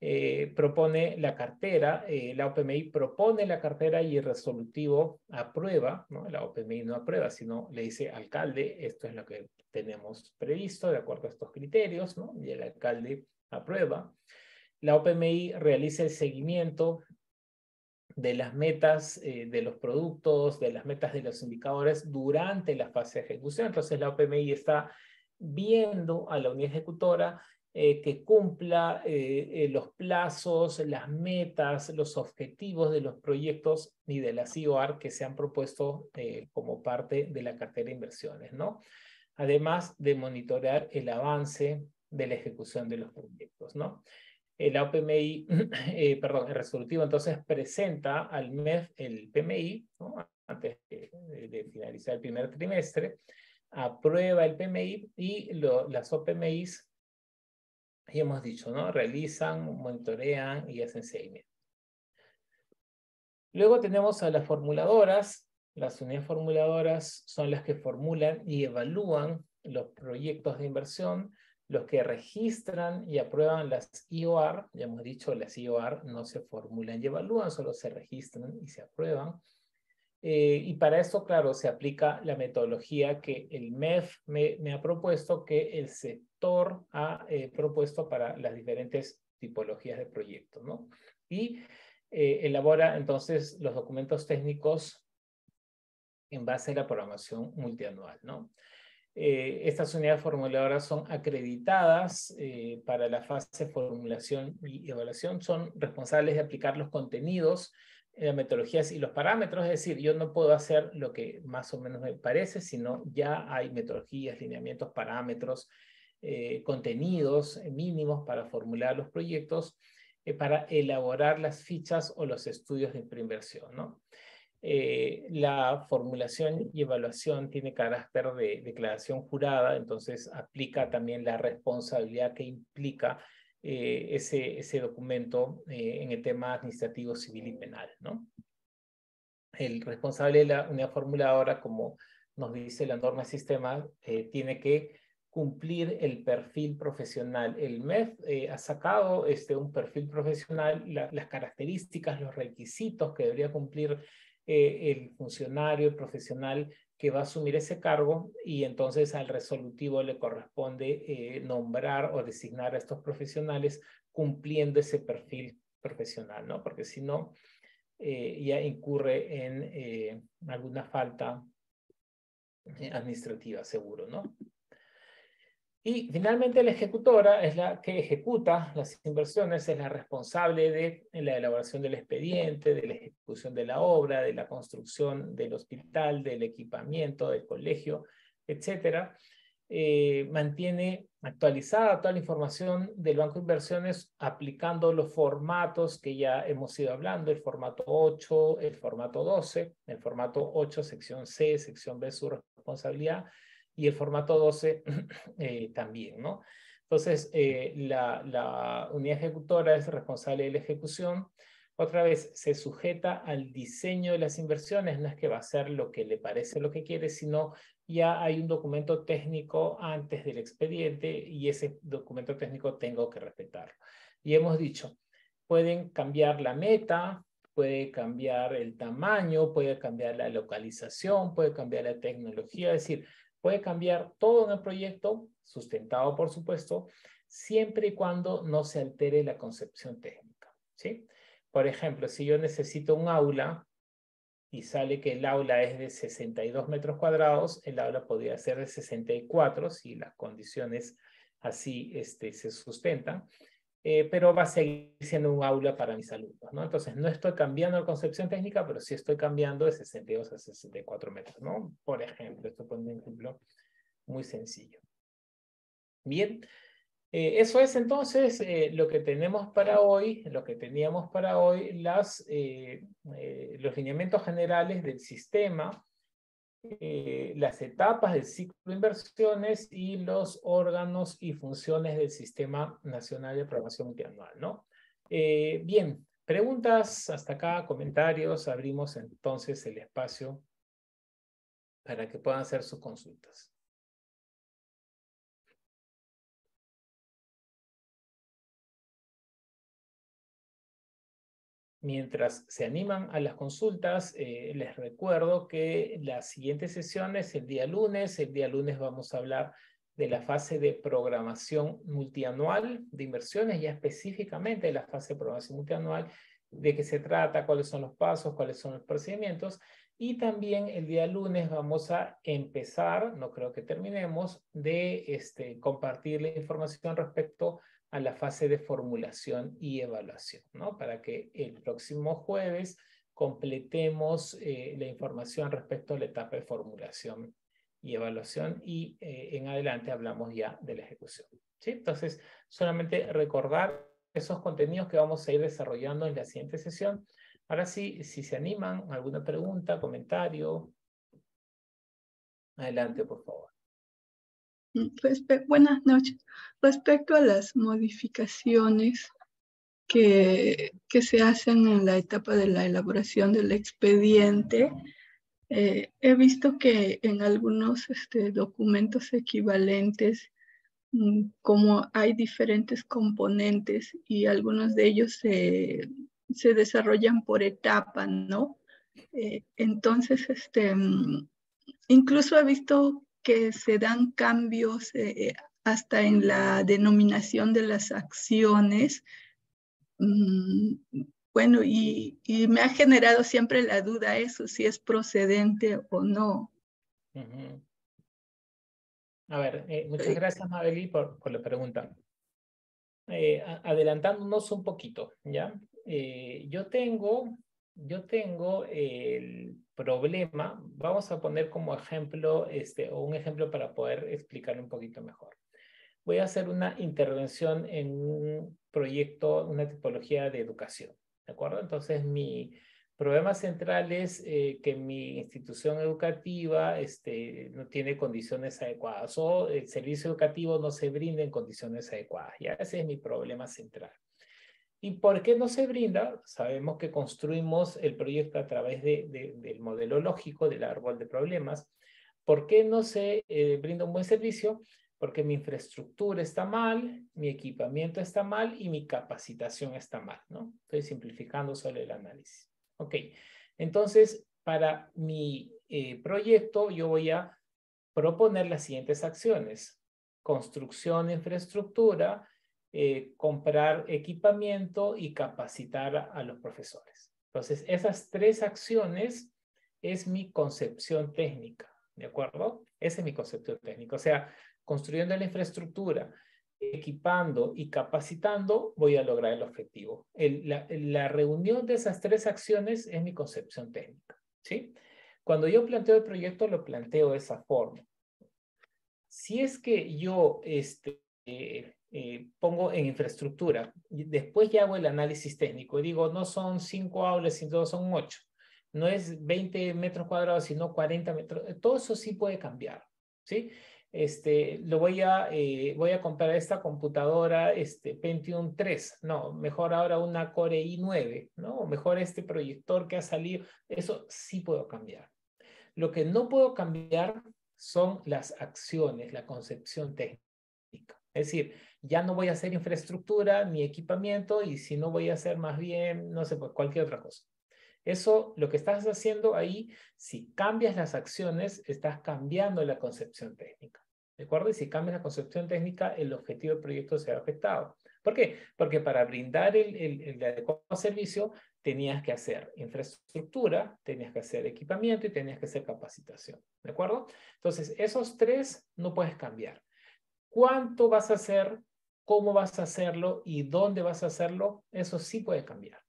eh, propone la cartera, eh, la OPMI propone la cartera y el resolutivo aprueba, ¿no? La OPMI no aprueba, sino le dice, alcalde, esto es lo que tenemos previsto de acuerdo a estos criterios, ¿no? Y el alcalde aprueba. La OPMI realiza el seguimiento de las metas eh, de los productos, de las metas de los indicadores durante la fase de ejecución. Entonces la OPMI está viendo a la unidad ejecutora eh, que cumpla eh, los plazos, las metas, los objetivos de los proyectos y de la CIOAR que se han propuesto como parte de la cartera de inversiones, ¿no? además de monitorear el avance de la ejecución de los proyectos, ¿no? El OPMI, [CLEARS THROAT] eh, perdón, el resolutivo entonces presenta al MEF el PMI, ¿no? antes de, finalizar el primer trimestre, aprueba el PMI y las OPMIs, ya hemos dicho, ¿no? Realizan, monitorean y hacen seguimiento. Luego tenemos a las formuladoras, las unidades formuladoras son las que formulan y evalúan los proyectos de inversión, los que registran y aprueban las IOR, ya hemos dicho, las IOR no se formulan y evalúan, solo se registran y se aprueban. Eh, y para esto, claro, se aplica la metodología que el MEF me, ha propuesto, que el ha eh, propuesto para las diferentes tipologías de proyectos, ¿no? Y eh, elabora entonces los documentos técnicos en base a la programación multianual, ¿no? Eh, estas unidades formuladoras son acreditadas para la fase de formulación y evaluación, son responsables de aplicar los contenidos, las metodologías y los parámetros, es decir, yo no puedo hacer lo que más o menos me parece, sino ya hay metodologías, lineamientos, parámetros, contenidos mínimos para formular los proyectos, para elaborar las fichas o los estudios de preinversión, ¿no? Eh, la formulación y evaluación tiene carácter de declaración jurada, entonces aplica también la responsabilidad que implica eh, ese, ese documento eh, en el tema administrativo, civil y penal. ¿no? El responsable de la unidad formuladora, como nos dice la norma de sistema, tiene que cumplir el perfil profesional. El MEF ha sacado este, un perfil profesional, las características, los requisitos que debería cumplir eh, el funcionario, profesional que va a asumir ese cargo y entonces al resolutivo le corresponde eh, nombrar o designar a estos profesionales cumpliendo ese perfil profesional, ¿no? Porque si no, eh, ya incurre en alguna falta administrativa, seguro, ¿no? Y finalmente la ejecutora es la que ejecuta las inversiones, es la responsable de la elaboración del expediente, de la ejecución de la obra, de la construcción del hospital, del equipamiento, del colegio, etcétera. Eh, mantiene actualizada toda la información del Banco de Inversiones aplicando los formatos que ya hemos ido hablando, el formato 8, el formato 12, el formato 8, sección C, sección B, su responsabilidad, y el formato 12 [CLEARS THROAT] eh, también, ¿no? Entonces, eh, la, la, unidad ejecutora es responsable de la ejecución. Otra vez, se sujeta al diseño de las inversiones, no es que va a hacer lo que le parece lo que quiere, sino ya hay un documento técnico antes del expediente y ese documento técnico tengo que respetarlo. Y hemos dicho, pueden cambiar la meta, puede cambiar el tamaño, puede cambiar la localización, puede cambiar la tecnología, es decir, Puede cambiar todo en el proyecto, sustentado por supuesto, siempre y cuando no se altere la concepción técnica. ¿sí? Por ejemplo, si yo necesito un aula y sale que el aula es de 62 metros cuadrados, el aula podría ser de 64 si las condiciones así este, se sustentan, eh, pero va a seguir siendo un aula para mis alumnos, ¿no? Entonces, no estoy cambiando la concepción técnica, pero sí estoy cambiando de 62 a 64 metros, ¿no? Por ejemplo, esto pone un ejemplo muy sencillo. Bien, eh, eso es entonces eh, lo que tenemos para hoy, lo que teníamos para hoy, las, los lineamientos generales del sistema, las etapas del ciclo de inversiones y los órganos y funciones del Sistema Nacional de Programación Multianual. ¿no? bien, preguntas hasta acá, comentarios, abrimos entonces el espacio para que puedan hacer sus consultas. Mientras se animan a las consultas, eh, les recuerdo que la siguiente sesión es el día lunes. El día lunes vamos a hablar de la fase de programación multianual de inversiones, ya específicamente de la fase de programación multianual, de qué se trata, cuáles son los pasos, cuáles son los procedimientos. Y también el día lunes vamos a empezar, no creo que terminemos, de este, compartir la información respecto a la fase de formulación y evaluación, ¿no? Para que el próximo jueves completemos eh, la información respecto a la etapa de formulación y evaluación y eh, en adelante hablamos ya de la ejecución. ¿sí? Entonces, solamente recordar esos contenidos que vamos a ir desarrollando en la siguiente sesión. Ahora sí, si se animan, alguna pregunta, comentario, adelante, por favor. Buenas noches. Respecto a las modificaciones que, que, se hacen en la etapa de la elaboración del expediente, eh, he visto que en algunos este, documentos equivalentes, mm, como hay diferentes componentes y algunos de ellos se, se desarrollan por etapa, ¿no? Eh, entonces, este, mm, incluso he visto que se dan cambios eh, hasta en la denominación de las acciones. Mm, bueno, y, me ha generado siempre la duda eso, si es procedente o no. A ver, eh, muchas gracias, Mabeli, por, por la pregunta. Eh, adelantándonos un poquito, ¿ya? yo tengo yo tengo el problema, vamos a poner como ejemplo, este, o un ejemplo para poder explicar un poquito mejor. Voy a hacer una intervención en un proyecto, una tipología de educación, ¿de acuerdo? Entonces, mi problema central es eh, que mi institución educativa este, no tiene condiciones adecuadas o el servicio educativo no se brinda en condiciones adecuadas. Ya ese es mi problema central. ¿Y por qué no se brinda? Sabemos que construimos el proyecto a través de, del modelo lógico del árbol de problemas. ¿Por qué no se eh, brinda un buen servicio? Porque mi infraestructura está mal, mi equipamiento está mal y mi capacitación está mal, ¿no? Estoy simplificando solo el análisis. Ok, entonces para mi eh, proyecto yo voy a proponer las siguientes acciones. Construcción de infraestructura, eh, comprar equipamiento y capacitar a, los profesores. Entonces, esas tres acciones es mi concepción técnica, ¿de acuerdo? Esa es mi concepción técnica. O sea, construyendo la infraestructura, equipando y capacitando, voy a lograr el objetivo. la, reunión de esas tres acciones es mi concepción técnica, ¿sí? Cuando yo planteo el proyecto, lo planteo de esa forma. Si es que yo este, eh, pongo en infraestructura. Y después ya hago el análisis técnico. Digo, no son cinco aulas, sino son ocho. No es 20 metros cuadrados, sino 40 metros. Todo eso sí puede cambiar. ¿sí? Este, lo voy a, eh, voy a comprar esta computadora este, Pentium 3. No, mejor ahora una Core i9, ¿no? O mejor este proyector que ha salido. Eso sí puedo cambiar. Lo que no puedo cambiar son las acciones, la concepción técnica. Es decir, ya no voy a hacer infraestructura ni equipamiento y si no voy a hacer más bien, no sé, pues cualquier otra cosa. Eso, lo que estás haciendo ahí, si cambias las acciones, estás cambiando la concepción técnica. ¿De acuerdo? Y si cambias la concepción técnica, el objetivo del proyecto se ha afectado. ¿Por qué? Porque para brindar el, el, adecuado servicio, tenías que hacer infraestructura, tenías que hacer equipamiento y tenías que hacer capacitación. ¿De acuerdo? Entonces, esos tres no puedes cambiar. ¿Cuánto vas a hacer? ¿Cómo vas a hacerlo? ¿Y dónde vas a hacerlo? Eso sí puede cambiar.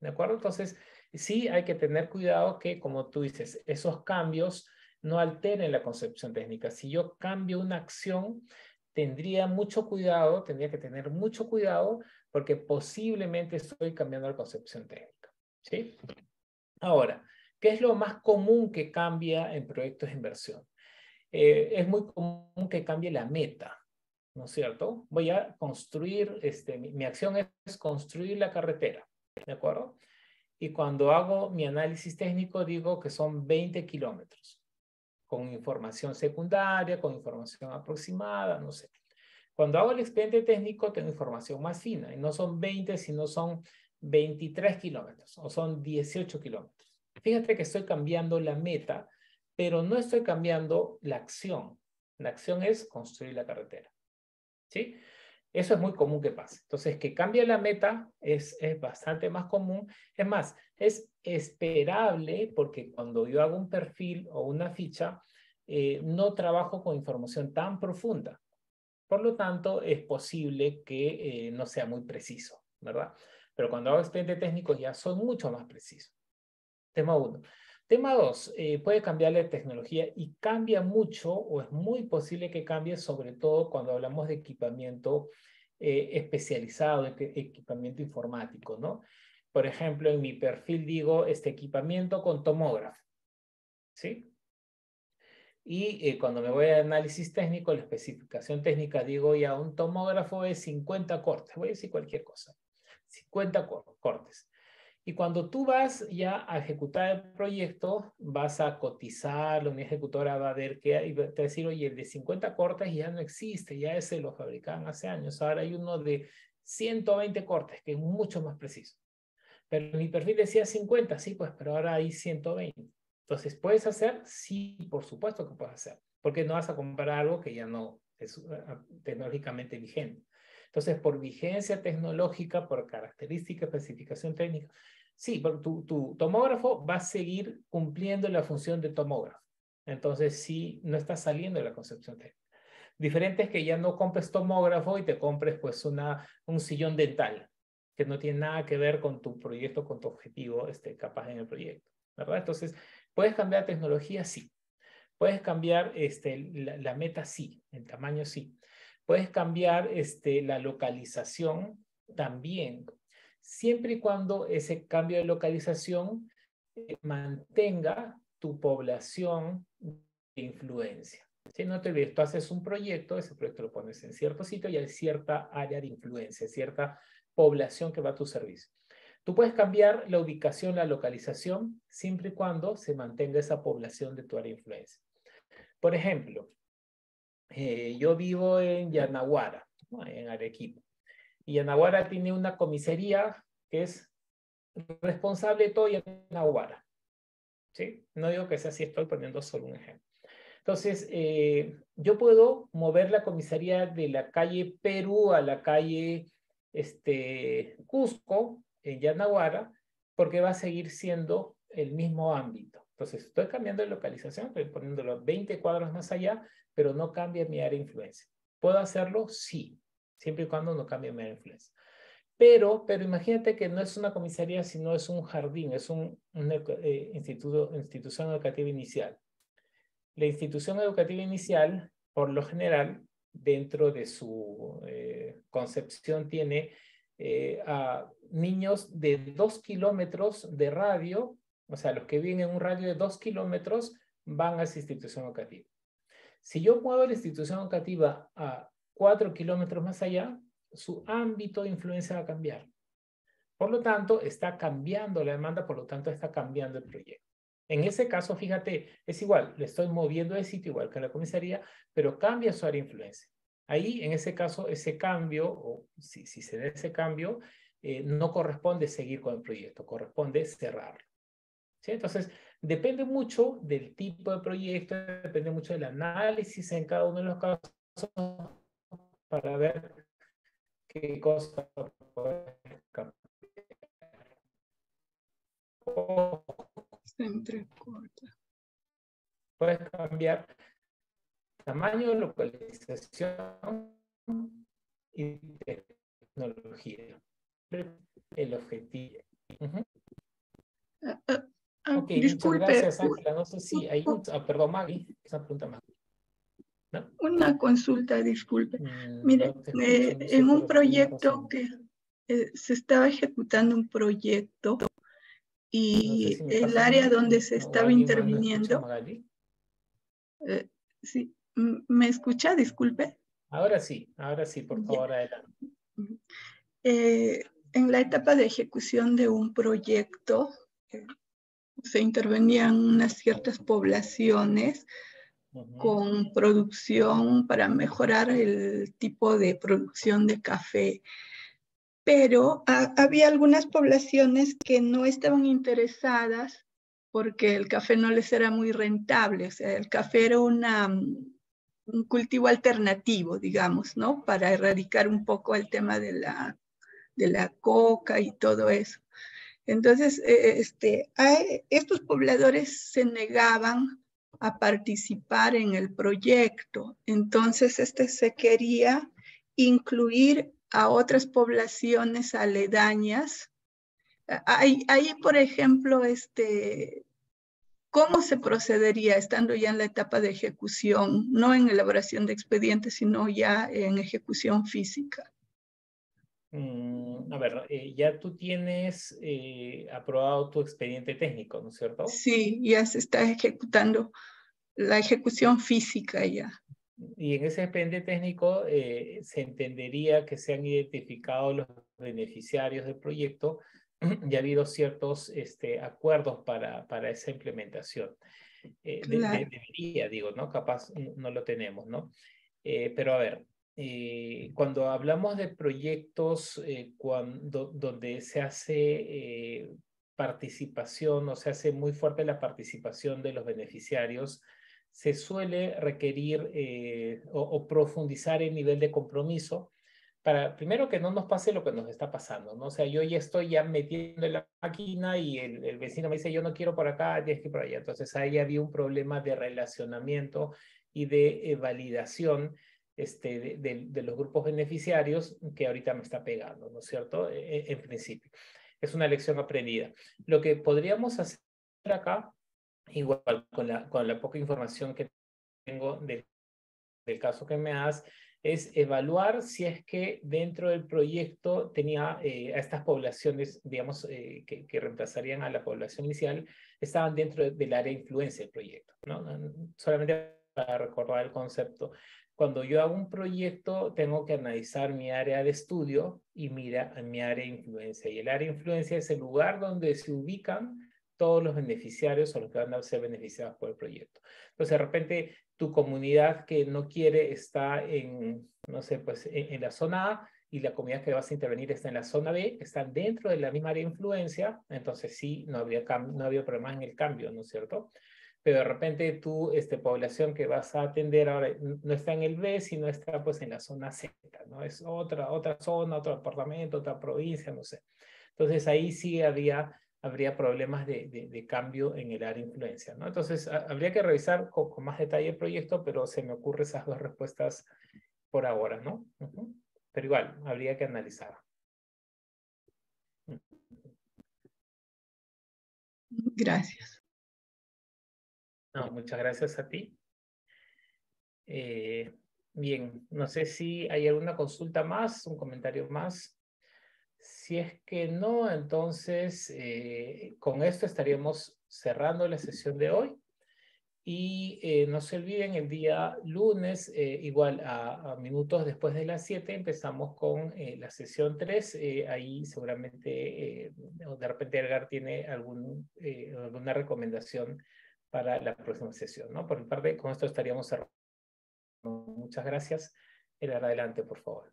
¿De acuerdo? Entonces, sí hay que tener cuidado que, como tú dices, esos cambios no alteren la concepción técnica. Si yo cambio una acción, tendría mucho cuidado, tendría que tener mucho cuidado porque posiblemente estoy cambiando la concepción técnica. ¿sí? Ahora, ¿qué es lo más común que cambia en proyectos de inversión? Eh, es muy común que cambie la meta, ¿no es cierto? Voy a construir, este, mi, mi acción es construir la carretera, ¿de acuerdo? Y cuando hago mi análisis técnico digo que son 20 kilómetros, con información secundaria, con información aproximada, no sé. Cuando hago el expediente técnico tengo información más fina y no son 20, sino son 23 kilómetros o son 18 kilómetros. Fíjate que estoy cambiando la meta, pero no estoy cambiando la acción. La acción es construir la carretera. ¿Sí? Eso es muy común que pase. Entonces, que cambie la meta es, es bastante más común. Es más, es esperable porque cuando yo hago un perfil o una ficha, eh, no trabajo con información tan profunda. Por lo tanto, es posible que eh, no sea muy preciso, ¿verdad? Pero cuando hago expediente técnico ya son mucho más precisos. Tema uno. Tema dos, eh, puede cambiar la tecnología y cambia mucho o es muy posible que cambie, sobre todo cuando hablamos de equipamiento eh, especializado, equipamiento informático, ¿no? Por ejemplo, en mi perfil digo este equipamiento con tomógrafo, ¿sí? Y eh, cuando me voy a análisis técnico, la especificación técnica, digo ya un tomógrafo es 50 cortes, voy a decir cualquier cosa, 50 cortes. Y cuando tú vas ya a ejecutar el proyecto, vas a cotizarlo, una ejecutora va a ver que y va a decir, oye, el de 50 cortes ya no existe, ya ese lo fabricaban hace años, ahora hay uno de 120 cortes, que es mucho más preciso. Pero mi perfil decía 50, sí, pues, pero ahora hay 120. Entonces, ¿puedes hacer? Sí, por supuesto que puedes hacer, porque no vas a comprar algo que ya no es ah, tecnológicamente vigente. Entonces, por vigencia tecnológica, por característica, especificación técnica, sí, pero tu, tu tomógrafo va a seguir cumpliendo la función de tomógrafo. Entonces, sí, no está saliendo de la concepción técnica. Diferente es que ya no compres tomógrafo y te compres pues una, un sillón dental, que no tiene nada que ver con tu proyecto, con tu objetivo este, capaz en el proyecto, ¿verdad? Entonces, ¿Puedes cambiar tecnología? Sí. ¿Puedes cambiar este, la, meta? Sí. El tamaño? Sí. ¿Puedes cambiar este, la localización? También. Siempre y cuando ese cambio de localización eh, mantenga tu población de influencia. Si no te olvides, tú haces un proyecto, ese proyecto lo pones en cierto sitio y hay cierta área de influencia, cierta población que va a tu servicio. Tú puedes cambiar la ubicación, la localización, siempre y cuando se mantenga esa población de tu área de influencia. Por ejemplo, eh, yo vivo en Yanaguara, en Arequipa. Y Yanaguara tiene una comisaría que es responsable de todo Yanaguara. ¿Sí? No digo que sea así, estoy poniendo solo un ejemplo. Entonces, eh, yo puedo mover la comisaría de la calle Perú a la calle este, Cusco en Yanaguara porque va a seguir siendo el mismo ámbito. Entonces, estoy cambiando de localización, estoy poniéndolo 20 cuadros más allá, pero no cambia mi área de influencia. ¿Puedo hacerlo? Sí, siempre y cuando no cambie mi área de influencia. Pero, pero imagínate que no es una comisaría, sino es un jardín, es un, eh, instituto, institución educativa inicial. La institución educativa inicial, por lo general, dentro de su eh, concepción, tiene eh, a niños de dos kilómetros de radio, o sea, los que viven en un radio de dos kilómetros van a esa institución educativa. Si yo muevo la institución educativa a cuatro kilómetros más allá, su ámbito de influencia va a cambiar. Por lo tanto, está cambiando la demanda, por lo tanto, está cambiando el proyecto. En ese caso, fíjate, es igual, le estoy moviendo de sitio igual que la comisaría, pero cambia su área de influencia. Ahí, en ese caso, ese cambio, o si, si se da ese cambio, eh, no corresponde seguir con el proyecto, corresponde cerrarlo. ¿Sí? Entonces, depende mucho del tipo de proyecto, depende mucho del análisis en cada uno de los casos para ver qué cosa puede cambiar. Puedes cambiar tamaño, localización y tecnología. El objetivo. Ah, ah, ah, Ok, disculpe, muchas gracias, Ángela. No sé si hay un... ah, perdón, Maggie, esa pregunta más. ¿No? una consulta, disculpe. Mm, Mire, no eh, en un proyecto que eh, se estaba ejecutando un proyecto No y sé si me el área donde se estaba interviniendo, eh, sí, ¿me escucha? Disculpe. Ahora sí, ahora sí, por favor, adelante. Eh, en la etapa de ejecución de un proyecto, se intervenían unas ciertas poblaciones. Con producción para mejorar el tipo de producción de café. Pero había algunas poblaciones que no estaban interesadas porque el café no les era muy rentable. O sea, el café era una, un cultivo alternativo, digamos, ¿no? Para erradicar un poco el tema de la, de la coca y todo eso. Entonces, eh, este, hay- estos pobladores se negaban a participar en el proyecto. Entonces, este se quería incluir a otras poblaciones aledañas. Ah, Ahí, ahí, por ejemplo, este, ¿cómo se procedería estando ya en la etapa de ejecución, no en elaboración de expedientes, sino ya en ejecución física? Mm, a ver, eh, ya tú tienes eh, aprobado tu expediente técnico, ¿no es cierto? Sí, ya se está ejecutando la ejecución física ya. Y en ese expediente técnico eh, se entendería que se han identificado los beneficiarios del proyecto [CLEARS THROAT] y ha habido ciertos este, acuerdos para, para esa implementación. De- de- debería, digo, ¿no? Capaz no, lo tenemos, ¿no? Pero a ver, eh, cuando hablamos de proyectos eh, cuando, donde se hace eh, participación o se hace muy fuerte la participación de los beneficiarios, se suele requerir eh, o, o profundizar el nivel de compromiso para, primero, que no nos pase lo que nos está pasando, ¿no? O sea, yo ya estoy ya metiendo en la máquina y el, el vecino me dice, yo no quiero por acá, tienes que ir por allá. Entonces, ahí había un problema de relacionamiento y de eh, validación este, de, de- de los grupos beneficiarios que ahorita me está pegando, ¿no es cierto? Eh, en principio. Es una lección aprendida. Lo que podríamos hacer acá, igual con la, con la poca información que tengo del, del caso que me das, es evaluar si es que dentro del proyecto tenía eh, a estas poblaciones, digamos, eh, que, que reemplazarían a la población inicial, estaban dentro de- del área de influencia del proyecto, no- Solamente para recordar el concepto. Cuando yo hago un proyecto, tengo que analizar mi área de estudio y mira mi área de influencia. Y el área de influencia es el lugar donde se ubican todos los beneficiarios o los que van a ser beneficiados por el proyecto. Entonces, de repente, tu comunidad que no quiere está en, no sé, pues en, en la zona A y la comunidad que vas a intervenir está en la zona B, están dentro de la misma área de influencia, entonces sí, no había, cam- no había problema en el cambio, ¿no es cierto? Pero de repente tú, este, población que vas a atender ahora no está en el B, sino está pues en la zona Z, ¿no? Es otra, otra zona, otro departamento, otra provincia, no sé. Entonces ahí sí había habría problemas de, de, de cambio en el área de influencia. ¿no? Entonces, ha- habría que revisar con, con más detalle el proyecto, pero se me ocurren esas dos respuestas por ahora, ¿no? Ujú. Pero igual, habría que analizar. Gracias. No, muchas gracias a ti. Eh, bien, no sé si hay alguna consulta más, un comentario más. Si es que no, entonces eh, con esto estaríamos cerrando la sesión de hoy. Y eh, no se olviden, el día lunes, eh, igual a, a minutos después de las 7, empezamos con eh, la sesión 3. eh, ahí seguramente, eh, de repente Edgar tiene algún, alguna recomendación para la próxima sesión. ¿no? Por mi parte, con esto estaríamos cerrando. Muchas gracias. Edgar, adelante, por favor.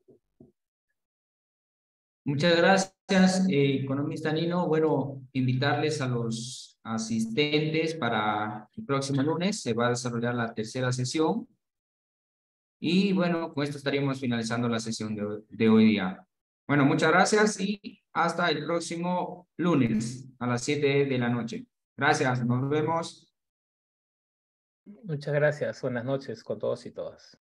Muchas gracias, eh, economista Nino. Bueno, invitarles a los asistentes para el próximo lunes. Se va a desarrollar la tercera sesión. Y bueno, con esto estaríamos finalizando la sesión de, de hoy día. Bueno, muchas gracias y hasta el próximo lunes a las 7 de la noche. Gracias, nos vemos. Muchas gracias. Buenas noches con todos y todas.